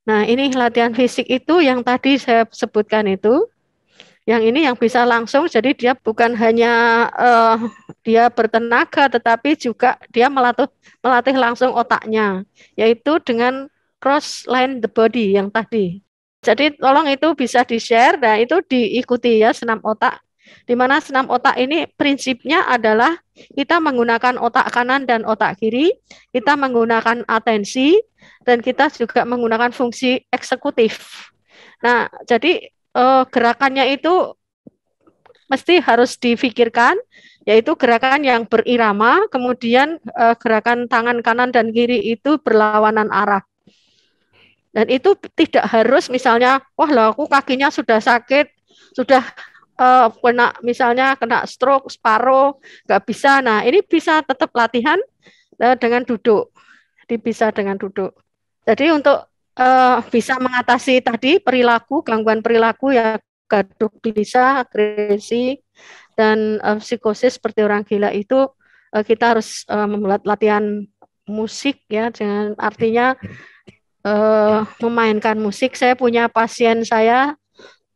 Nah, ini latihan fisik itu yang tadi saya sebutkan itu. Yang ini yang bisa langsung, jadi dia bukan hanya uh, dia bertenaga, tetapi juga dia melatih melatih langsung otaknya, yaitu dengan cross line the body yang tadi. Jadi tolong itu bisa di-share, nah itu diikuti ya senam otak. Di mana senam otak ini prinsipnya adalah kita menggunakan otak kanan dan otak kiri, kita menggunakan atensi, dan kita juga menggunakan fungsi eksekutif. Nah, jadi uh, gerakannya itu mesti harus difikirkan yaitu gerakan yang berirama kemudian uh, gerakan tangan kanan dan kiri itu berlawanan arah dan itu tidak harus misalnya wah lah aku kakinya sudah sakit sudah uh, kena misalnya kena stroke separuh nggak bisa. Nah ini bisa tetap latihan uh, dengan duduk. Bisa dengan duduk. Jadi untuk uh, bisa mengatasi tadi perilaku gangguan perilaku ya gaduh gelisah, agresi dan uh, psikosis seperti orang gila itu uh, kita harus uh, membuat latihan musik ya dengan artinya uh, memainkan musik. Saya punya pasien saya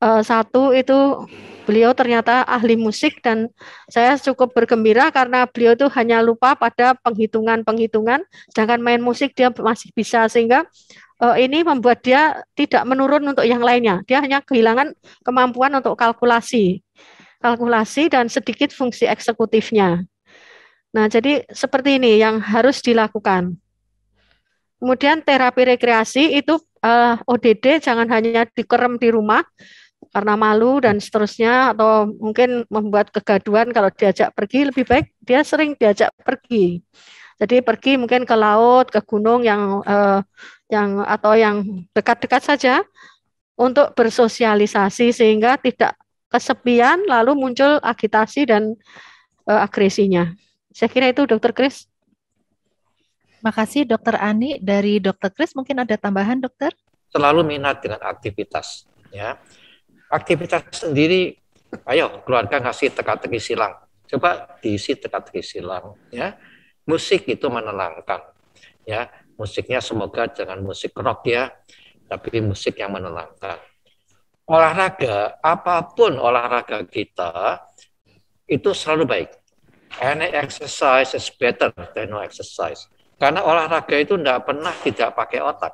uh, satu itu beliau ternyata ahli musik dan saya cukup bergembira karena beliau itu hanya lupa pada penghitungan-penghitungan sedangkan main musik dia masih bisa sehingga uh, ini membuat dia tidak menurun untuk yang lainnya. Dia hanya kehilangan kemampuan untuk kalkulasi, kalkulasi dan sedikit fungsi eksekutifnya. Nah, jadi seperti ini yang harus dilakukan. Kemudian terapi rekreasi itu uh, eh, ODD jangan hanya dikerem di rumah karena malu dan seterusnya atau mungkin membuat kegaduhan kalau diajak pergi lebih baik dia sering diajak pergi. Jadi pergi mungkin ke laut, ke gunung yang uh, yang atau yang dekat-dekat saja untuk bersosialisasi sehingga tidak kesepian lalu muncul agitasi dan uh, agresinya. Saya kira itu Dokter Kris.
Makasih Dokter Ani dari Dokter Kris mungkin ada tambahan Dokter?
Selalu minat dengan aktivitas ya. Aktivitas sendiri ayo keluarga ngasih teka-teki silang. Coba diisi teka-teki silang ya. Musik itu menenangkan ya musiknya semoga jangan musik rock ya, tapi musik yang menenangkan. Olahraga, apa pun olahraga kita, itu selalu baik. Any exercise is better than no exercise. Karena olahraga itu tidak pernah tidak pakai otak.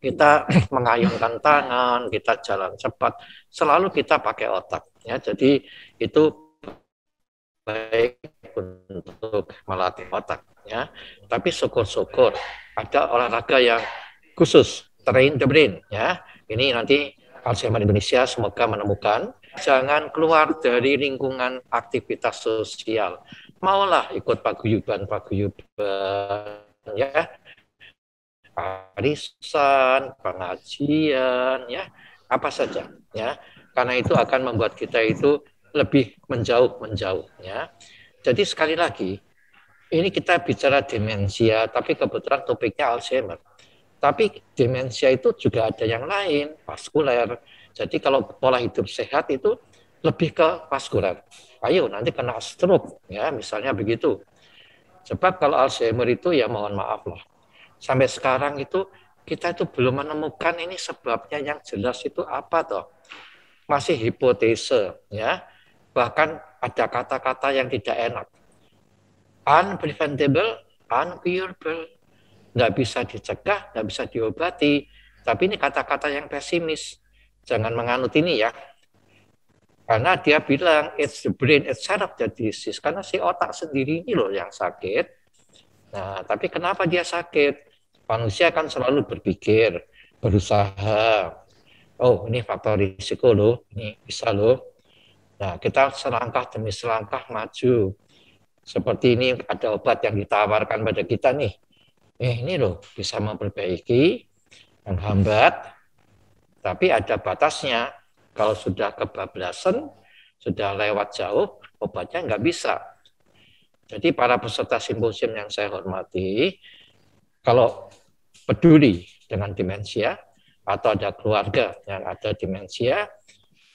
Kita mengayunkan tangan, kita jalan cepat, selalu kita pakai otak. Ya, jadi itu baik untuk melatih otak ya. Tapi syukur-syukur ada olahraga yang khusus train the brain ya. Ini nanti Alzheimer Indonesia semoga menemukan jangan keluar dari lingkungan aktivitas sosial. Maulah ikut paguyuban-paguyuban ya. Arisan, pengajian ya, apa saja ya. Karena itu akan membuat kita itu lebih menjauh menjauh ya. Jadi sekali lagi ini kita bicara demensia, tapi kebetulan topiknya Alzheimer. Tapi demensia itu juga ada yang lain, vaskuler. Jadi kalau pola hidup sehat itu lebih ke vaskuler. Ayo nanti kena stroke, ya misalnya begitu. Sebab kalau Alzheimer itu ya mohon maaf lah. Sampai sekarang itu kita itu belum menemukan ini sebabnya yang jelas itu apa toh. Masih hipotese ya. Bahkan ada kata-kata yang tidak enak unpreventable, uncurable. Nggak bisa dicegah, nggak bisa diobati. Tapi ini kata-kata yang pesimis. Jangan menganut ini ya. Karena dia bilang, it's the brain itself that disease. Karena si otak sendiri ini loh yang sakit. Nah, tapi kenapa dia sakit? Manusia kan selalu berpikir, berusaha. Oh, ini faktor risiko loh, ini bisa loh. Nah, kita selangkah demi selangkah maju seperti ini ada obat yang ditawarkan pada kita nih. Eh ini loh bisa memperbaiki, menghambat, tapi ada batasnya. Kalau sudah kebablasan, sudah lewat jauh, obatnya nggak bisa. Jadi para peserta simposium yang saya hormati, kalau peduli dengan demensia atau ada keluarga yang ada demensia,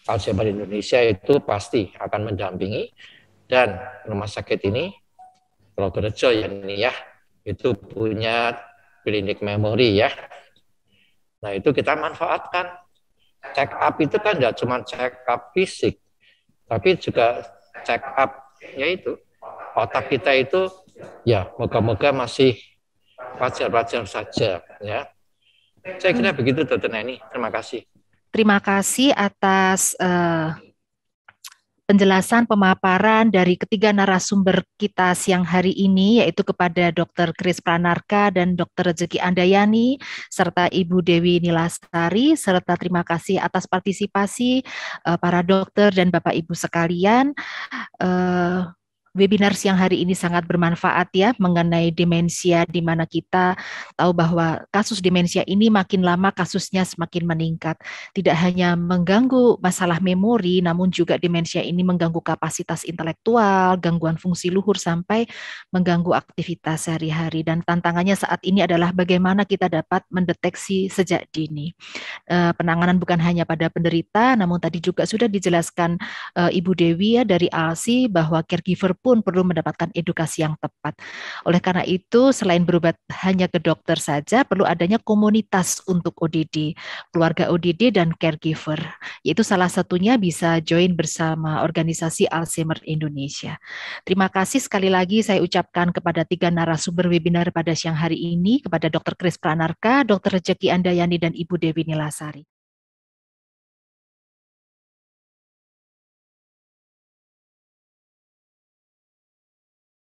Alzheimer Indonesia itu pasti akan mendampingi dan rumah sakit ini, Progerjo ya ini ya, itu punya klinik memori ya. Nah itu kita manfaatkan. Check up itu kan tidak cuma check up fisik, tapi juga check up yaitu otak kita itu ya moga-moga masih wajar-wajar saja ya. Saya kira begitu Dokter Neni. Terima kasih.
Terima kasih atas uh, penjelasan pemaparan dari ketiga narasumber kita siang hari ini yaitu kepada Dr. Kris Pranarka dan Dr. Rezeki Andayani serta Ibu Dewi Nilasari serta terima kasih atas partisipasi uh, para dokter dan Bapak Ibu sekalian. Uh, webinar siang hari ini sangat bermanfaat ya mengenai demensia di mana kita tahu bahwa kasus demensia ini makin lama kasusnya semakin meningkat. Tidak hanya mengganggu masalah memori namun juga demensia ini mengganggu kapasitas intelektual, gangguan fungsi luhur sampai mengganggu aktivitas sehari-hari dan tantangannya saat ini adalah bagaimana kita dapat mendeteksi sejak dini. Eh, penanganan bukan hanya pada penderita namun tadi juga sudah dijelaskan eh, Ibu Dewi ya dari ALSI bahwa caregiver pun perlu mendapatkan edukasi yang tepat. Oleh karena itu, selain berobat hanya ke dokter saja, perlu adanya komunitas untuk ODD, keluarga ODD dan caregiver. Yaitu salah satunya bisa join bersama organisasi Alzheimer Indonesia. Terima kasih sekali lagi saya ucapkan kepada tiga narasumber webinar pada siang hari ini, kepada Dr. Kris Pranarka, Dr. Rezeki Andayani, dan Ibu Dewi Nilasari.